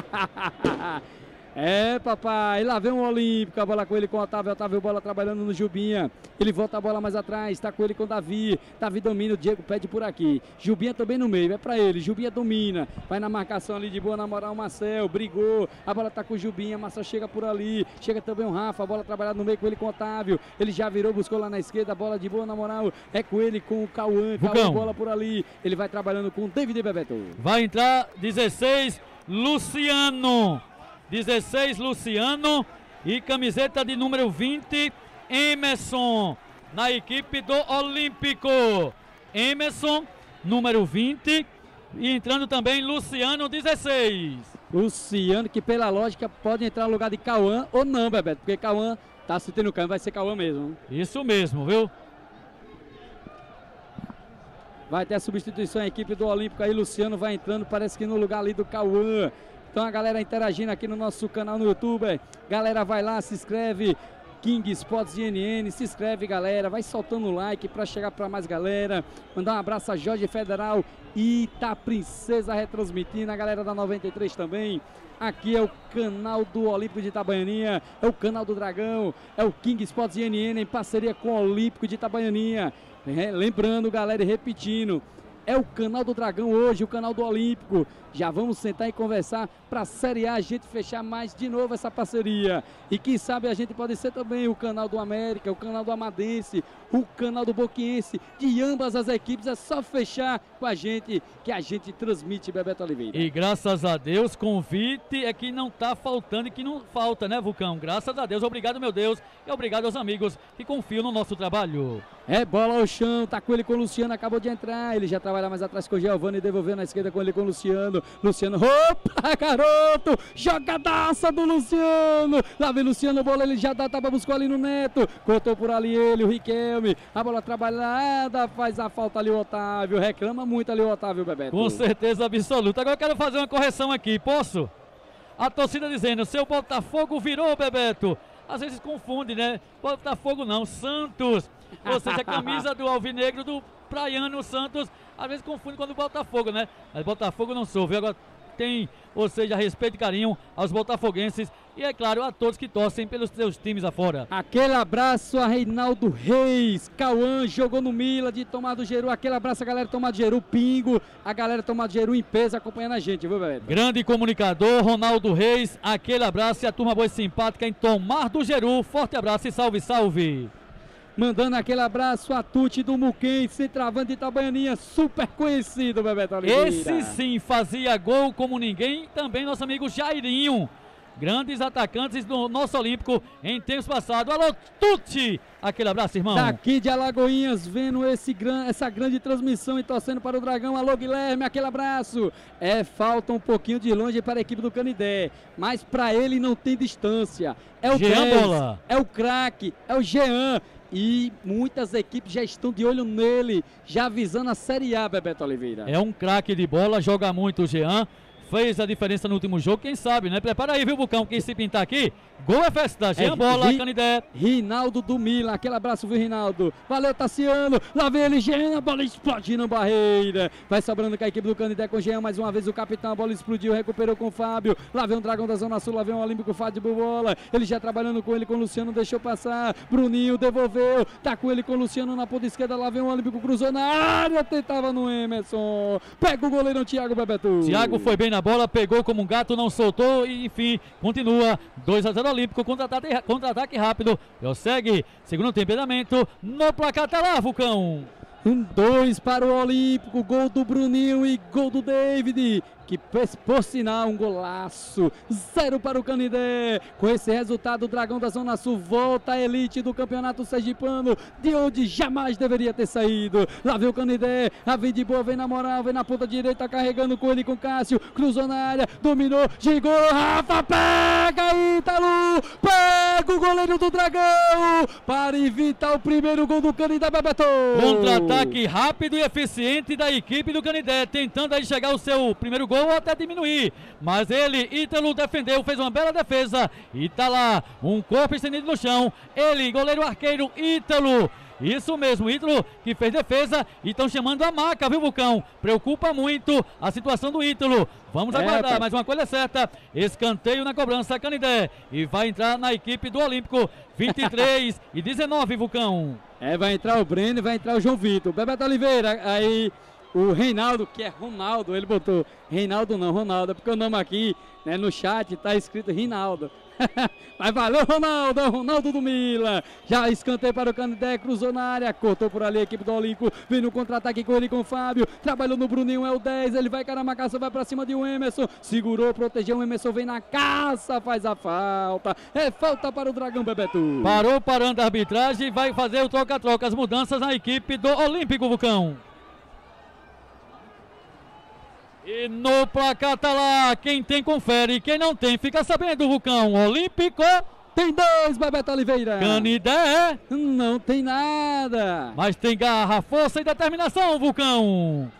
É, papai, lá vem o Olímpico, a bola com ele com o Otávio, Otávio bola trabalhando no Jubinha, ele volta a bola mais atrás, tá com ele com o Davi, Davi domina, o Diego pede por aqui, Jubinha também no meio, é pra ele, Jubinha domina, vai na marcação ali de boa, na moral, o Marcel, brigou, a bola tá com o Jubinha, Marcel chega por ali, chega também o Rafa, a bola trabalhada no meio com ele com o Otávio, ele já virou, buscou lá na esquerda, a bola de boa, na moral, é com ele, com o Cauã, Cauã, bola por ali, ele vai trabalhando com o David Bebeto. Vai entrar 16, Luciano. 16, Luciano. E camiseta de número 20, Emerson. Na equipe do Olímpico. Emerson, número 20. E entrando também Luciano, 16. Luciano, que pela lógica pode entrar no lugar de Cauã ou não, Bebeto, porque Cauã tá sentindo o campo, vai ser Cauã mesmo. Isso mesmo, viu? Vai ter a substituição a equipe do Olímpico aí, Luciano vai entrando, parece que no lugar ali do Cauã. Então a galera interagindo aqui no nosso canal no YouTube. Galera, vai lá, se inscreve. King Sports INN, se inscreve galera, vai soltando o like para chegar para mais galera. Mandar um abraço a Jorge Federal e Ita Princesa retransmitindo, a galera da 93 também. Aqui é o canal do Olímpico de Itabaianinha, é o canal do Dragão, é o King Sports INN em parceria com o Olímpico de Itabaianinha. Lembrando, galera, e repetindo, é o canal do Dragão hoje, o canal do Olímpico. Já vamos sentar e conversar para a Série A a gente fechar mais de novo essa parceria. E quem sabe a gente pode ser também o canal do América, o canal do Amadense, o canal do Boquiense, de ambas as equipes. É só fechar com a gente que a gente transmite Bebeto Oliveira. E graças a Deus, convite é que não está faltando e que não falta, né, Vulcão? Graças a Deus, obrigado, meu Deus, e obrigado aos amigos que confiam no nosso trabalho. É bola ao chão, tá com ele com o Luciano, acabou de entrar. Ele já trabalha mais atrás com o Giovanni, devolveu na esquerda com ele com o Luciano. Luciano, opa, garoto! Jogadaça do Luciano! Lá vem Luciano, bola, ele já dá, tapa, buscou ali no Neto. Cortou por ali ele, o Riquelme. A bola trabalhada, faz a falta ali o Otávio. Reclama muito ali o Otávio, Bebeto. Com certeza absoluta. Agora eu quero fazer uma correção aqui, posso? A torcida dizendo, seu Botafogo virou, Bebeto. Às vezes confunde, né? Botafogo não, Santos. Ou seja, a camisa do Alvinegro do Praiano Santos. Às vezes confunde quando o Botafogo, né? Mas Botafogo não sou, viu? Agora tem, ou seja, respeito e carinho aos botafoguenses e, é claro, a todos que torcem pelos seus times afora. Aquele abraço a Reinaldo Reis, Cauã jogou no Mila de Tomado Geru, aquele abraço a galera Tomado Geru, Pingo, a galera Tomado Geru em peso acompanhando a gente, viu, Bebeto? Grande comunicador, Ronaldo Reis, aquele abraço e a turma boa e simpática em Tomar do Geru, forte abraço e salve, salve! Mandando aquele abraço a Tuti do Muquem, centroavante de Itabaianinha, super conhecido, Bebeto Oliveira. Esse sim fazia gol como ninguém, também nosso amigo Jairinho. Grandes atacantes do nosso Olímpico em tempos passados. Alô, Tuti! Aquele abraço, irmão. Daqui de Alagoinhas, vendo esse, essa grande transmissão e torcendo para o Dragão. Alô, Guilherme, aquele abraço. É, falta um pouquinho de longe para a equipe do Canidé, mas para ele não tem distância. É o Jean 10, Bola. é o craque, é o Jean. E muitas equipes já estão de olho nele, já visando a Série A, Bebeto Oliveira. É um craque de bola, joga muito o Jean. Fez a diferença no último jogo, quem sabe, né? Prepara aí, viu, Bucão? Quem se pintar aqui, gol é festa. Jean É, Bola, Ri- Canidé. Rinaldo do Mila, aquele abraço, viu, Rinaldo? Valeu, Tassiano. Lá vem ele, Jean, a bola explodindo barreira. Vai sobrando com a equipe do Canidé com o Jean, mais uma vez o capitão, a bola explodiu, recuperou com o Fábio. Lá vem o Dragão da Zona Sul, lá vem o Olímpico Fábio de bola. Ele já trabalhando com ele, com o Luciano, deixou passar. Bruninho devolveu, tá com ele com o Luciano na ponta esquerda. Lá vem o Olímpico, cruzou na área, tentava no Emerson. Pega o goleirão Thiago Bebeto. Thiago foi bem na bola, pegou como um gato, não soltou e enfim, continua 2 a 0 Olímpico, contra-ataque contra-ataque rápido. Prossegue, segundo tempo, andamento, no placar tá lá, Vulcão. Um dois para o Olímpico, gol do Bruninho e gol do David, que fez, por sinal um golaço. Zero para o Canidé. Com esse resultado, o Dragão da Zona Sul volta à elite do Campeonato Sergipano, de onde jamais deveria ter saído. Lá vem o Canidé, a de boa, vem na moral, vem na ponta direita, carregando com ele com Cássio, cruzou na área, dominou, chegou, Rafa, pega Ítalo, pega o goleiro do Dragão, para evitar o primeiro gol do Canidé Bebeto. Contra-ataque rápido e eficiente da equipe do Canidé, tentando aí chegar ao seu primeiro gol ou até diminuir. Mas ele, Ítalo, defendeu, fez uma bela defesa e tá lá, um corpo estendido no chão. Ele, goleiro arqueiro, Ítalo. Isso mesmo, Ítalo que fez defesa e estão chamando a maca, viu, Vulcão? Preocupa muito a situação do Ítalo. Vamos É, aguardar, mas uma coisa é certa: escanteio na cobrança, Canidé. E vai entrar na equipe do Olímpico 23 e 19, Vulcão. É, vai entrar o Breno e vai entrar o João Vitor. Bebeto Oliveira, aí o Reinaldo, que é Ronaldo, ele botou Reinaldo não, Ronaldo, é porque o nome aqui né, no chat tá escrito Rinaldo. Mas valeu, Ronaldo, Ronaldo do Mila. Já escanteio para o Canidé, cruzou na área, cortou por ali a equipe do Olímpico, vem no contra-ataque com ele com o Fábio, trabalhou no Bruninho, é o 10, ele vai cara na caça, vai pra cima de um Emerson, segurou, protegeu, o Emerson vem na caça, faz a falta. É falta para o Dragão Bebeto. Parou parando a arbitragem e vai fazer o troca-troca, as mudanças na equipe do Olímpico Vulcão. E no placar tá lá, quem tem confere, quem não tem fica sabendo, Vulcão Olímpico. Tem dois, Bebeto Oliveira. Canidé. Não tem nada. Mas tem garra, força e determinação, Vulcão.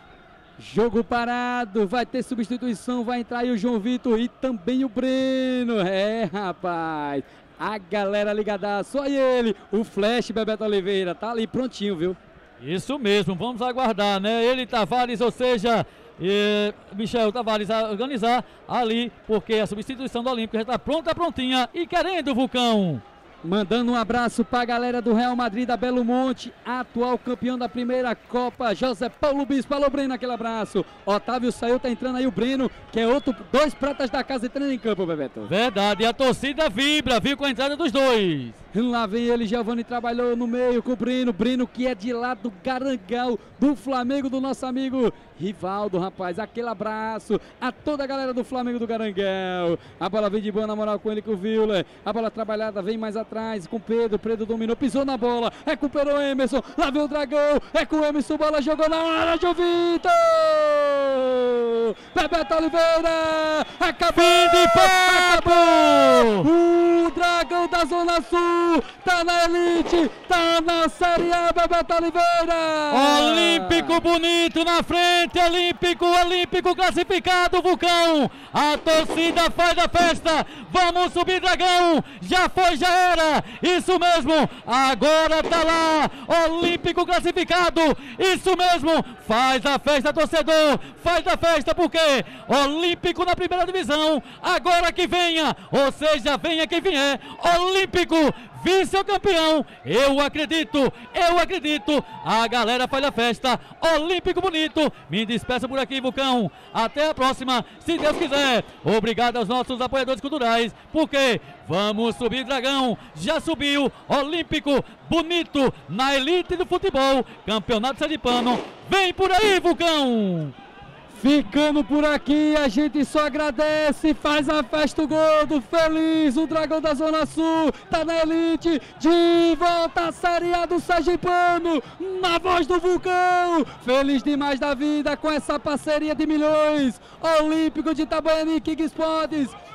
Jogo parado, vai ter substituição, vai entrar aí o João Vitor e também o Breno. É, rapaz. A galera ligada, só ele, o Flash Bebeto Oliveira, tá ali prontinho, viu? Isso mesmo, vamos aguardar, né? Ele, Tavares, ou seja, e Michel Tavares a organizar ali, porque a substituição do Olímpico já está pronta, prontinha e querendo o Vulcão. Mandando um abraço para a galera do Real Madrid da Belo Monte, atual campeão da primeira Copa, José Paulo Bispo. Alô, Breno, aquele abraço. Otávio saiu, tá entrando aí o Breno, que é outro, dois pratas da casa entrando em campo, Bebeto. Verdade, e a torcida vibra, viu, com a entrada dos dois. Lá vem ele, Giovanni trabalhou no meio com o Breno. Breno que é de lá do Garangal, do Flamengo, do nosso amigo Rivaldo, rapaz. Aquele abraço a toda a galera do Flamengo do Garangal. A bola vem de boa na moral com ele, com o Vila. A bola trabalhada vem mais atrás com o Pedro. Pedro dominou, pisou na bola. Recuperou Emerson. Lá vem o Dragão. É com o Emerson. Bola jogou na área, João Vitor. Bebeto Oliveira. Acabou. Papo. O Dragão da Zona Sul tá na elite, tá na Série A, Bebeto Oliveira. Olímpico bonito na frente, Olímpico, Olímpico classificado, Vulcão. A torcida faz a festa. Vamos subir, Dragão. Já foi, já era. Isso mesmo. Agora tá lá. Olímpico classificado. Isso mesmo. Faz a festa, torcedor. Faz a festa, porque Olímpico na primeira divisão. Agora que venha. Ou seja, venha quem vier. Olímpico vice-campeão. Eu acredito, eu acredito. A galera faz a festa. Olímpico bonito. Me despeço por aqui, Vulcão. Até a próxima, se Deus quiser. Obrigado aos nossos apoiadores culturais, porque vamos subir, Dragão. Já subiu. Olímpico bonito na elite do futebol. Campeonato Sergipano. Vem por aí, Vulcão. Ficando por aqui, a gente só agradece, faz a festa o gordo, feliz, o Dragão da Zona Sul, tá na elite, de volta à Série A do Sergipano, na voz do Vulcão, feliz demais da vida com essa parceria de milhões, Olímpico de Itabaiana e King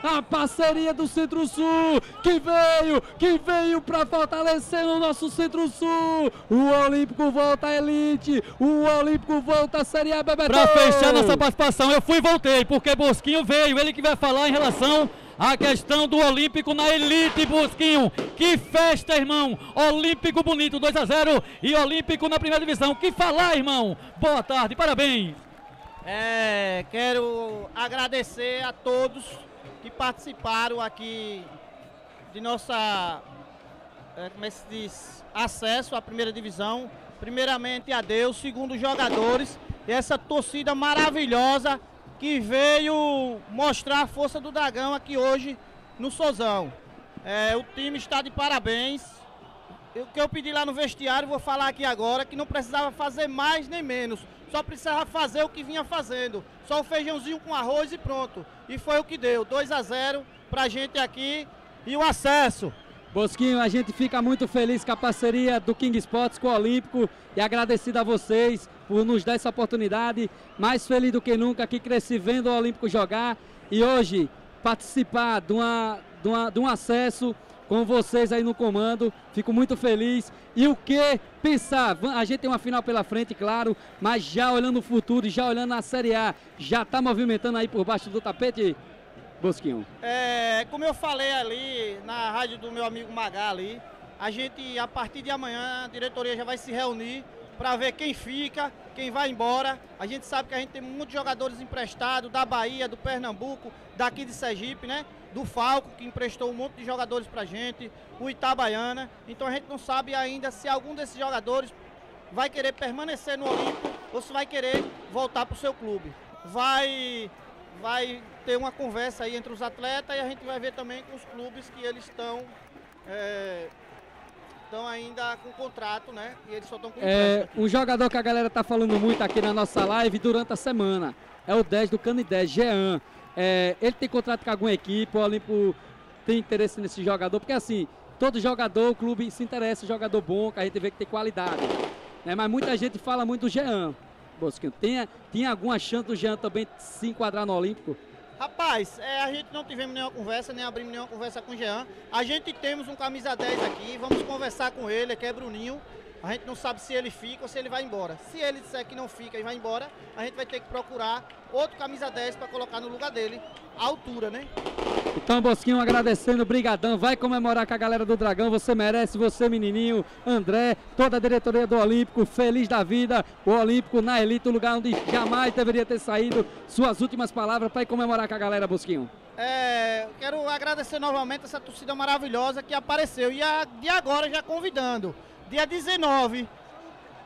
a parceria do Centro-Sul, que veio, que veio para fortalecer o nosso Centro-Sul, o Olímpico volta à elite, o Olímpico volta à Série A, Bebetão. Pra fechar nossa participação, eu fui e voltei, porque Bosquinho veio, ele que vai falar em relação à questão do Olímpico na elite, Bosquinho. Que festa, irmão! Olímpico bonito, 2 a 0 e Olímpico na primeira divisão. Que falar, irmão! Boa tarde, parabéns! É, quero agradecer a todos que participaram aqui de nossa é, como é que se diz? acesso à primeira divisão. Primeiramente a Deus, segundo os jogadores e essa torcida maravilhosa que veio mostrar a força do Dragão aqui hoje no Sozão. É, o time está de parabéns. O que eu pedi lá no vestiário, vou falar aqui agora, que não precisava fazer mais nem menos. Só precisava fazer o que vinha fazendo. Só o feijãozinho com arroz e pronto. E foi o que deu. 2 a 0 pra gente aqui e o acesso. Bosquinho, a gente fica muito feliz com a parceria do King Sports com o Olímpico e agradecido a vocês por nos dar essa oportunidade. Mais feliz do que nunca que cresci vendo o Olímpico jogar e hoje participar de, uma, de, uma, de um acesso com vocês aí no comando. Fico muito feliz. E o que pensar? A gente tem uma final pela frente, claro, mas já olhando o futuro já olhando a Série A, já está movimentando aí por baixo do tapete, Bosquinho? É, como eu falei ali na rádio do meu amigo Magá ali, a gente, a partir de amanhã, a diretoria já vai se reunir para ver quem fica, quem vai embora. A gente sabe que a gente tem muitos jogadores emprestados da Bahia, do Pernambuco, daqui de Sergipe, né? Do Falco, que emprestou um monte de jogadores pra gente, o Itabaiana. Então a gente não sabe ainda se algum desses jogadores vai querer permanecer no Olímpico ou se vai querer voltar pro seu clube. Vai vai ter uma conversa aí entre os atletas e a gente vai ver também com os clubes que eles estão é, estão ainda com contrato, né? E eles só estão com É, um jogador que a galera tá falando muito aqui na nossa live durante a semana é o 10 do Canidé, Jean. É, ele tem contrato com alguma equipe, o Olimpo tem interesse nesse jogador, porque assim, todo jogador, o clube se interessa, jogador bom, que a gente vê que tem qualidade. Né? Mas muita gente fala muito do Jean. Bosquinho? Tinha, tinha alguma chance do Jean também se enquadrar no Olímpico? Rapaz, é, a gente não tivemos nenhuma conversa, nem abrimos nenhuma conversa com o Jean. A gente temos um camisa 10 aqui, vamos conversar com ele, que é Bruninho. A gente não sabe se ele fica ou se ele vai embora. Se ele disser que não fica e vai embora, a gente vai ter que procurar outro camisa 10 para colocar no lugar dele, a altura, né? Então, Bosquinho, agradecendo, brigadão, vai comemorar com a galera do Dragão, você merece, você menininho, André, toda a diretoria do Olímpico, feliz da vida, o Olímpico na elite, o lugar onde jamais deveria ter saído, suas últimas palavras para ir comemorar com a galera, Bosquinho. É, quero agradecer novamente essa torcida maravilhosa que apareceu. E a, de agora já convidando dia 19.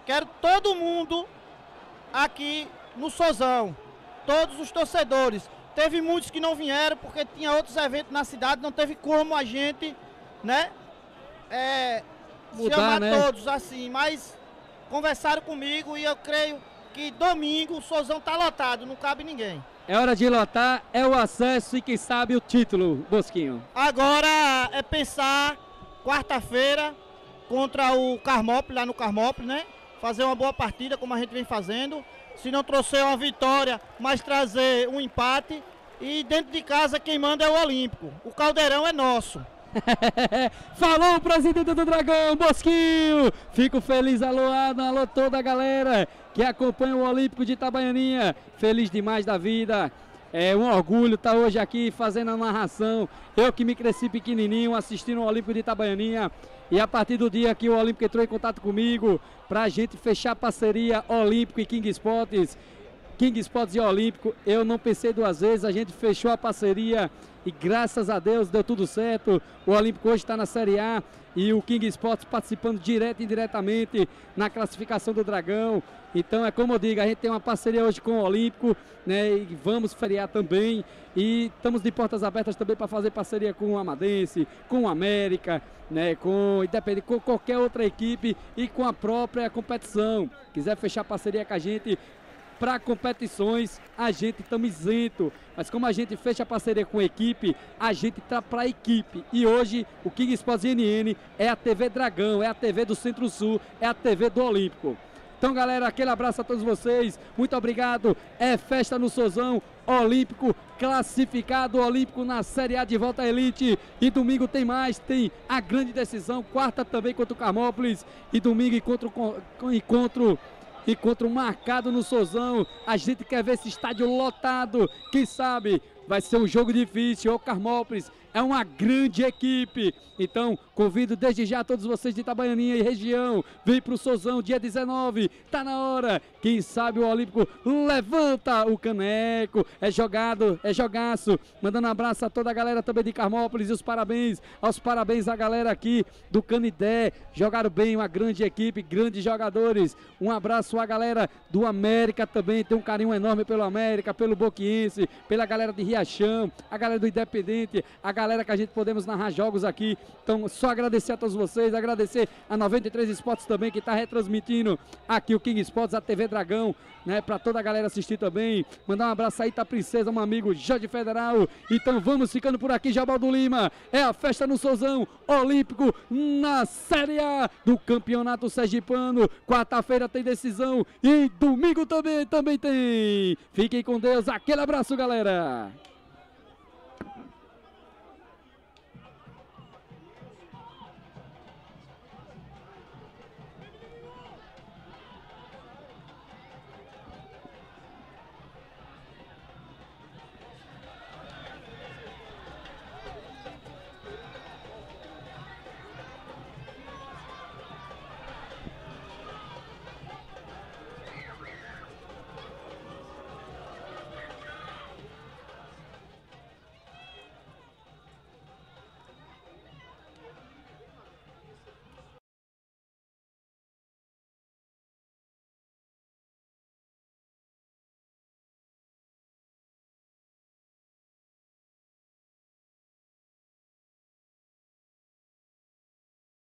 Quero todo mundo aqui no Sozão, todos os torcedores. Teve muitos que não vieram porque tinha outros eventos na cidade, não teve como a gente, né, é, Mudar, chamar né? todos assim, mas conversaram comigo e eu creio que domingo o Sozão tá lotado, não cabe ninguém. É hora de lotar, é o acesso e quem sabe o título, Bosquinho. Agora é pensar quarta-feira contra o Carmópolis, lá no Carmópolis, né? Fazer uma boa partida, como a gente vem fazendo. Se não trouxer uma vitória, mas trazer um empate. E dentro de casa, quem manda é o Olímpico. O caldeirão é nosso. Falou o presidente do Dragão, Bosquinho. Fico feliz, alô, alô toda a galera que acompanha o Olímpico de Itabaianinha. Feliz demais da vida. É um orgulho estar hoje aqui fazendo a narração. Eu que me cresci pequenininho assistindo o Olímpico de Itabaianinha. E a partir do dia que o Olímpico entrou em contato comigo para a gente fechar a parceria Olímpico e King Sports, King Sports e Olímpico, eu não pensei duas vezes, a gente fechou a parceria e graças a Deus deu tudo certo. O Olímpico hoje está na Série A e o King Sports participando direto e indiretamente na classificação do Dragão. Então é como eu digo, a gente tem uma parceria hoje com o Olímpico, né? E vamos feriar também. E estamos de portas abertas também para fazer parceria com o Amadense, com o América, né? Com independente, com qualquer outra equipe e com a própria competição. Quiser fechar parceria com a gente, para competições, a gente estamos isento. Mas como a gente fecha a parceria com a equipe, a gente está para a equipe. E hoje o King Sports NN é a TV Dragão, é a TV do Centro-Sul, é a TV do Olímpico. Então, galera, aquele abraço a todos vocês. Muito obrigado. É festa no Sozão. Olímpico classificado, Olímpico na Série A de volta à Elite. E domingo tem mais, tem a grande decisão. Quarta também contra o Carmópolis. E domingo encontro, encontro encontro marcado no Sozão. A gente quer ver esse estádio lotado. Quem sabe vai ser um jogo difícil. O Carmópolis é uma grande equipe. Então, convido desde já todos vocês de Itabaianinha e região. Vem pro Sozão, dia 19. Tá na hora. Quem sabe o Olímpico levanta o caneco. É jogado, é jogaço. Mandando um abraço a toda a galera também de Carmópolis e os parabéns. Aos parabéns à galera aqui do Canidé. Jogaram bem, uma grande equipe, grandes jogadores. Um abraço à galera do América também. Tem um carinho enorme pelo América, pelo Boquiense, pela galera de Riachão, a galera do Independente, a galera que a gente podemos narrar jogos aqui. Então, só agradecer a todos vocês, agradecer a 93 Esportes também, que está retransmitindo aqui o King Sports, a TV Dragão, né? Para toda a galera assistir também. Mandar um abraço aí, tá Princesa, um amigo Jorge Federal. Então vamos ficando por aqui, Jabaldo Lima. É a festa no Sozão Olímpico na Série A do Campeonato Sergipano. Quarta-feira tem decisão e domingo também, também tem. Fiquem com Deus. Aquele abraço, galera.